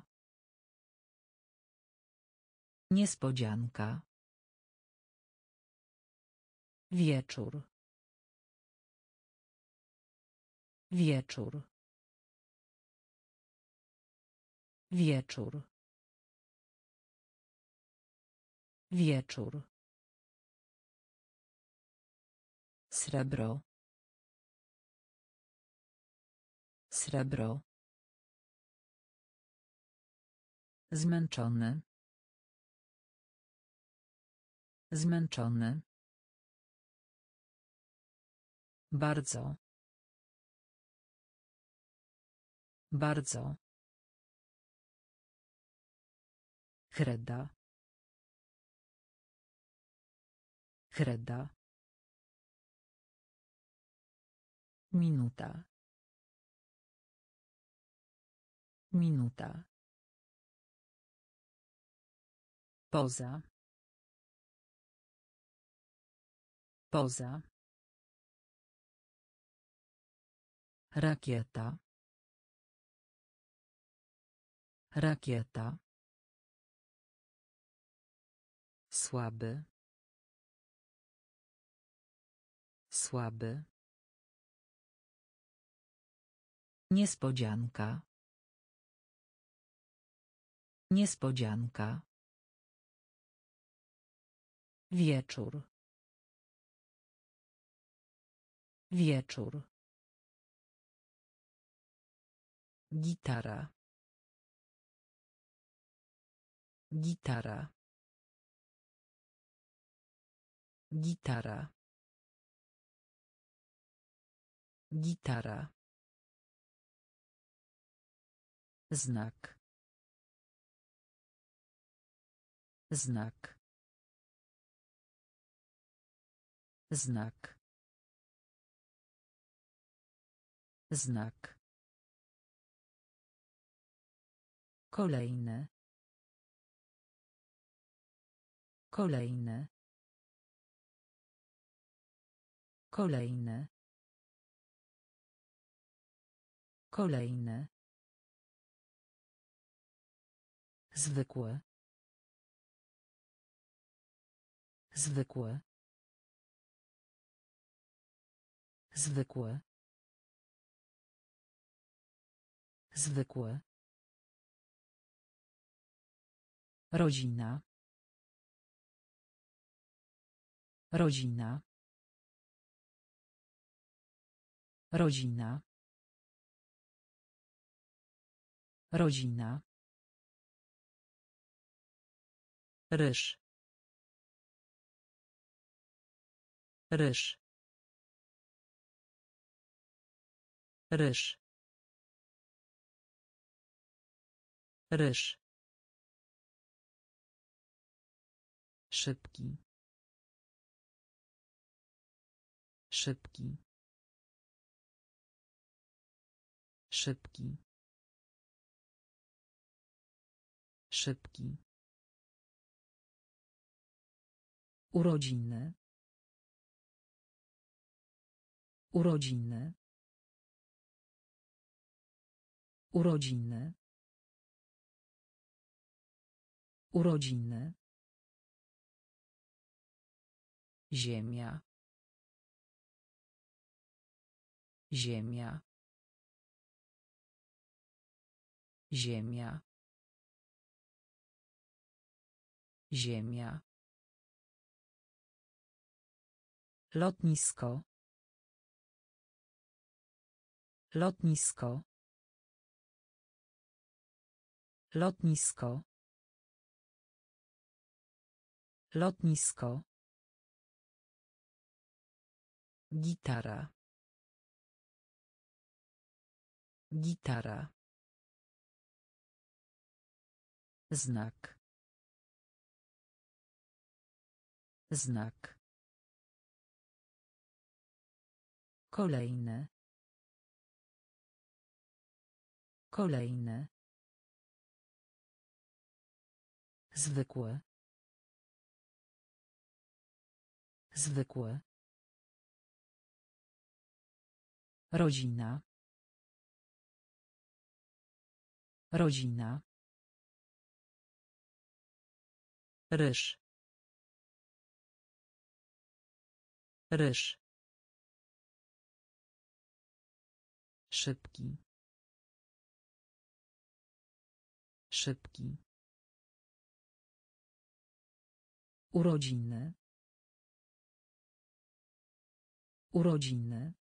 Niespodzianka. Wieczór. Wieczór. Wieczór. Wieczór. Srebro. Srebro. Zmęczony. Zmęczony. Bardzo. Bardzo. Kreda. Kreda. Minuta. Minuta. Poza. Poza. Rakieta. Rakieta. Słaby. Słaby. Niespodzianka. Niespodzianka. Wieczór. Wieczór. Gitara. Gitara. Gitara. Gitara. Znak. Znak. Znak. Znak. Kolejne. Kolejne. Kolejne. Kolejne. Zwykłe. Zwykłe. Zwykłe. Zwykłe. Rodzina. Rodzina. Rodzina. Rodzina. Ryż. Ryż. Ryż. Ryż. Szybki. Szybki. Szybki. Szybki. Urodziny. Urodziny. Urodziny. Urodziny. Ziemia. Ziemia. Ziemia. Ziemia. Lotnisko. Lotnisko. Lotnisko. Lotnisko. Gitara. Gitara. Znak. Znak. Kolejne. Kolejny. Zwykły. Zwykły. Rodzina. Rodzina. Ryż. Ryż. Szybki. Szybki. Urodziny. Urodziny.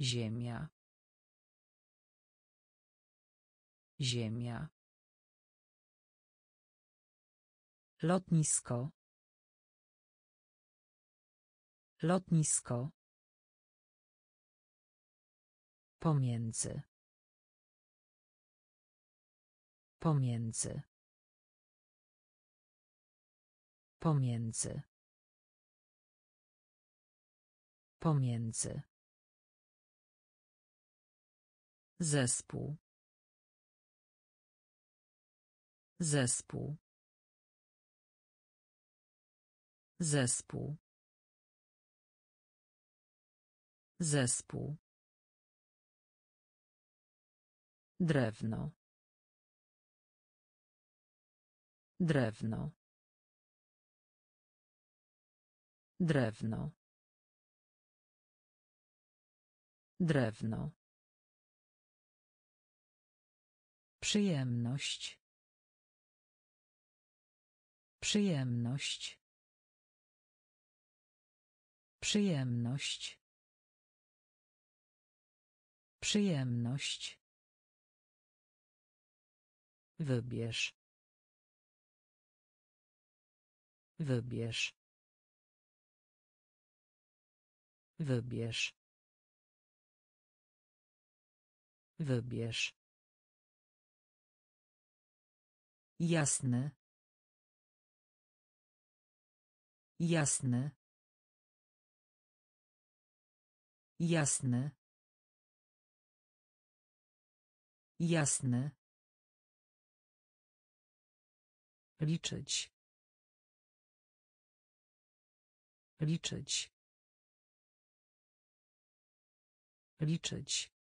Ziemia. Ziemia. Lotnisko. Lotnisko. Pomiędzy. Pomiędzy. Pomiędzy. Pomiędzy. Zespół. Zespół. Zespół. Zespół. Drewno. Drewno. Drewno. Drewno. Przyjemność. Przyjemność. Przyjemność. Przyjemność. Wybierz. Wybierz. Wybierz. Wybierz. Jasny. Jasny. Jasny. Jasny. Liczyć. Liczyć. Liczyć.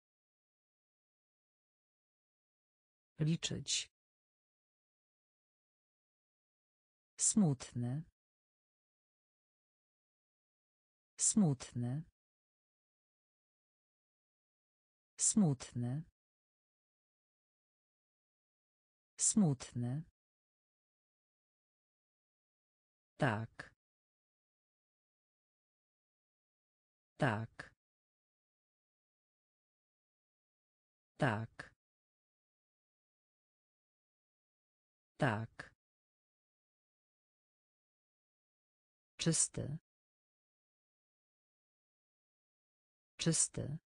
Liczyć. Smutny. Smutny. Smutny. Smutny. Tak. Tak. Tak. Tak. Czysty. Czysty.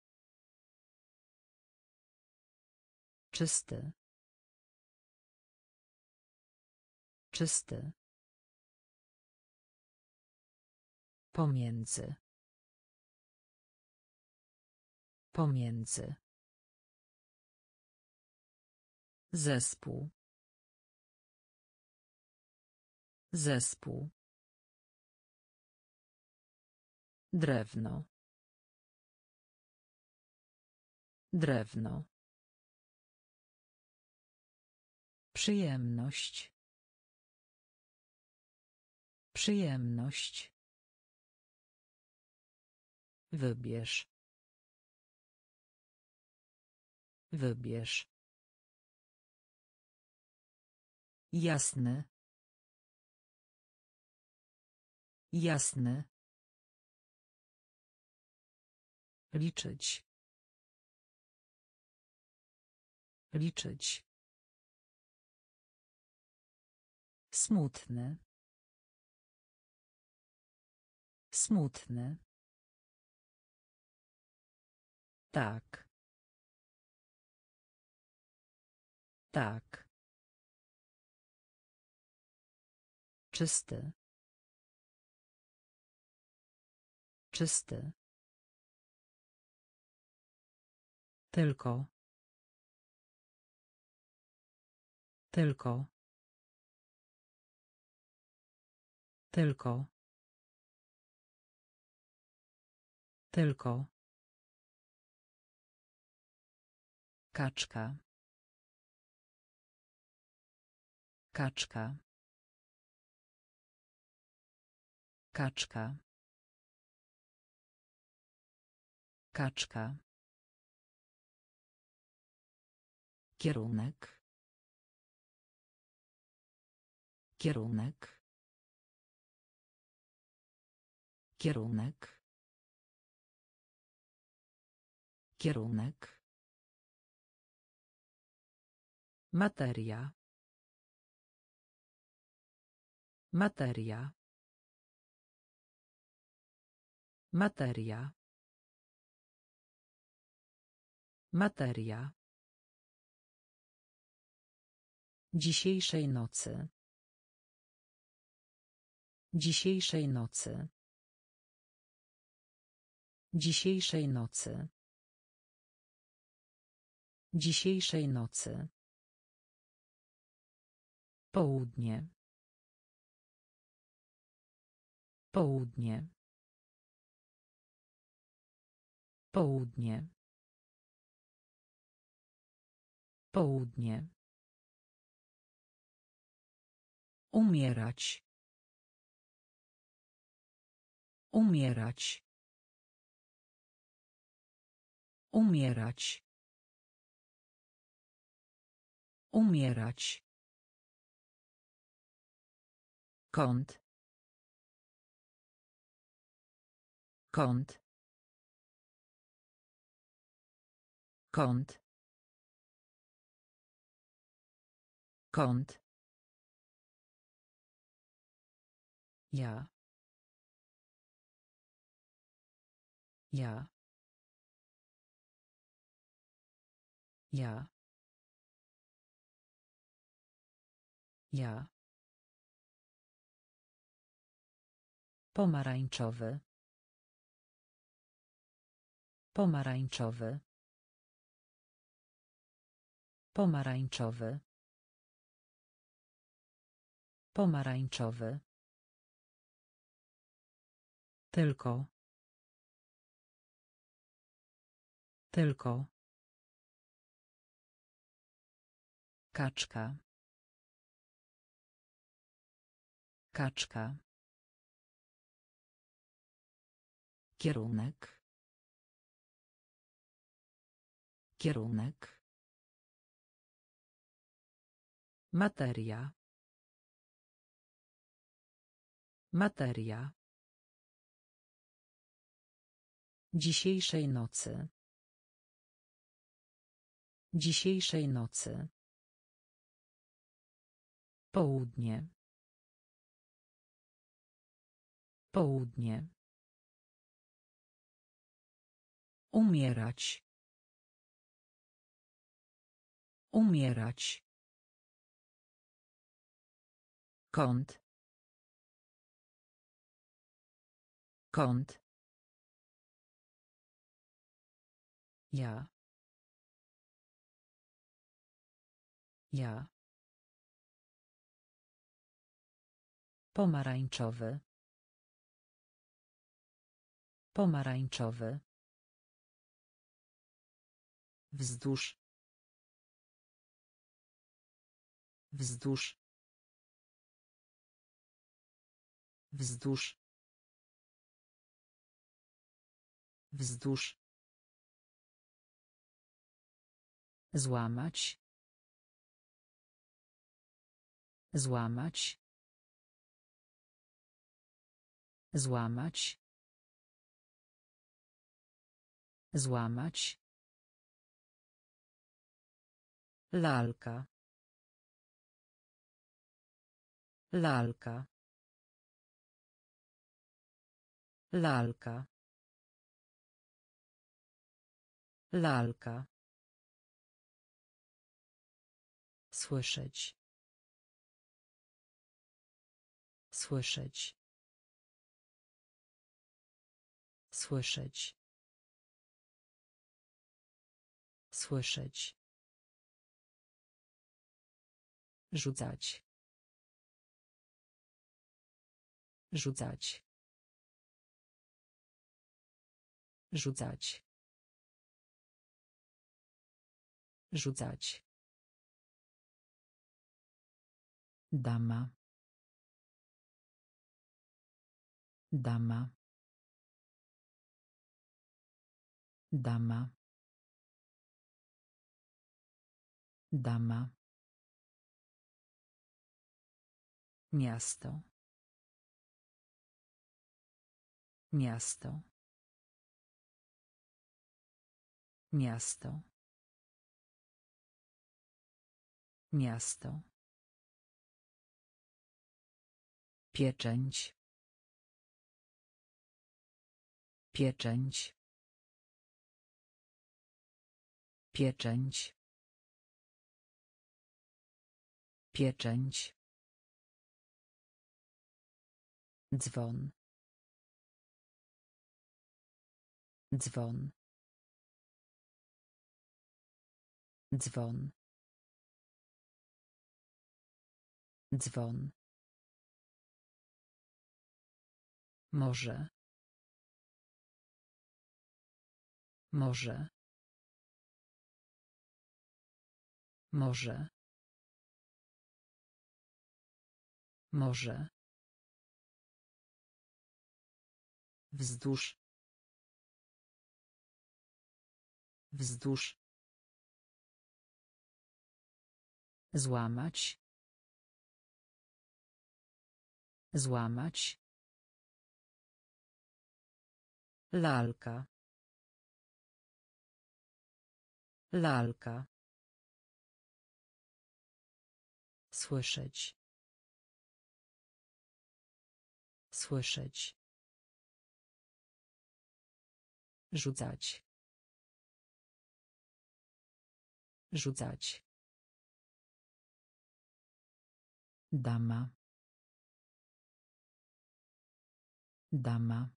Czysty. Czysty. Pomiędzy. Pomiędzy. Zespół. Zespół. Drewno. Drewno. Przyjemność. Przyjemność. Wybierz. Wybierz. Jasny. Jasny. Liczyć. Liczyć. Smutny. Smutny. Tak. Tak. Czysty. Czysty. Tylko. Tylko. Tylko. Tylko. Kaczka. Kaczka. Kaczka. Kaczka. Kierunek. Kierunek. Kierunek. Kierunek. Materia. Materia. Materia. Materia. Dzisiejszej nocy. Dzisiejszej nocy. Dzisiejszej nocy. Dzisiejszej nocy. Południe. Południe. Południe. Południe. Umierać. Umierać. Umierać. Umierać. Kąt. Kąt. Kąt. Kąt. Ja. Ja. Ja. Ja. Pomarańczowy. Pomarańczowy. Pomarańczowy. Pomarańczowy. Tylko. Tylko. Kaczka. Kaczka. Kierunek. Kierunek. Materia. Materia. Dzisiejszej nocy. Dzisiejszej nocy. Południe. Południe. Umierać. Umierać. Kąt. Kąt. Ja. Ja. Pomarańczowy. Pomarańczowy. Wzdłuż. Wzdłuż. Wzdłuż. Wzdłuż. Złamać. Złamać. Złamać. Złamać. Lalka. Lalka. Lalka. Lalka. Słyszeć. Słyszeć. Słyszeć. Słyszeć. Rzucać. Rzucać. Rzucać. Rzucać. Dama. Dama. Dama. Dama. Miasto. Miasto. Miasto. Miasto. Pieczęć. Pieczęć. Pieczęć. Pieczęć. Dzwon. Dzwon. Dzwon. Dzwon. Może. Może. Może. Może. Wzdłuż. Wzdłuż. Złamać. Złamać. Lalka. Lalka. Słyszeć. Słyszeć. Rzucać. Rzucać. Dama. Dama.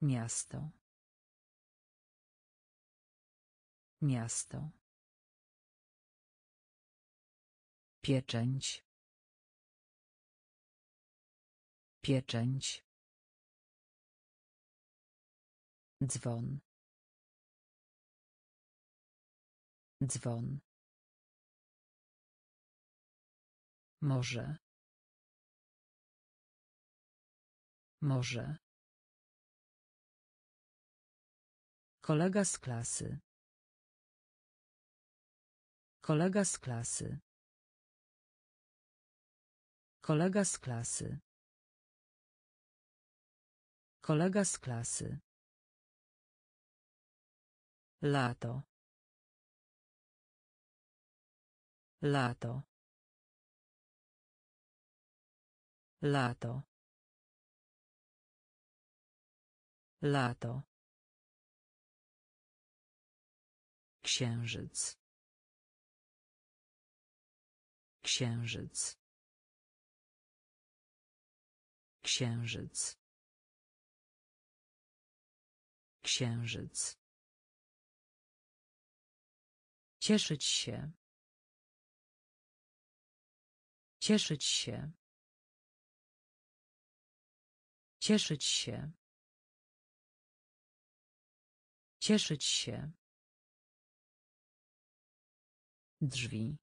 Miasto. Miasto. Pieczęć. Pieczęć. Dzwon. Dzwon. Może. Może. Kolega z klasy. Kolega z klasy. Kolega z klasy. Kolega z klasy. Lato. Lato. Lato. Lato. Księżyc. Księżyc. Księżyc. Księżyc. Cieszyć się. Cieszyć się. Cieszyć się. Cieszyć się. Drzwi.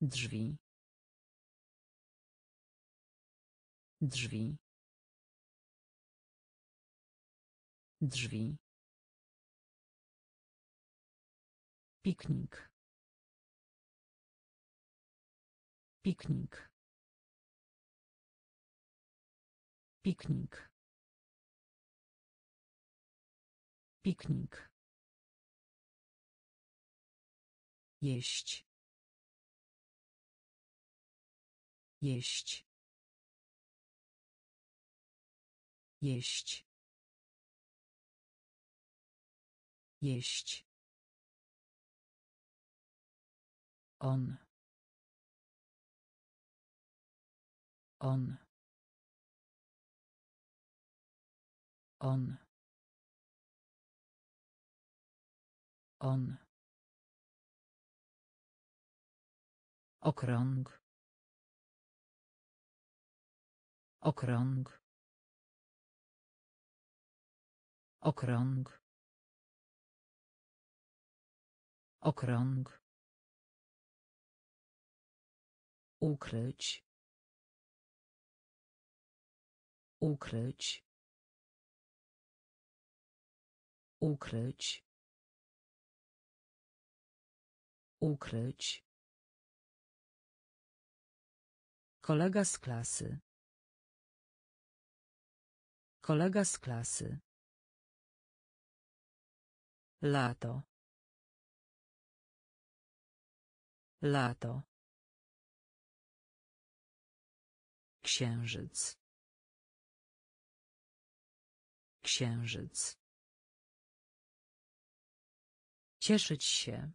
Drzwi. Drzwi. Drzwi. Piknik. Piknik. Piknik. Piknik. Jeść. Jeść. Jeść. Jeść. On. On. On. On. Okrąg. Okrąg. Okrąg. Okrąg. Ukryć. Ukryć. Ukryć. Ukryć. Kolega z klasy. Kolega z klasy. Lato. Lato. Księżyc. Księżyc. Cieszyć się.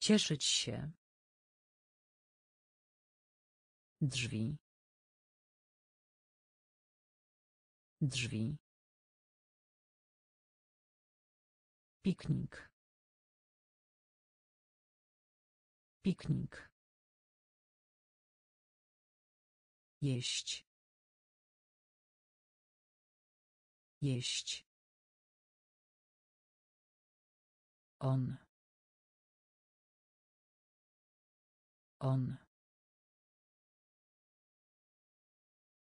Cieszyć się. Drzwi. Drzwi. Piknik. Piknik. Jeść. Jeść. On. On.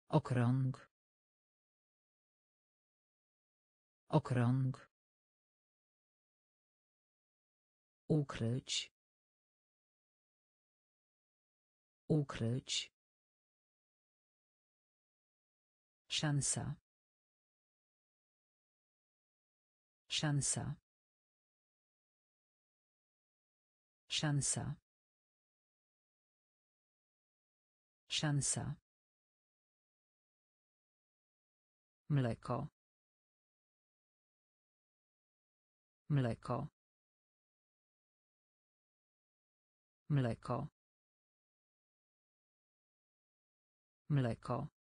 Okrąg. Okrąg. Ukryć. Ukryć. Szansa. Szansa. Szansa. Szansa. Mleko. Mleko. Mleko. Mleko.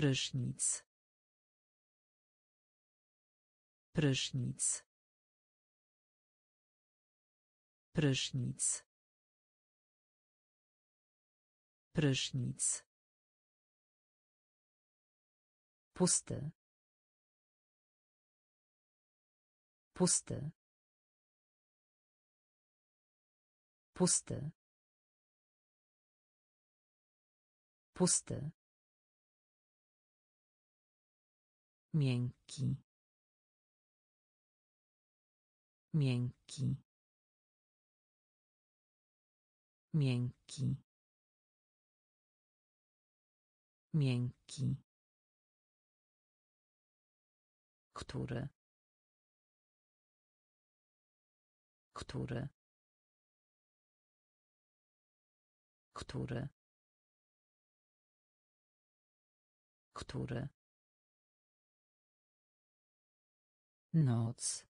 Prysznic. Prysznic. Prysznic. Prysznic. Pusty. Pusty. Pusty. Pusty. Miękki. Miękki. Miękki. Miękki. Który. Który. Który. Który. Noc.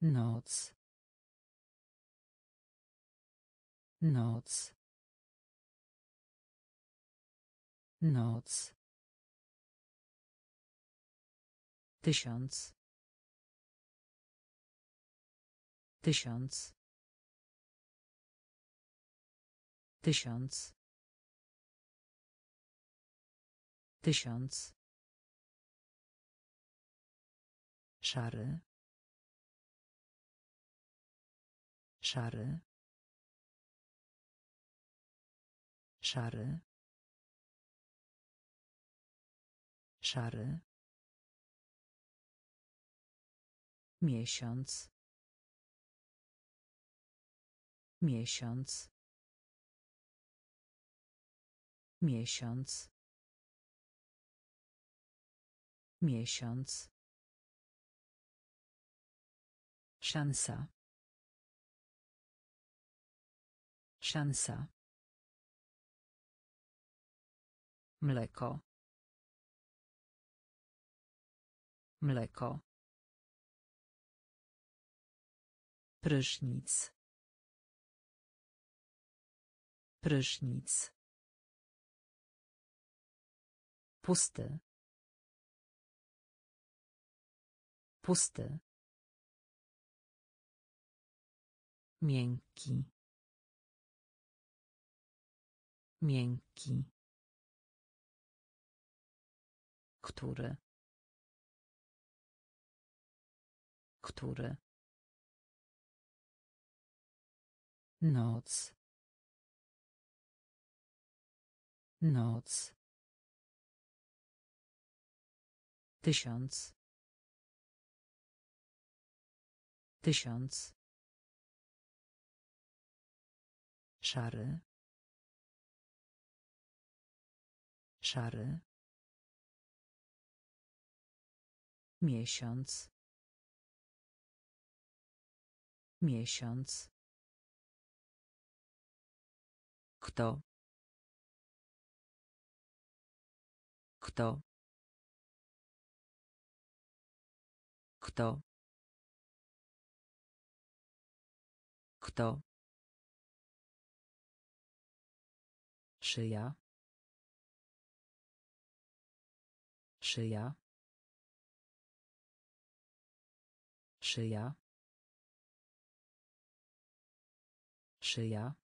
Noc. Noc. Noc. Tysiąc. Tysiąc. Tysiąc. Tysiąc. Szary. Szary. Szary. Szary. Miesiąc. Miesiąc. Miesiąc. Miesiąc. Szansa. Szansa. Mleko. Mleko. Prysznic. Prysznic. Pusty. Pusty. Miękki. Miękki. Który. Który. Noc. Noc. Tysiąc. Tysiąc. Szary. Szary. Miesiąc. Miesiąc. Kto? Kto? Kto? Kto? Szyja. Szyja. Szyja. Szyja.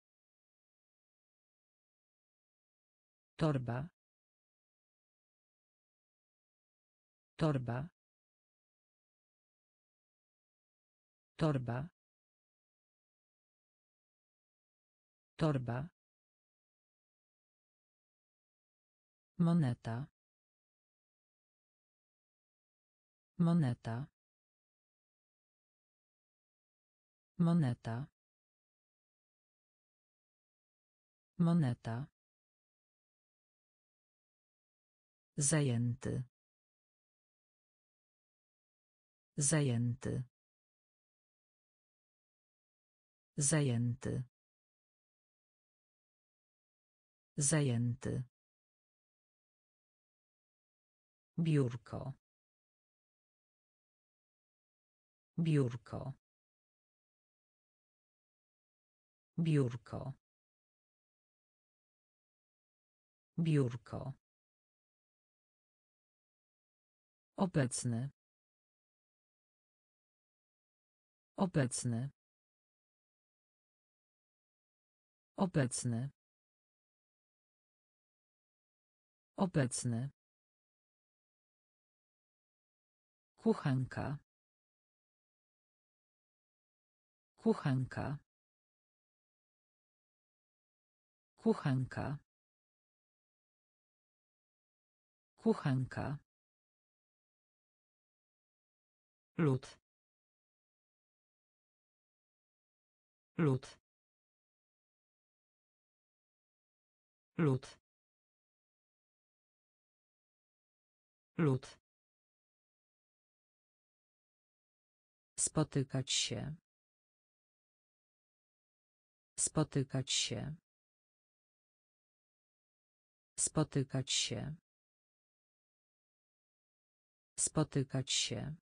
Torba. Torba. Torba. Torba. Moneta. Moneta. Moneta. Moneta. Zajęty. Zajęty. Zajęty. Zajęty. Biurko. Biurko. Biurko. Biurko. Obecny. Obecny. Obecny. Obecny. Kuchenka. Kuchenka. Kuchenka. Kuchenka. Lód. Lód. Lód. Lód. Spotykać się. Spotykać się. Spotykać się. Spotykać się.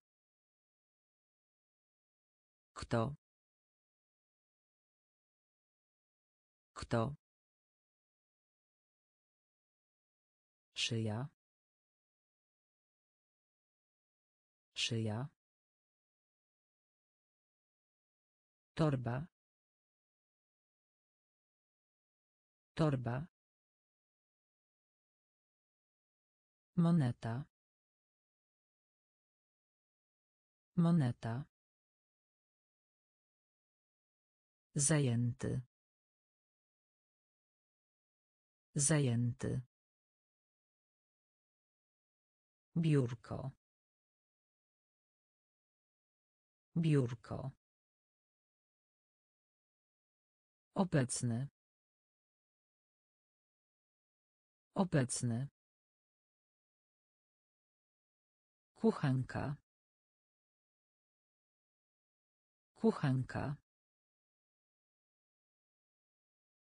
Kto? Kto? Szyja. Szyja. Torba. Torba. Moneta. Moneta. Zajęty. Zajęty. Biurko. Biurko. Obecny. Obecny. Kuchenka. Kuchenka.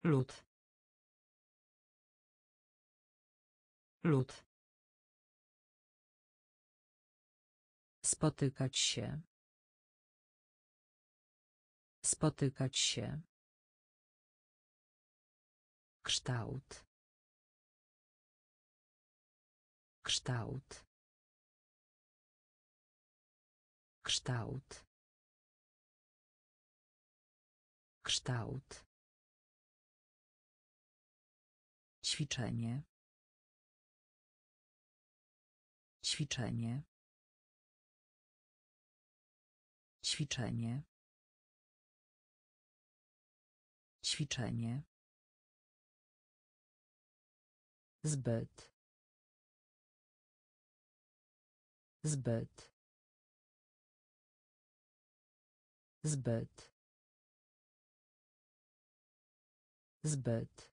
Lód. Lód. Spotykać się. Spotykać się. Kształt. Kształt. Kształt. Kształt. Ćwiczenie. Ćwiczenie. Ćwiczenie. Ćwiczenie. Zbyt. Zbyt. Zbyt. Zbyt.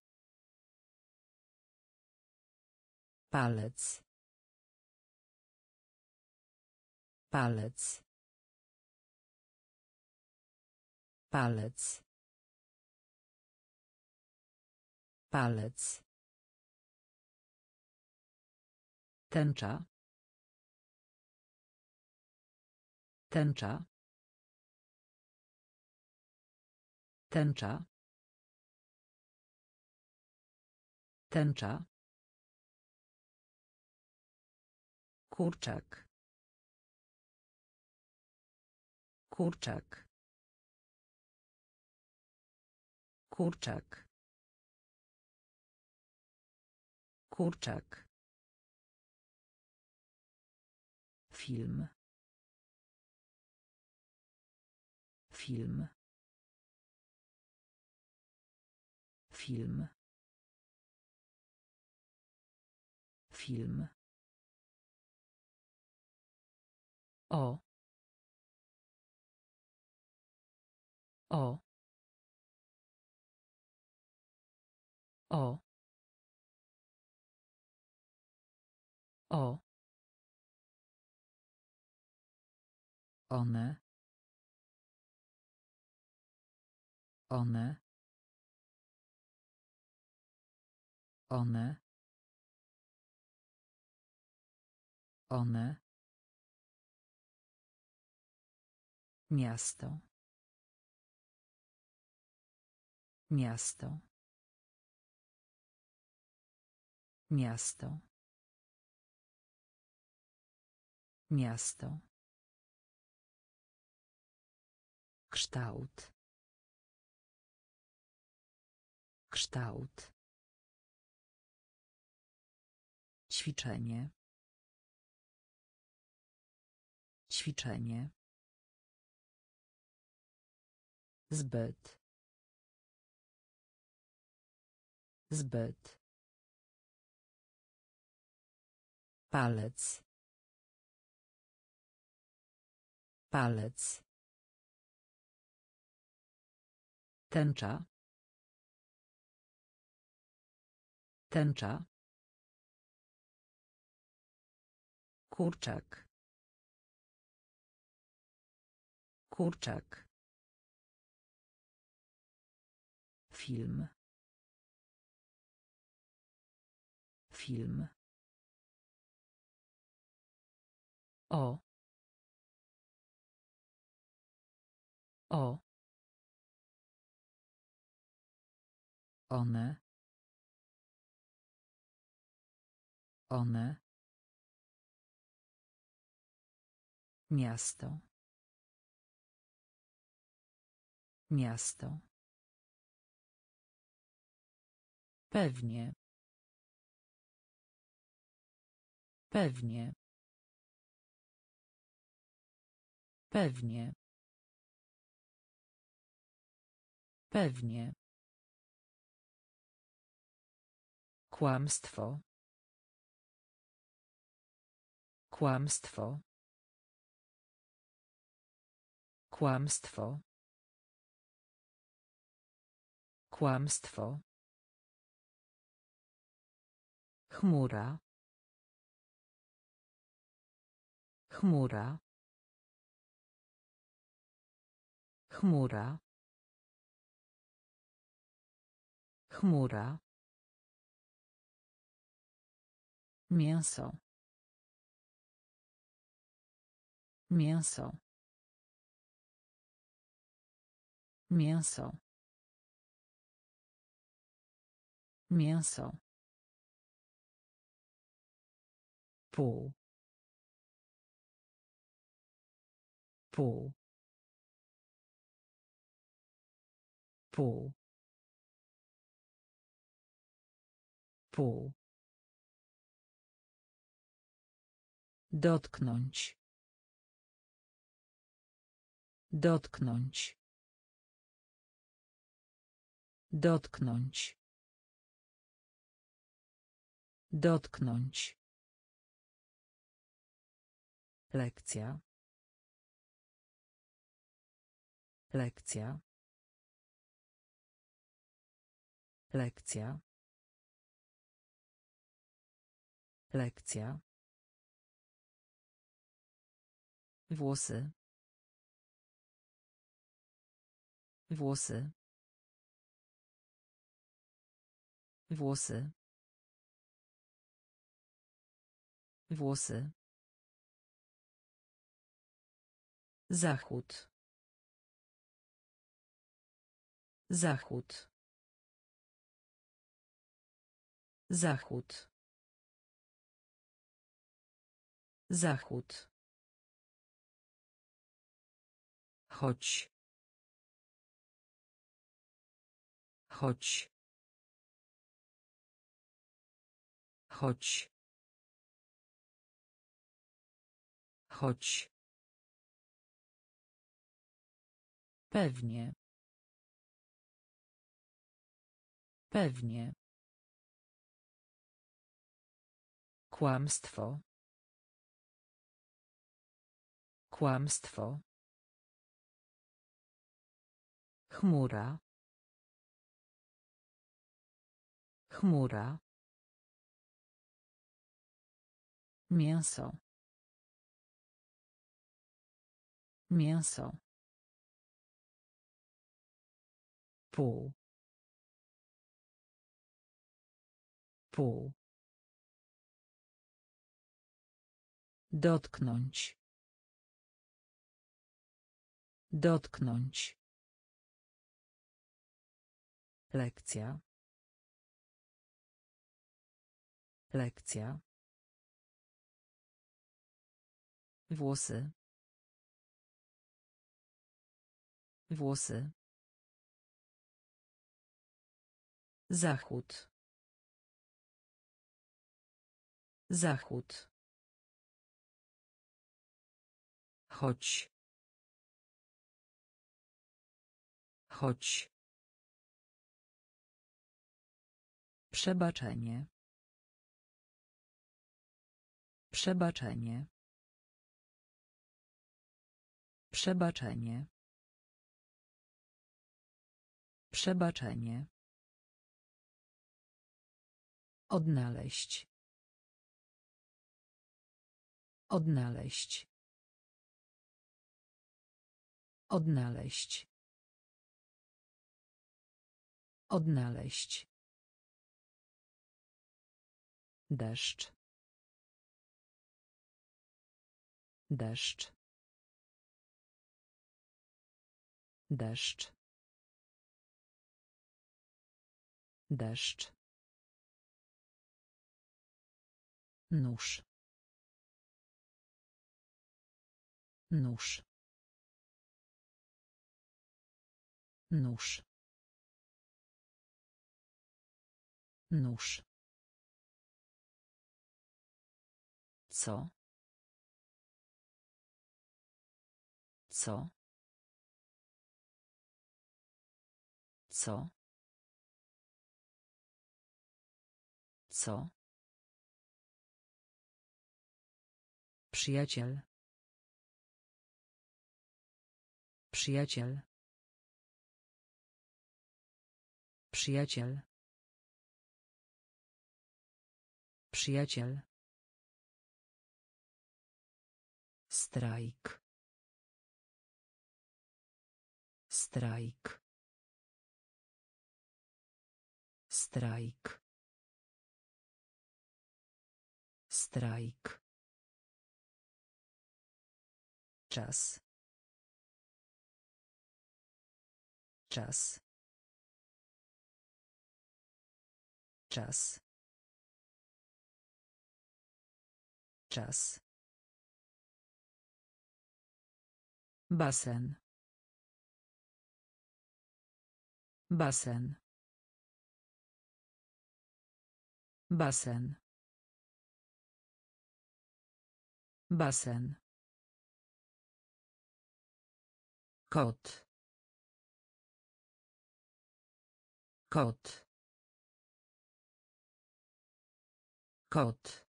Palec. Palec. Palec. Palec. Tęcza. Tęcza. Tęcza. Tęcza. Kurczak. Kurczak. Kurczak. Kurczak. Film. Film. Film. Film. O. O. O. O. One. One. One. One. Miasto. Miasto. Miasto. Miasto. Kształt. Kształt. Ćwiczenie. Ćwiczenie. Zbyt. Zbyt. Palec. Palec. Tęcza. Tęcza. Kurczak. Kurczak. Film. Film. O. O. One. One. Miasto. Miasto. Pewnie. Pewnie. Pewnie. Pewnie. Kłamstwo. Kłamstwo. Kłamstwo. Kłamstwo. Chmura. Chmura. Chmura. Chmura. Mięso. Mięso. Mięso. Mięso. Pół. Pół. Pół. Pół. Dotknąć. Dotknąć. Dotknąć. Dotknąć. Lekcja. Lekcja. Lekcja. Lekcja. Włosy. Włosy. Włosy. Włosy. Zachód. Zachód. Zachód. Zachód. Chodź. Chodź. Chodź. Chodź. Pewnie. Pewnie. Kłamstwo. Kłamstwo. Chmura. Chmura. Mięso. Mięso. Pół. Pół. Dotknąć. Dotknąć. Lekcja. Lekcja. Włosy. Włosy. Zachód. Zachód. Chodź. Chodź. Przebaczenie. Przebaczenie. Przebaczenie. Przebaczenie. Odnaleźć. Odnaleźć. Odnaleźć. Odnaleźć. Deszcz. Deszcz. Deszcz. Deszcz. Nóż. Nóż. Nóż. Nóż. Co? Co? Co? Co? Przyjaciel. Przyjaciel. Przyjaciel. Przyjaciel. Strajk. Strajk. Strajk. Strajk. Czas. Czas. Czas. Czas. Basen. Basen. Basen. Basen. Kot. Kot. Kot.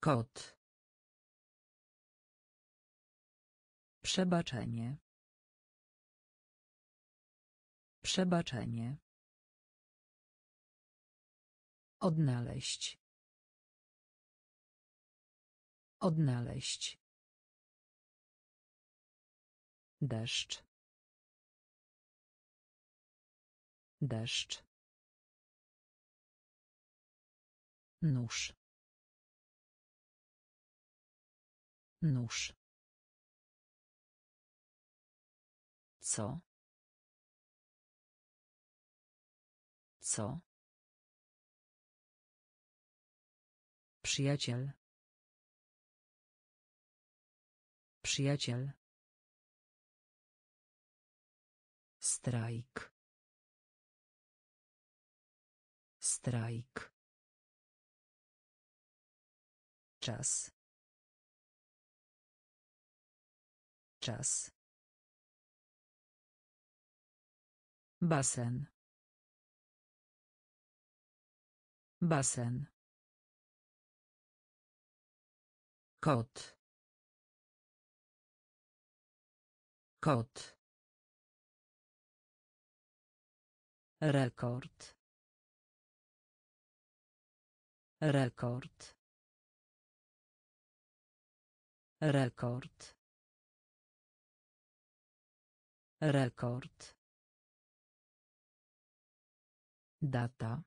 Kot. Przebaczenie. Przebaczenie. Odnaleźć. Odnaleźć. Deszcz. Deszcz. Nóż. Nóż. Co? Co? Przyjaciel. Przyjaciel. Strajk. Strajk. Czas. Czas. Basen. Basen. Kot. Kot. Rekord. Rekord. Rekord. Rekord. Data.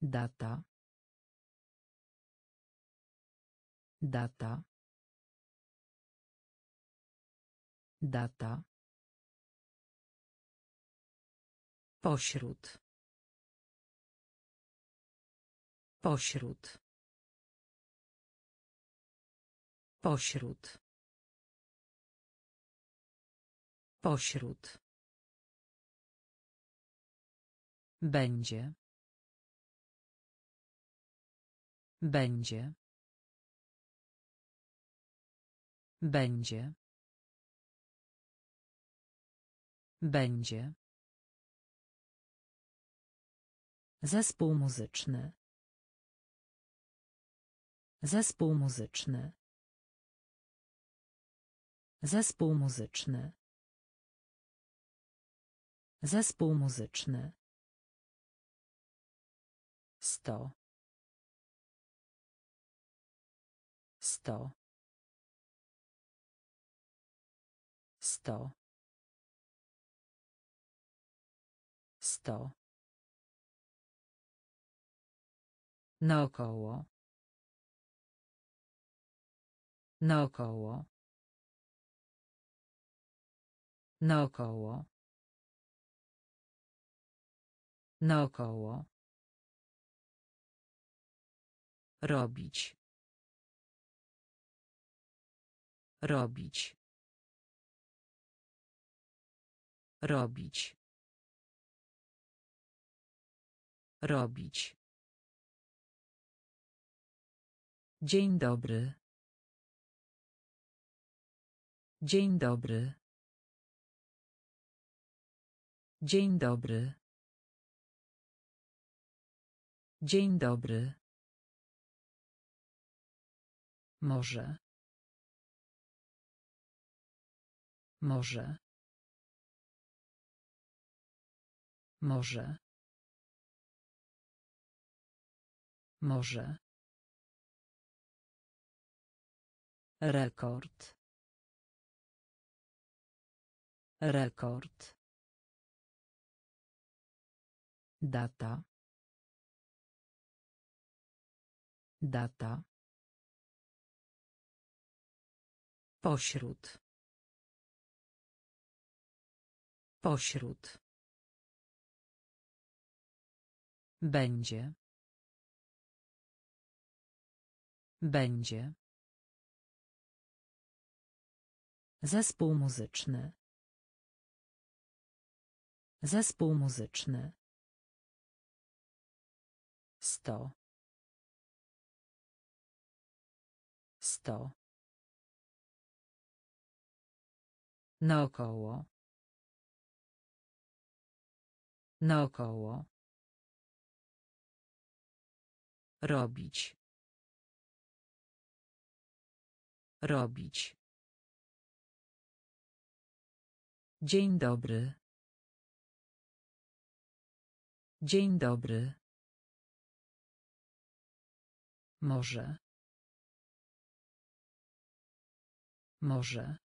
Data. Data. Data. Pośród. Pośród. Pośród. Pośród. Będzie. Będzie. Będzie. Będzie. Zespół muzyczny. Zespół muzyczny. Zespół muzyczny. Zespół muzyczny. Sto. Sto. Sto. Sto. Naokoło. Naokoło. Naokoło. Naokoło. Robić. Robić. Robić. Robić. Dzień dobry. Dzień dobry. Dzień dobry. Dzień dobry. Może. Może. Może. Może. Rekord. Rekord. Data. Data. Pośród. Spośród. Będzie. Będzie. Zespół muzyczny. Zespół muzyczny. Sto. Sto. Naokoło. Naokoło. Robić. Robić. Dzień dobry. Dzień dobry. Może. Może.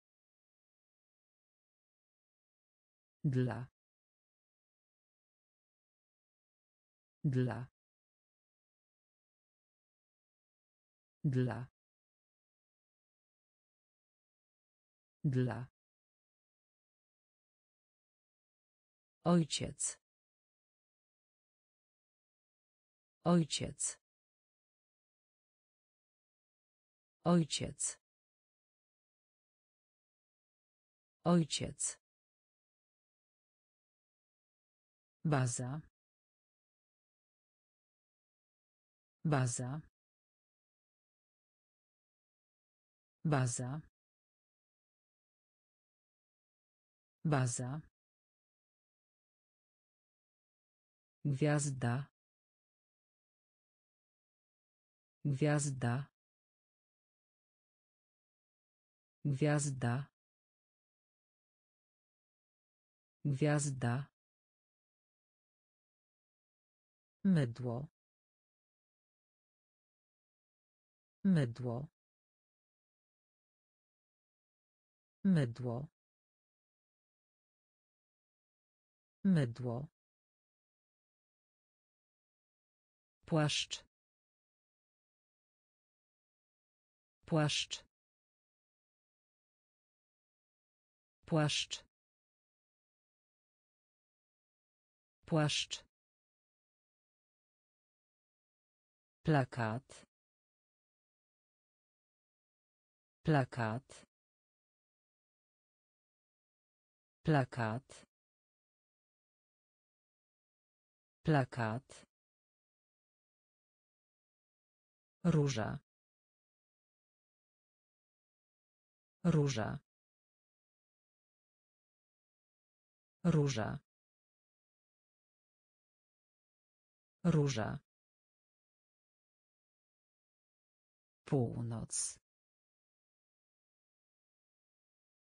Dla. Dla. Dla. Dla. Ojciec. Ojciec. Ojciec. Ojciec. Baza. Baza. Baza. Baza. Gwiazda. Gwiazda. Gwiazda. Gwiazda. Mydło. Mydło. Mydło. Mydło. Płaszcz. Płaszcz. Płaszcz. Płaszcz. Plakat. Plakat. Plakat. Plakat. Róża. Róża. Róża. Róża. Północ.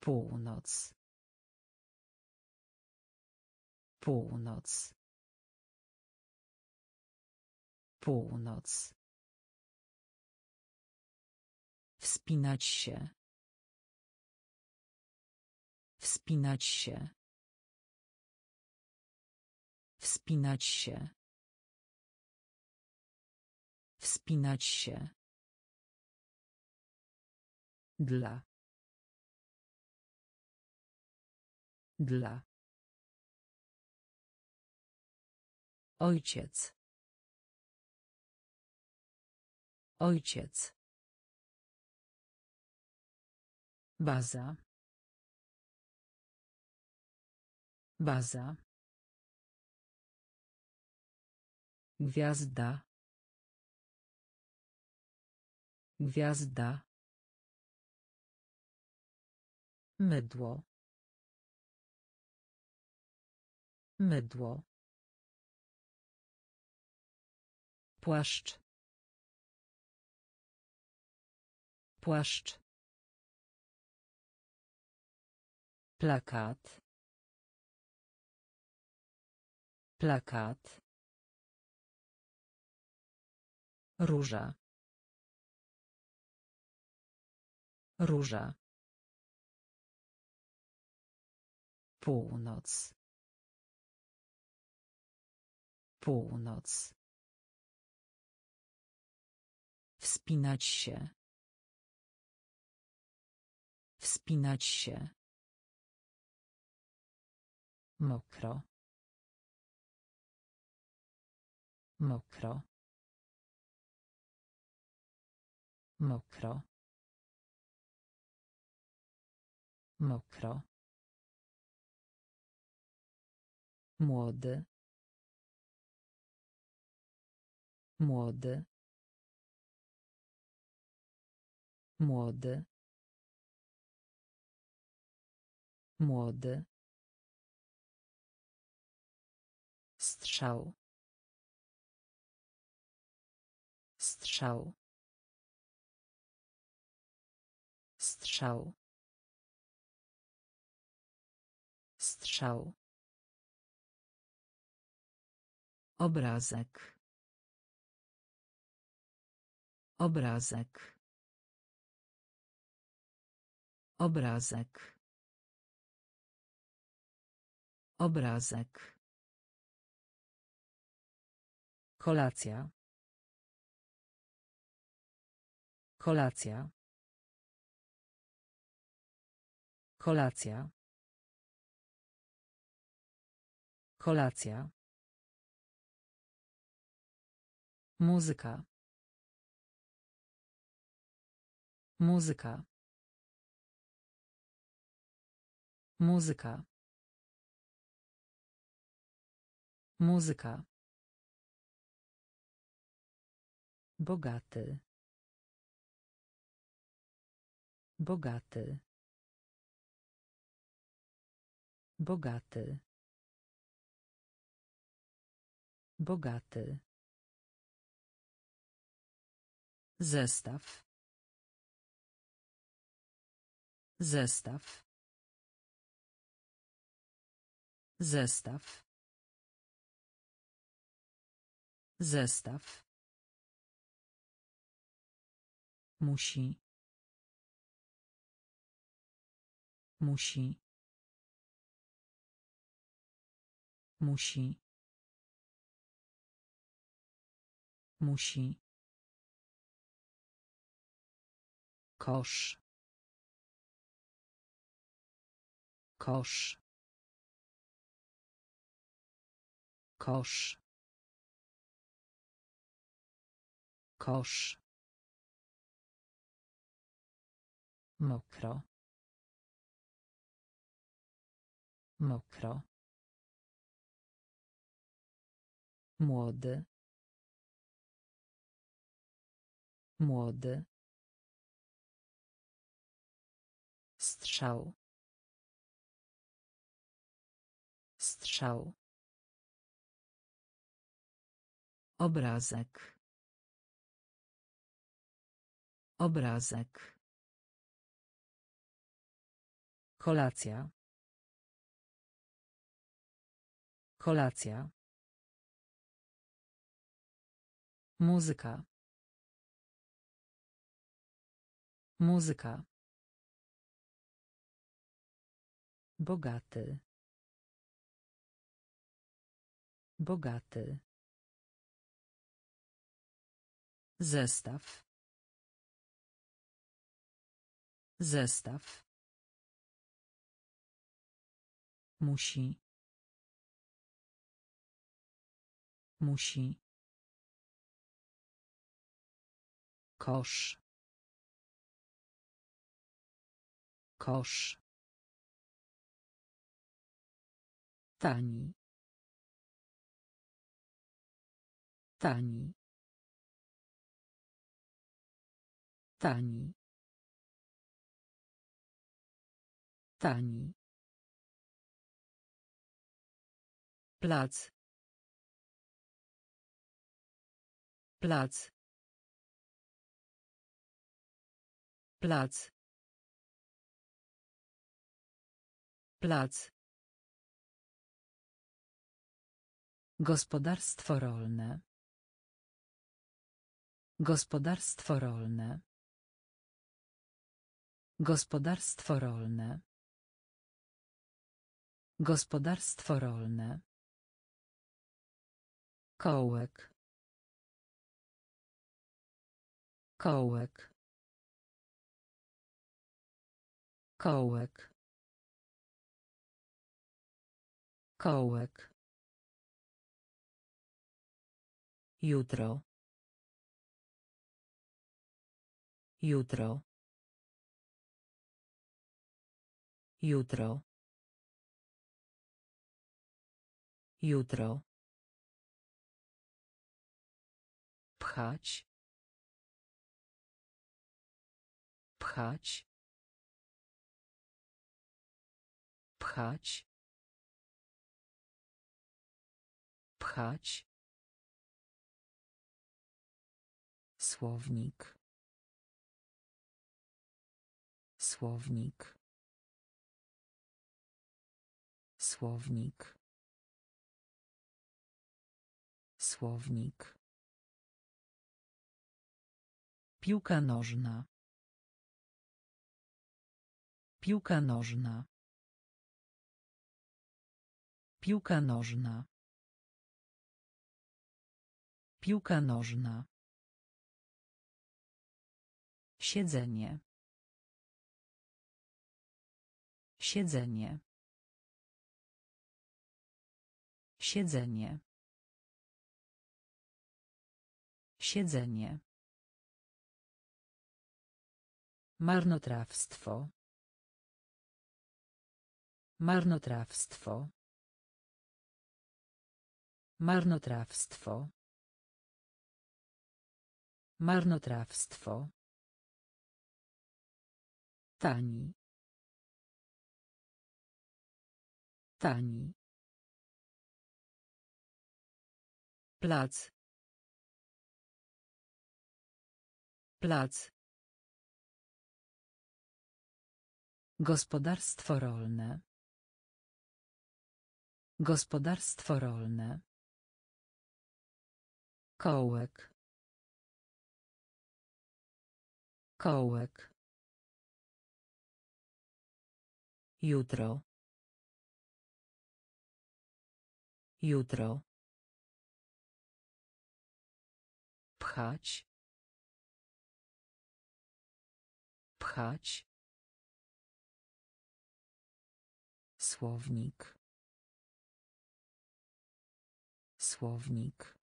Północ. Północ. Północ. Wspinać się. Wspinać się. Wspinać się. Wspinać się. Dla. Dla. Ojciec. Ojciec. Baza. Baza. Gwiazda. Gwiazda. Mydło. Mydło. Płaszcz. Płaszcz. Plakat. Plakat. Róża. Róża. Północ. Północ. Wspinać się. Wspinać się. Mokro. Mokro. Mokro. Mokro. Młody. Młody. Młody. Młody. Strzał. Strzał. Strzał. Strzał. Obrazek. Obrazek. Obrazek. Obrazek. Kolacja. Kolacja. Kolacja. Kolacja. Muzyka. Muzyka. Muzyka. Muzyka. Bogaty. Bogaty. Bogaty. Bogaty. Zestaw. Zestaw. Zestaw. Zestaw. Musi. Musi. Musi. Musi. Kosz. Kosz. Kosz. Kosz. Mokro. Mokro. Młody. Młody Strzał. Strzał. Obrazek. Obrazek. Kolacja. Kolacja. Muzyka. Muzyka. Bogaty. Bogaty. Zestaw. Zestaw. Musi. Musi. Kosz. Kosz. Tani. Tani. Tani. Tani. Plac. Plac. Plac. Plac. Gospodarstwo rolne. Gospodarstwo rolne. Gospodarstwo rolne. Gospodarstwo rolne. Kołek. Kołek. Kołek. Kołek. Jutro. Jutro. Jutro. Jutro. Pchać. Pchać. Pchać. Pchać. Słownik. Słownik. Słownik. Słownik. Piłka nożna. Piłka nożna. Piłka nożna. Piłka nożna. Siedzenie. Siedzenie. Siedzenie. Siedzenie. Marnotrawstwo. Marnotrawstwo. Marnotrawstwo. Marnotrawstwo. Tani. Tani. Plac. Plac. Gospodarstwo rolne. Gospodarstwo rolne. Kołek. Kołek. Jutro. Jutro. Pchać. Pchać. Słownik. Słownik.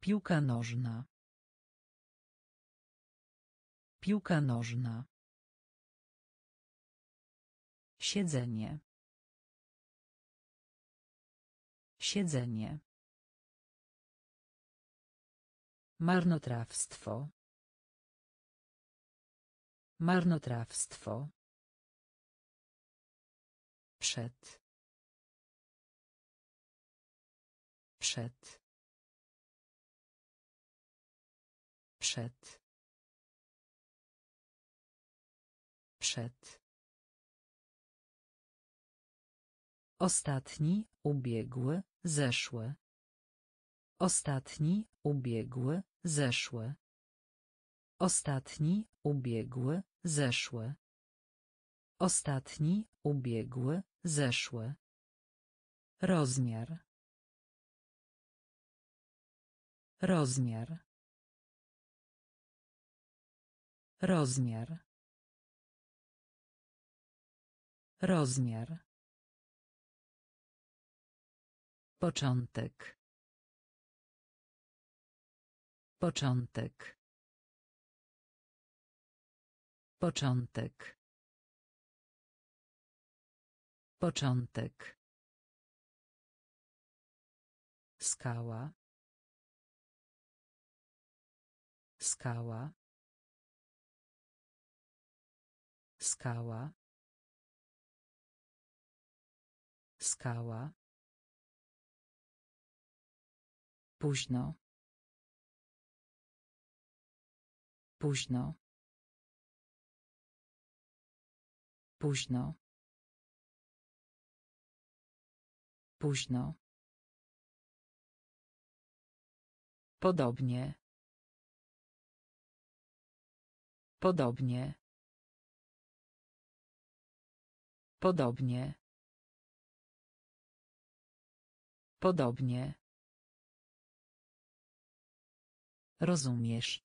Piłka nożna. Piłka nożna. Siedzenie. Siedzenie. Marnotrawstwo. Marnotrawstwo. Przed. Przed. Przed. Przed. Ostatni, ubiegły, zeszłe. Ostatni, ubiegły, zeszłe. Ostatni, ubiegły, zeszłe. Ostatni, ubiegły, zeszłe. Rozmiar. Rozmiar. Rozmiar. Rozmiar. Początek. Początek. Początek. Początek. Skała. Skała. Skała. Skała. Późno. Późno. Późno. Późno. Podobnie. Podobnie. Podobnie. Podobnie. Rozumiesz.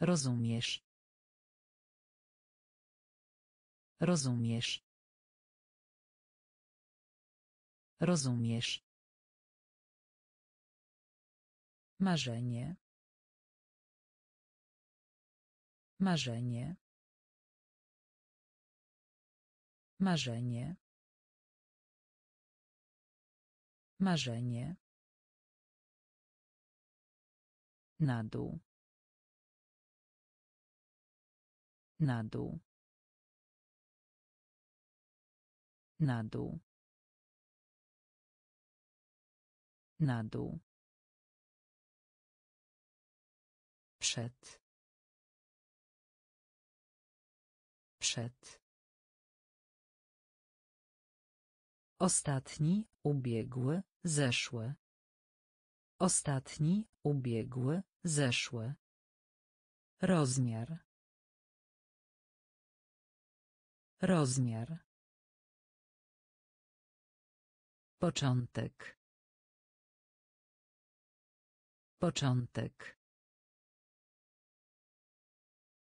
Rozumiesz. Rozumiesz. Rozumiesz. Marzenie. Marzenie. Marzenie. Marzenie. Na dół. Na dół. Na dół. Na dół. Przed. Przed. Ostatni, ubiegły, zeszły. Ostatni, ubiegły, zeszły. Rozmiar. Rozmiar. Początek. Początek.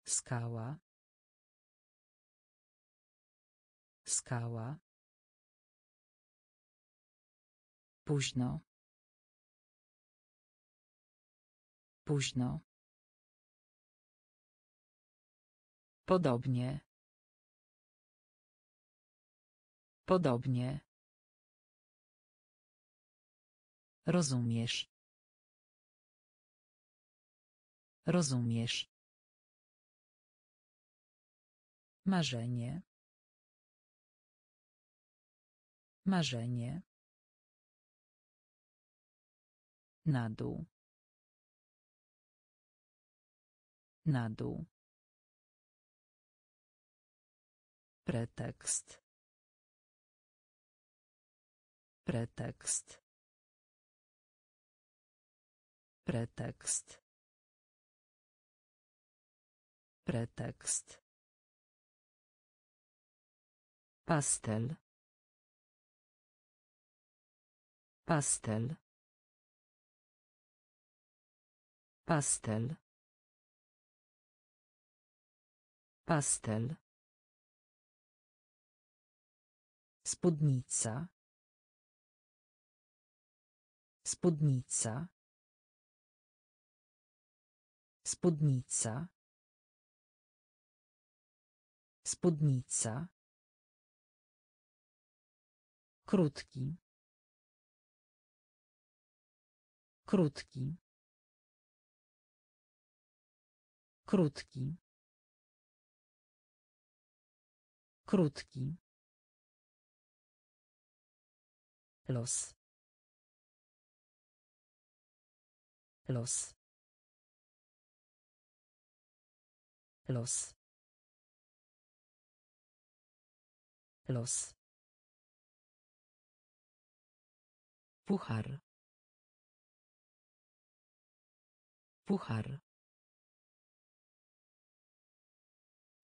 Skała. Skała. Późno. Późno. Podobnie. Podobnie. Rozumiesz. Rozumiesz. Marzenie. Marzenie. Na dół. Na dół. Pretekst. Pretekst. Pretekst. Pretekst. Pastel. Pastel. Pastel. Pastel. Spódnica. Spódnica. Spódnica. Spódnica. Krótki. Krótki. Krótki. Krótki. Los. Los. Los. Los. Puchar. Puchar.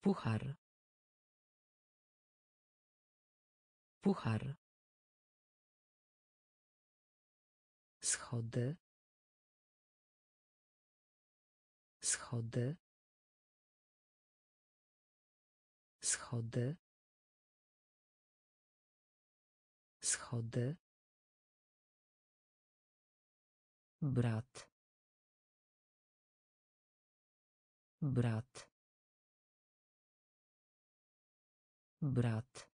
Puchar. Puchar. Schody. Schody. Schody. Schody. Brat. Brat. Brat.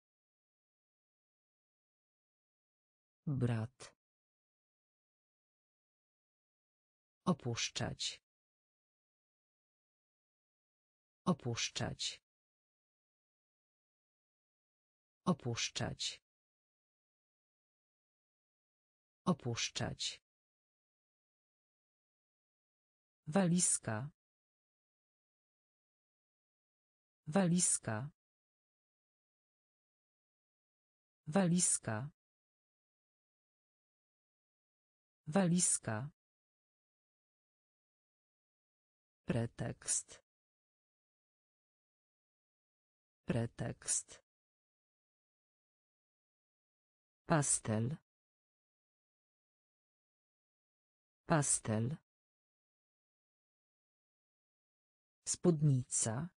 Brat. Opuszczać. Opuszczać. Opuszczać. Opuszczać. Walizka. Walizka. Walizka. Walizka. Pretekst. Pretekst. Pastel. Pastel. Spódnica.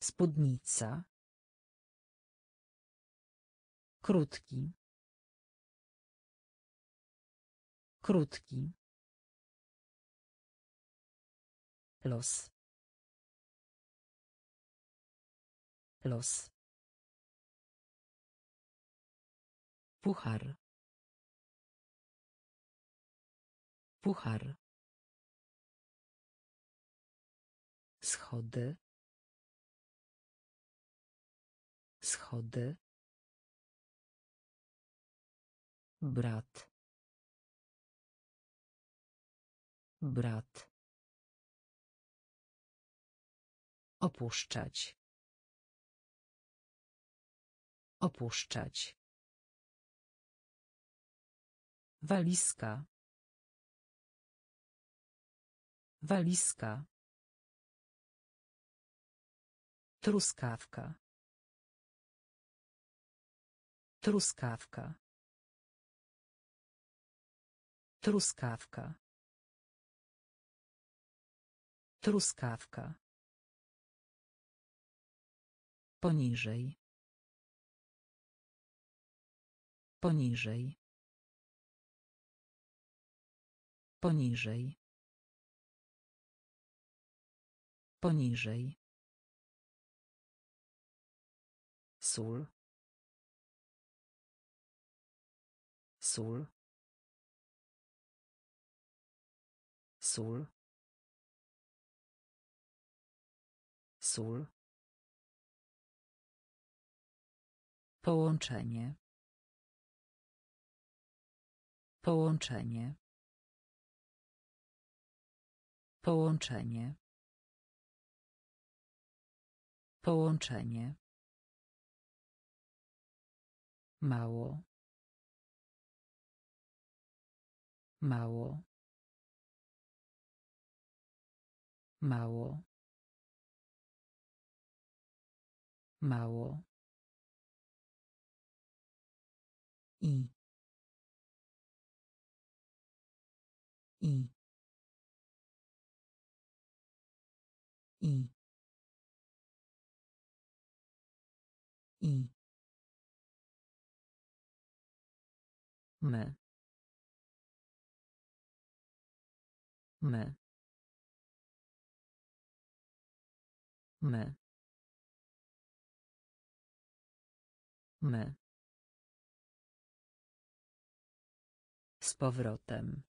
Spódnica. Krótki. Krótki. Los. Los. Puchar. Puchar. Schody. Schody. Brat. Brat. Opuszczać. Opuszczać. Walizka. Walizka. Truskawka. Truskawka. Truskawka. Truskawka. Poniżej. Poniżej. Poniżej. Poniżej. Sól. Sól. Sól. Sól. Połączenie. Połączenie. Połączenie. Połączenie. Mało. Mało. Mało. Mało. I. I. I. I. My. My. My. My. Z powrotem.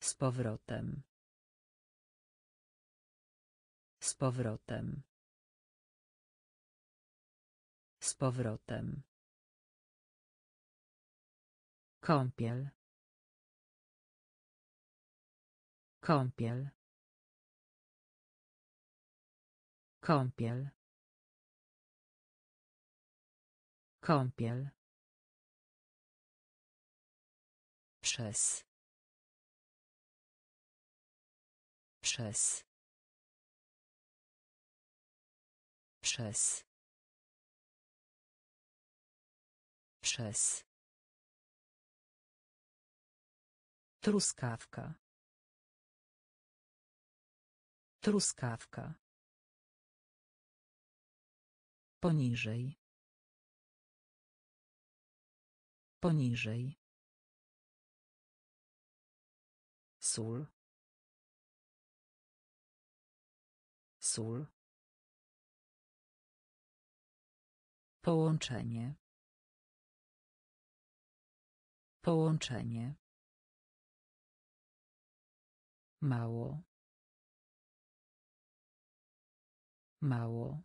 Z powrotem. Z powrotem. Z powrotem. Kąpiel. Kąpiel. Kąpiel. Kąpiel. Przez. Przez. Przez. Przez. Truskawka. Truskawka. Poniżej. Poniżej. Sól. Sól. Połączenie. Połączenie. Mało. Mało.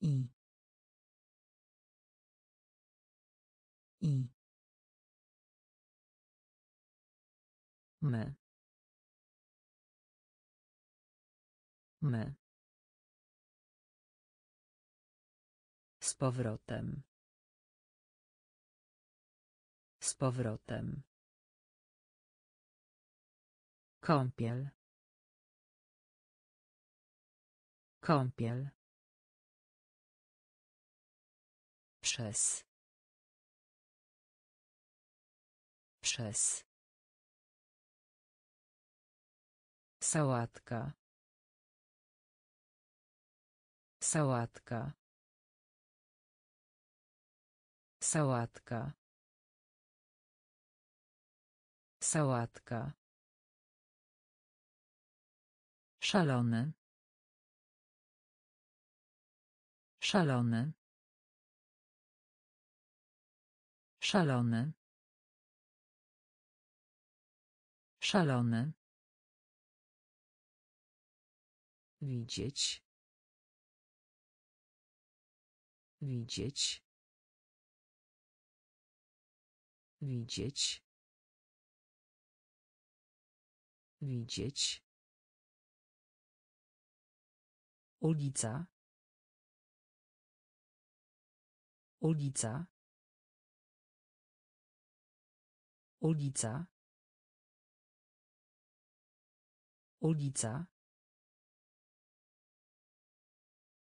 I. I. My. My. Z powrotem. Z powrotem. Kąpiel. Kąpiel. Przez. Przez. Sałatka. Sałatka. Sałatka. Sałatka. Szalony. Szalony. Szalony. Szalony. Widzieć. Widzieć. Widzieć. Widzieć. Ulica. Ulica. Ulica. Ulica.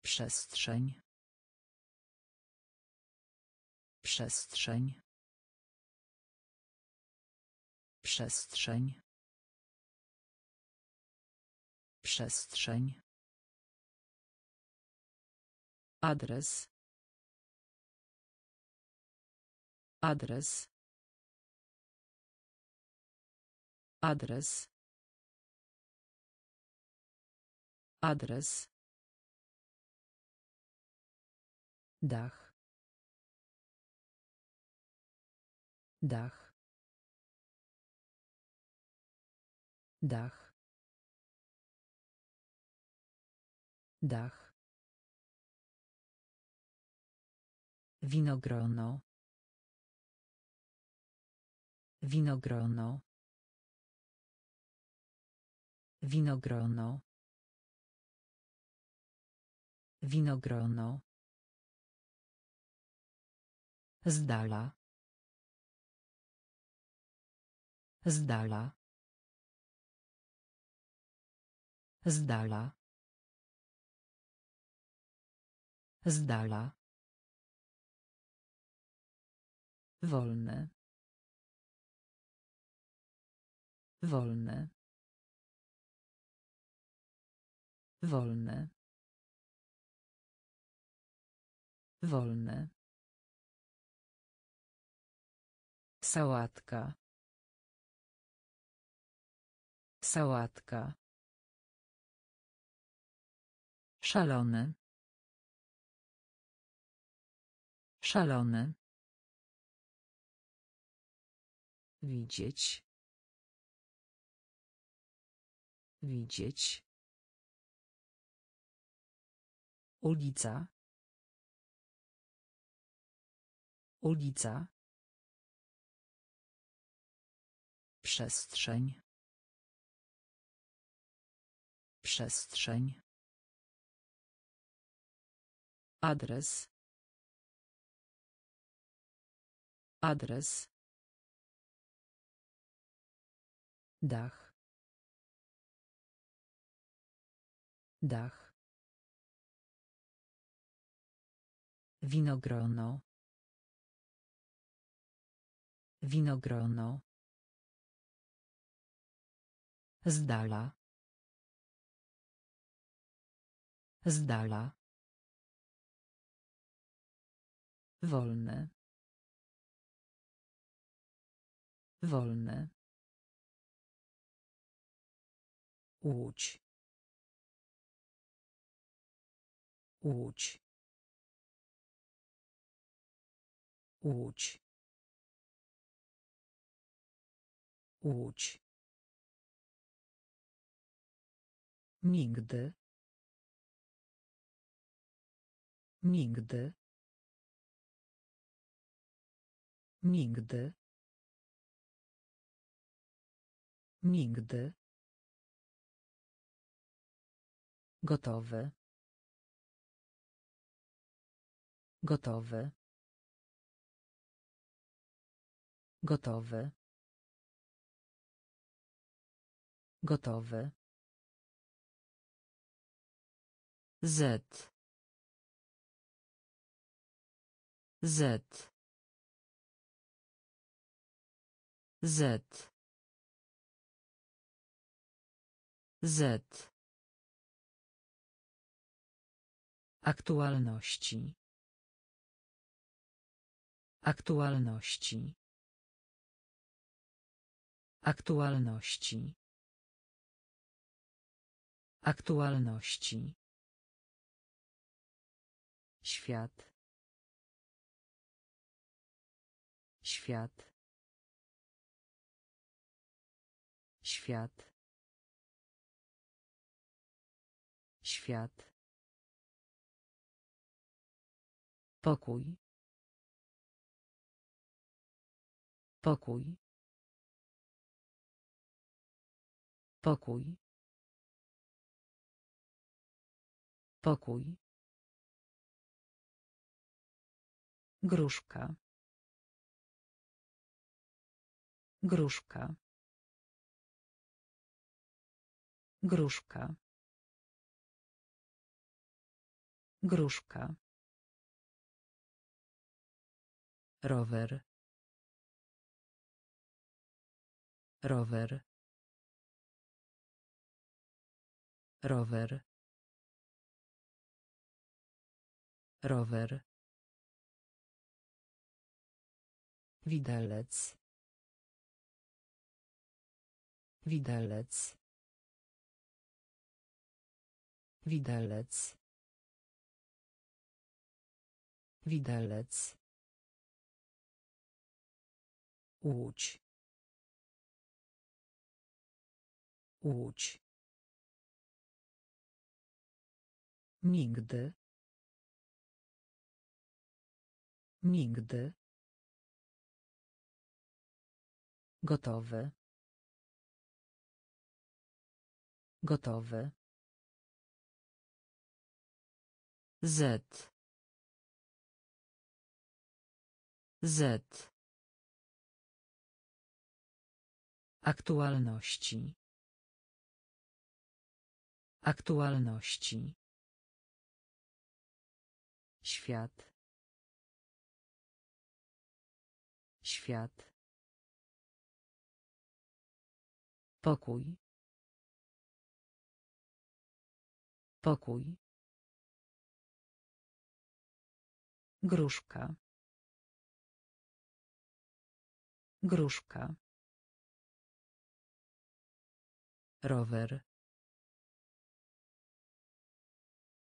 Przestrzeń. Przestrzeń. Przestrzeń. Przestrzeń. Adres. Adres. Adres. Adres. Dach. Dach. Dach. Dach. Winogrono. Winogrono. Winogrono. Winogrono. Zdala. Zdala. Zdala. Zdala. Wolny. Wolny. Wolny. Wolny. Sałatka. Sałatka. Szalony. Szalony. Widzieć. Widzieć. Ulica. Ulica. Przestrzeń. Przestrzeń. Adres. Adres. Dach. Dach. Winogrono. Winogrono. Zdala. Zdala. Wolny. Wolny. Łódź. Łódź. Łódź. Łódź. Nigdy. Nigdy. Nigdy. Nigdy. Gotowy. Gotowy. Gotowy. Gotowy. Z. Z. Z. Z. Aktualności. Aktualności. Aktualności. Aktualności. Świat. Świat. Świat. Świat. Pokój. Pokój. Pokój. Pokój. Gruszka. Gruszka. Gruszka. Gruszka. Rower. Rower. Rower. Rower. Widelec. Widelec. Widelec. Widelec. Łódź. Łódź. Nigdy. Nigdy. Gotowy. Gotowy. Z. Z. Aktualności. Aktualności. Świat. Świat. Pokój. Pokój. Gruszka. Gruszka. Rower.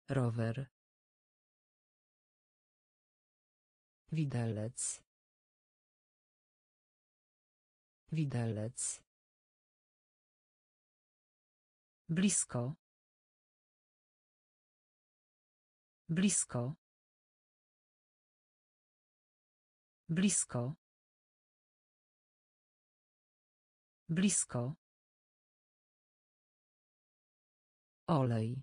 Rower. Widelec. Widelec. Blisko. Blisko. Blisko. Blisko. Olej.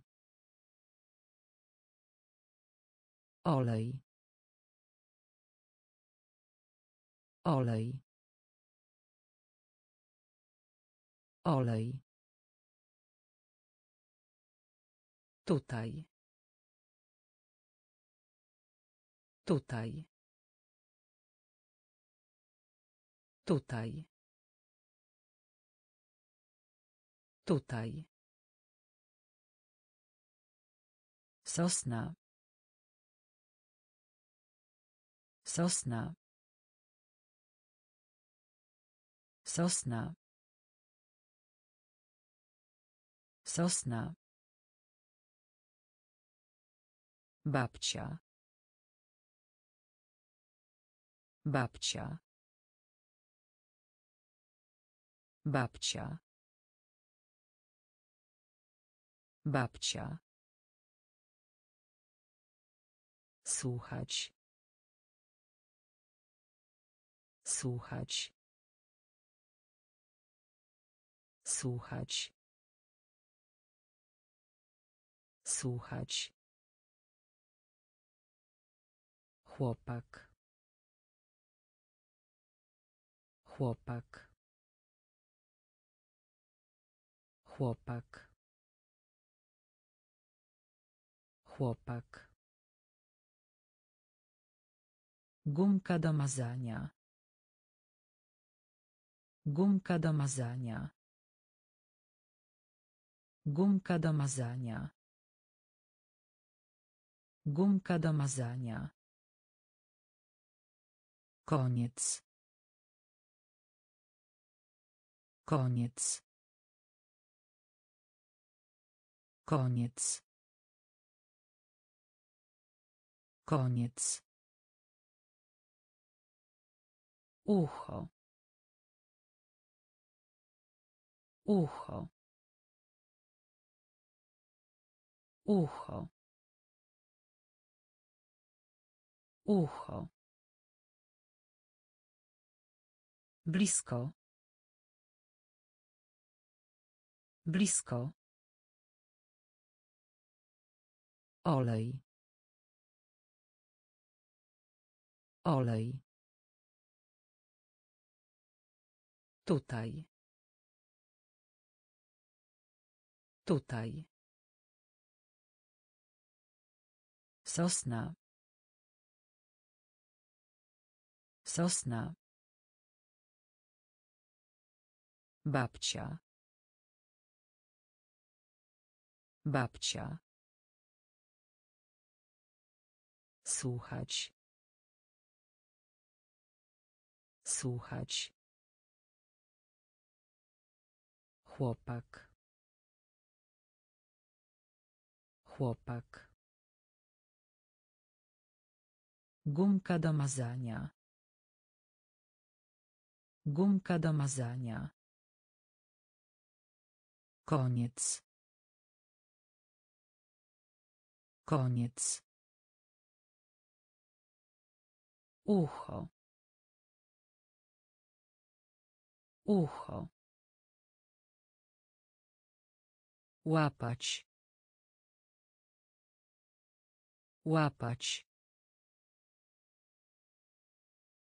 Olej. Olej. Olej. Tutaj. Tutaj. Tutaj. Tutaj. Sosna. Sosna. Sosna. Sosna. Babcia. Babcia. Babcia. Babcia. Słuchać. Słuchać. Słuchać. Słuchać. Chłopak. Chłopak. Chłopak. Chłopak. Gumka do mazania. Gumka do mazania. Gumka do mazania. Gumka do mazania. Koniec. Koniec. Koniec. Koniec. Ucho. Ucho. Ucho. Ucho. Blisko. Blisko. Olej. Olej. Tutaj. Tutaj. Sosna. Sosna. Babcia. Babcia. Słuchać. Słuchać. Chłopak. Chłopak. Gumka do mazania. Gumka do mazania. Koniec. Koniec. Ucho. Ucho. Łapać. Łapać.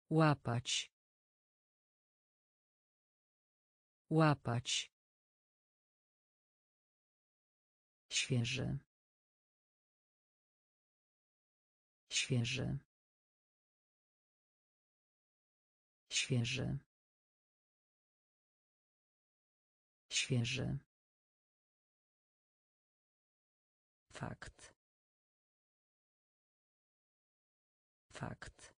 Łapać. Łapać. Świeży. Świeży. Świeży. Świeży. Fakt. Fakt.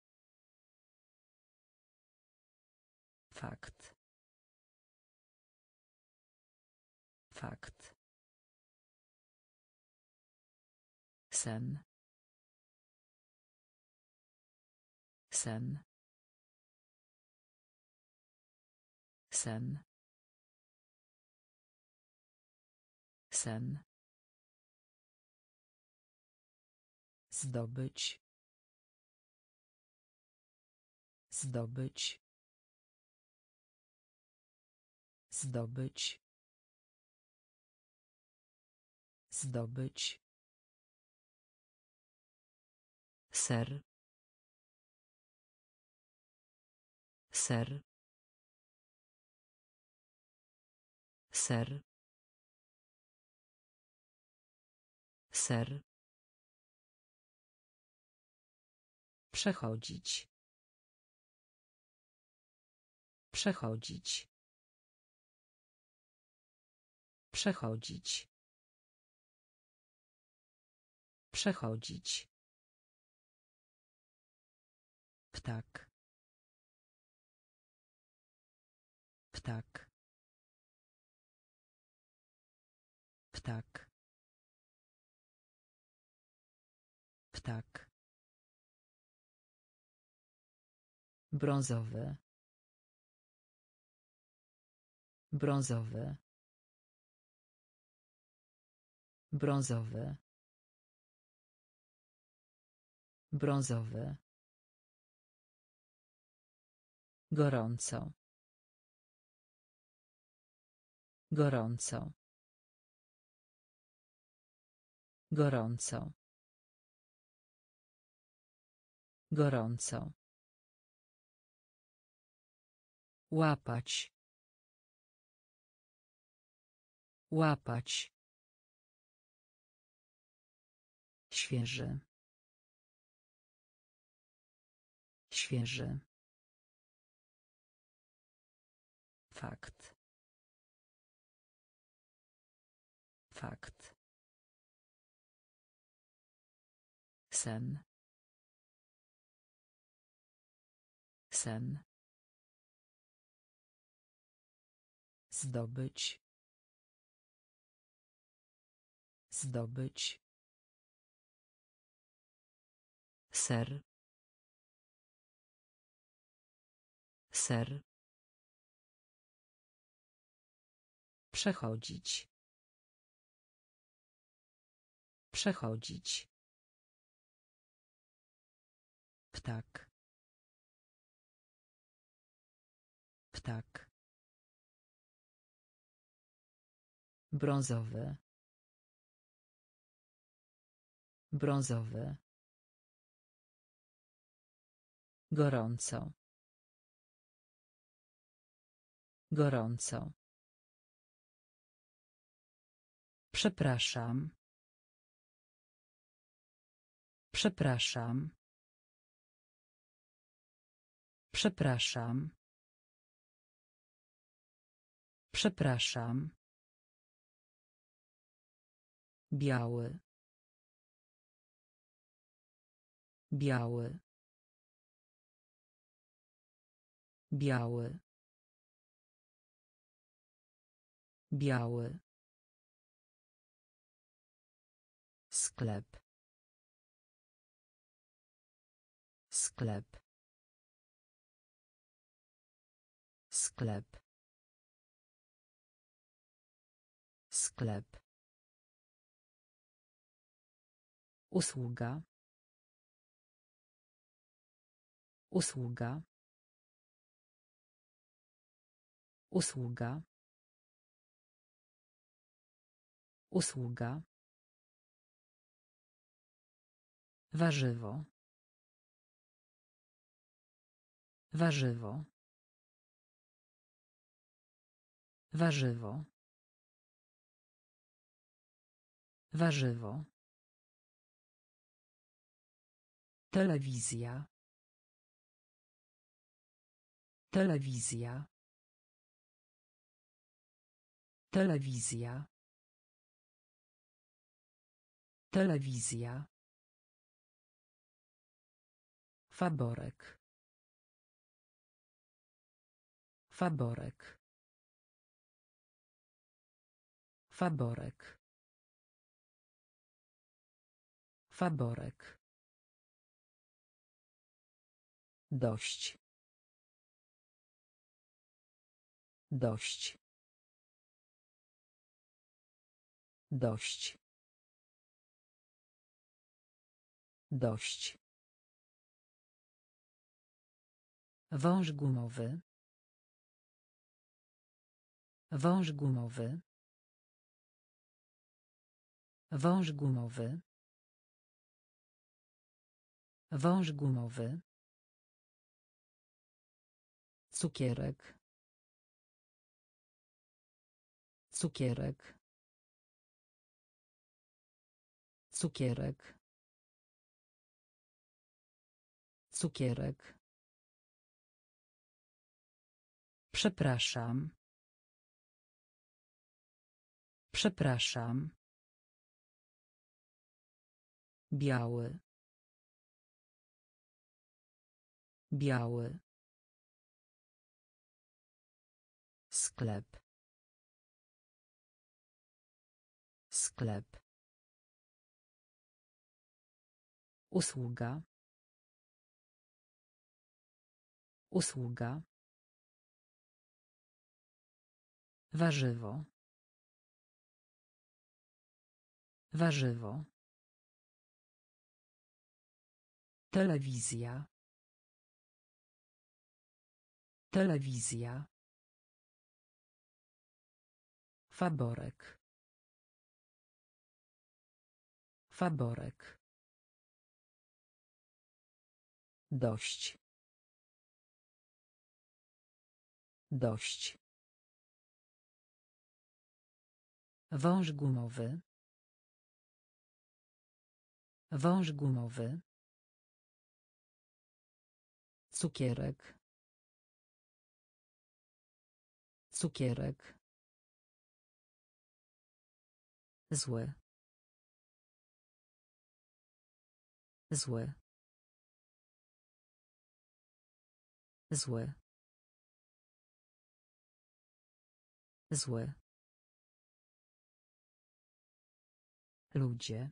Fakt. Fakt. Sen. Sen. Sen. Sen. Zdobyć. Zdobyć. Zdobyć. Zdobyć. Ser. Ser. Ser. Ser. Przechodzić. Przechodzić. Przechodzić. Przechodzić. Ptak. Ptak. Ptak. Ptak. Brązowy. Brązowy. Brązowy. Brązowy. Gorąco. Gorąco. Gorąco. Gorąco. Łapać. Łapać. Świeży. Świeży. Fakt. Fakt. Sen. Sen. Zdobyć. Zdobyć. Ser. Ser. Przechodzić. Przechodzić. Ptak. Ptak. Brązowy. Brązowy. Gorąco. Gorąco. Przepraszam. Przepraszam. Przepraszam. Przepraszam. Biały. Biały. Biały. Biały. Sklep. Sklep. Sklep. Sklep. Usługa. Usługa. Usługa. Usługa. Warzywo. Warzywo. Warzywo. Warzywo. Telewizja. Telewizja. Telewizja. Telewizja. Faborek. Faborek. Faborek. Faborek. Dość. Dość. Dość. Dość. Wąż gumowy. Wąż gumowy. Wąż gumowy. Wąż gumowy. Cukierek. Cukierek. Cukierek. Cukierek. Przepraszam. Przepraszam. Biały. Biały. Sklep. Sklep. Usługa. Usługa. Warzywo. Warzywo. Telewizja. Telewizja. Faborek. Faborek. Dość. Dość. Wąż gumowy. Wąż gumowy. Cukierek. Cukierek. Zły. Zły. Zły. Zły. Ludzie.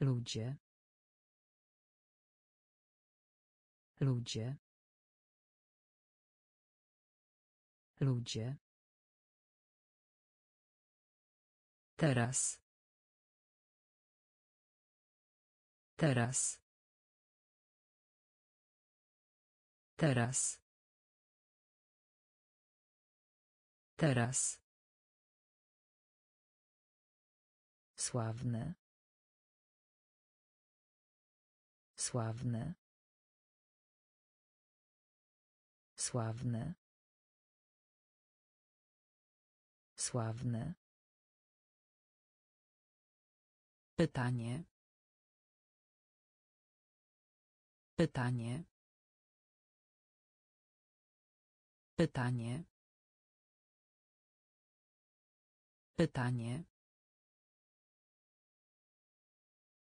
Ludzie. Ludzie. Ludzie. Teraz. Teraz. Teraz. Teraz. Sławne. Sławne. Sławne. Sławne. Pytanie. Pytanie. Pytanie. Pytanie.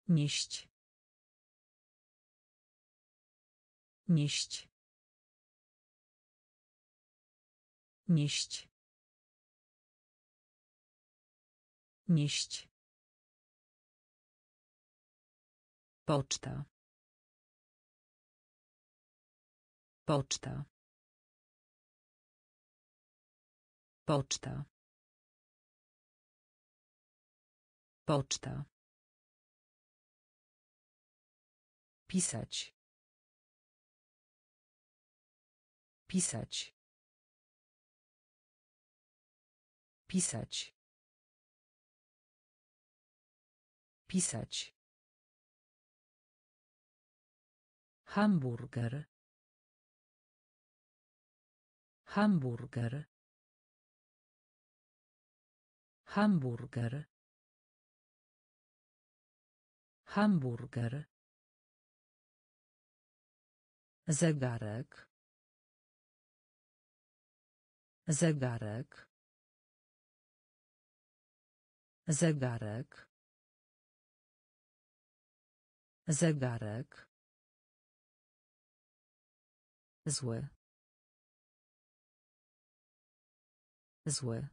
Nieść. Nieść. Nieść. Nieść. Poczta. Poczta. Poczta. Poczta. Pisać. Pisać. Pisać. Pisać. Hamburger. Hamburger. Hamburger. Hamburger. Zegarek. Zegarek. Zegarek. Zegarek. Zły. Zły.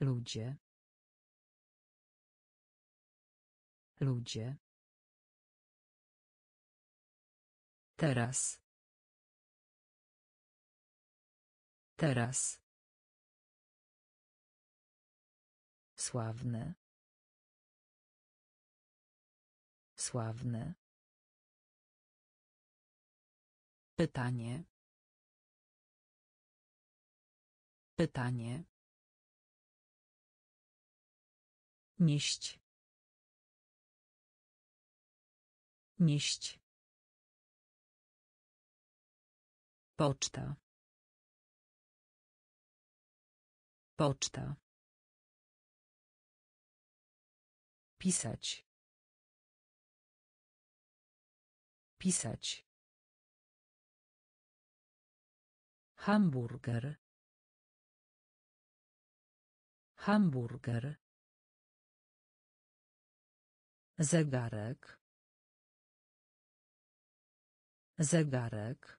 Ludzie. Ludzie. Teraz. Teraz. Sławne. Sławne. Pytanie. Pytanie. Nieść. Nieść. Poczta. Poczta. Pisać. Pisać. Hamburger. Hamburger. Zegarek. Zegarek.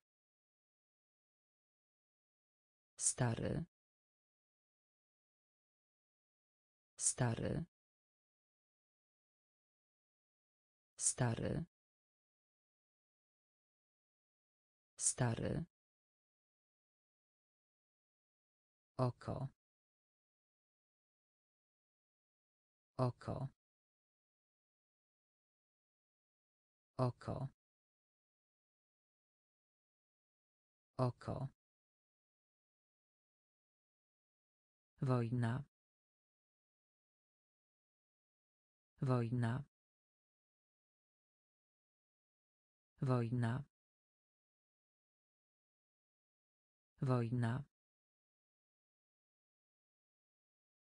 Stary. Stary. Stary. Stary. Oko. Oko. Oko. Oko. Wojna. Wojna. Wojna. Wojna.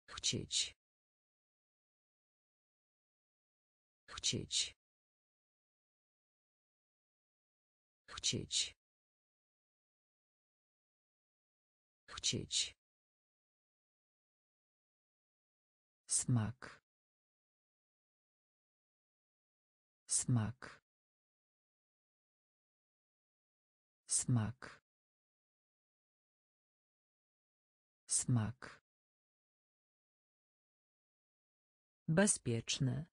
Chcieć. Chcieć. Chcieć. Chcieć. Smak. Smak. Smak. Smak. Bezpieczny.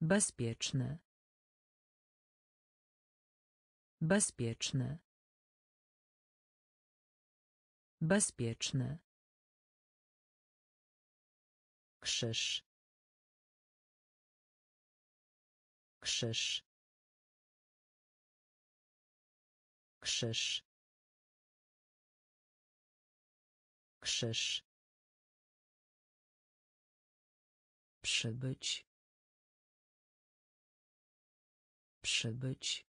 Bezpieczny. Bezpieczny. Bezpieczny. Krzyż. Krzyż. Krzyż. Krzyż. Przybyć. Przybyć.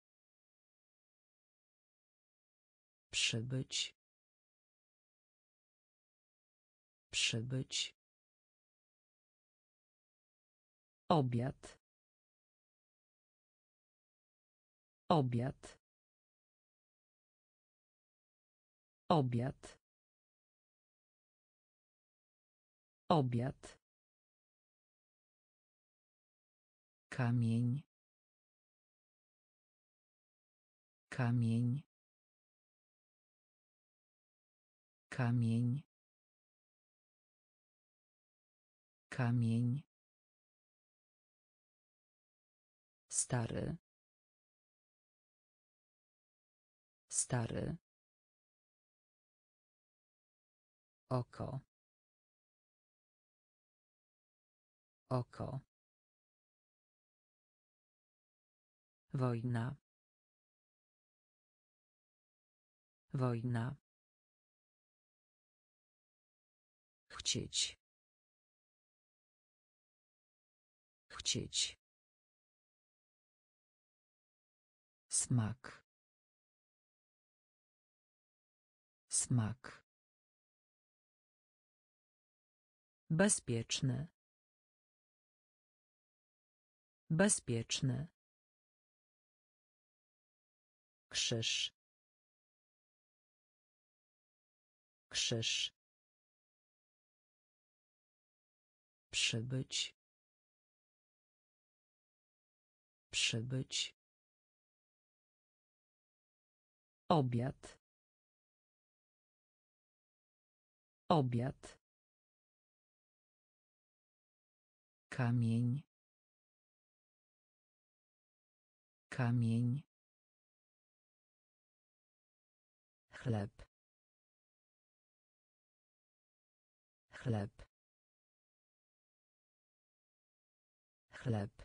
Przybyć. Przybyć. Obiad. Obiad. Obiad. Obiad. Kamień. Kamień. Kamień. Kamień. Stary. Stary. Oko. Oko. Wojna. Wojna. Chcieć. Chcieć. Smak. Smak. Bezpieczny. Bezpieczny. Krzyż. Krzyż. Przybyć. Przybyć. Obiad. Obiad. Kamień. Kamień. Chleb. Chleb. Chleb.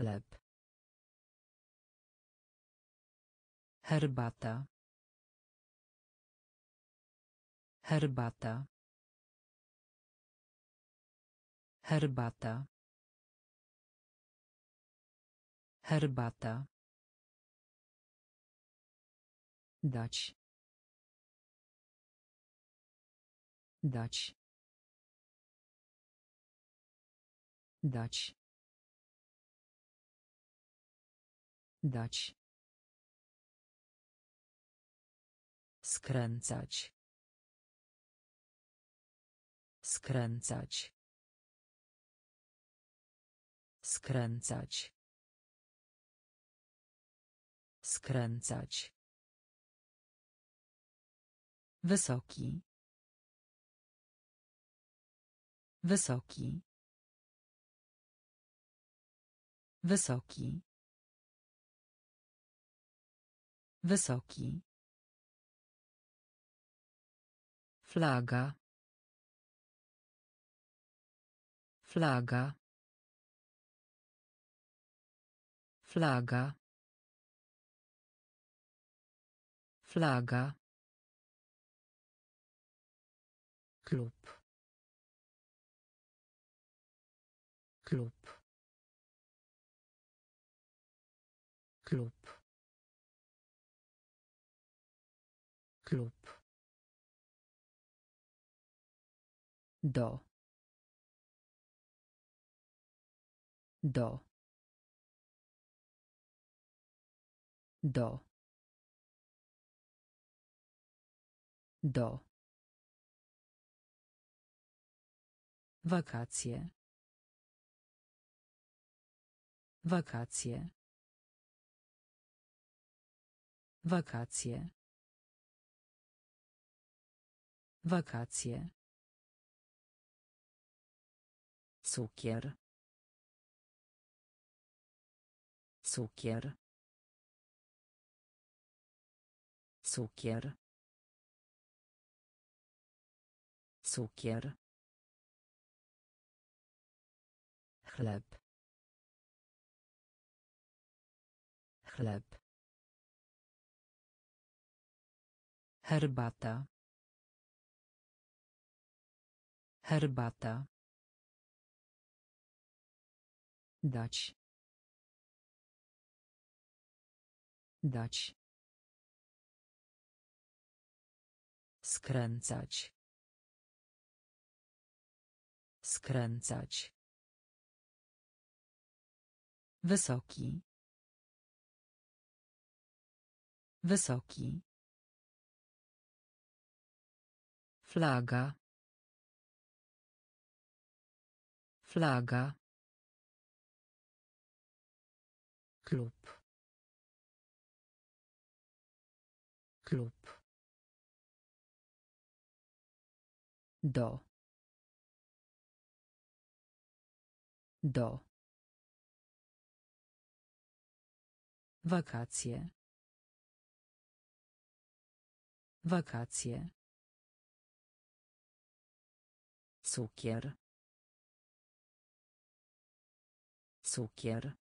Chleb. Herbata. Herbata. Herbata. Herbata. Dać. Dać. Dać. Dać. Skręcać. Skręcać. Skręcać. Skręcać. Wysoki. Wysoki. Wysoki. Wysoki. Flaga. Flaga. Flaga. Flaga. Klub. Klub. Klub. Klub. Do. Do. Do. Do. Wakacje. Wakacje. Wakacje. Wakacje. Cukier. Cukier. Cukier. Cukier. chleb chleb herbata herbata dać dać skręcać skręcać Wysoki. Wysoki. Flaga. Flaga. klub klub do do Wakacje. Wakacje. Cukier. Cukier.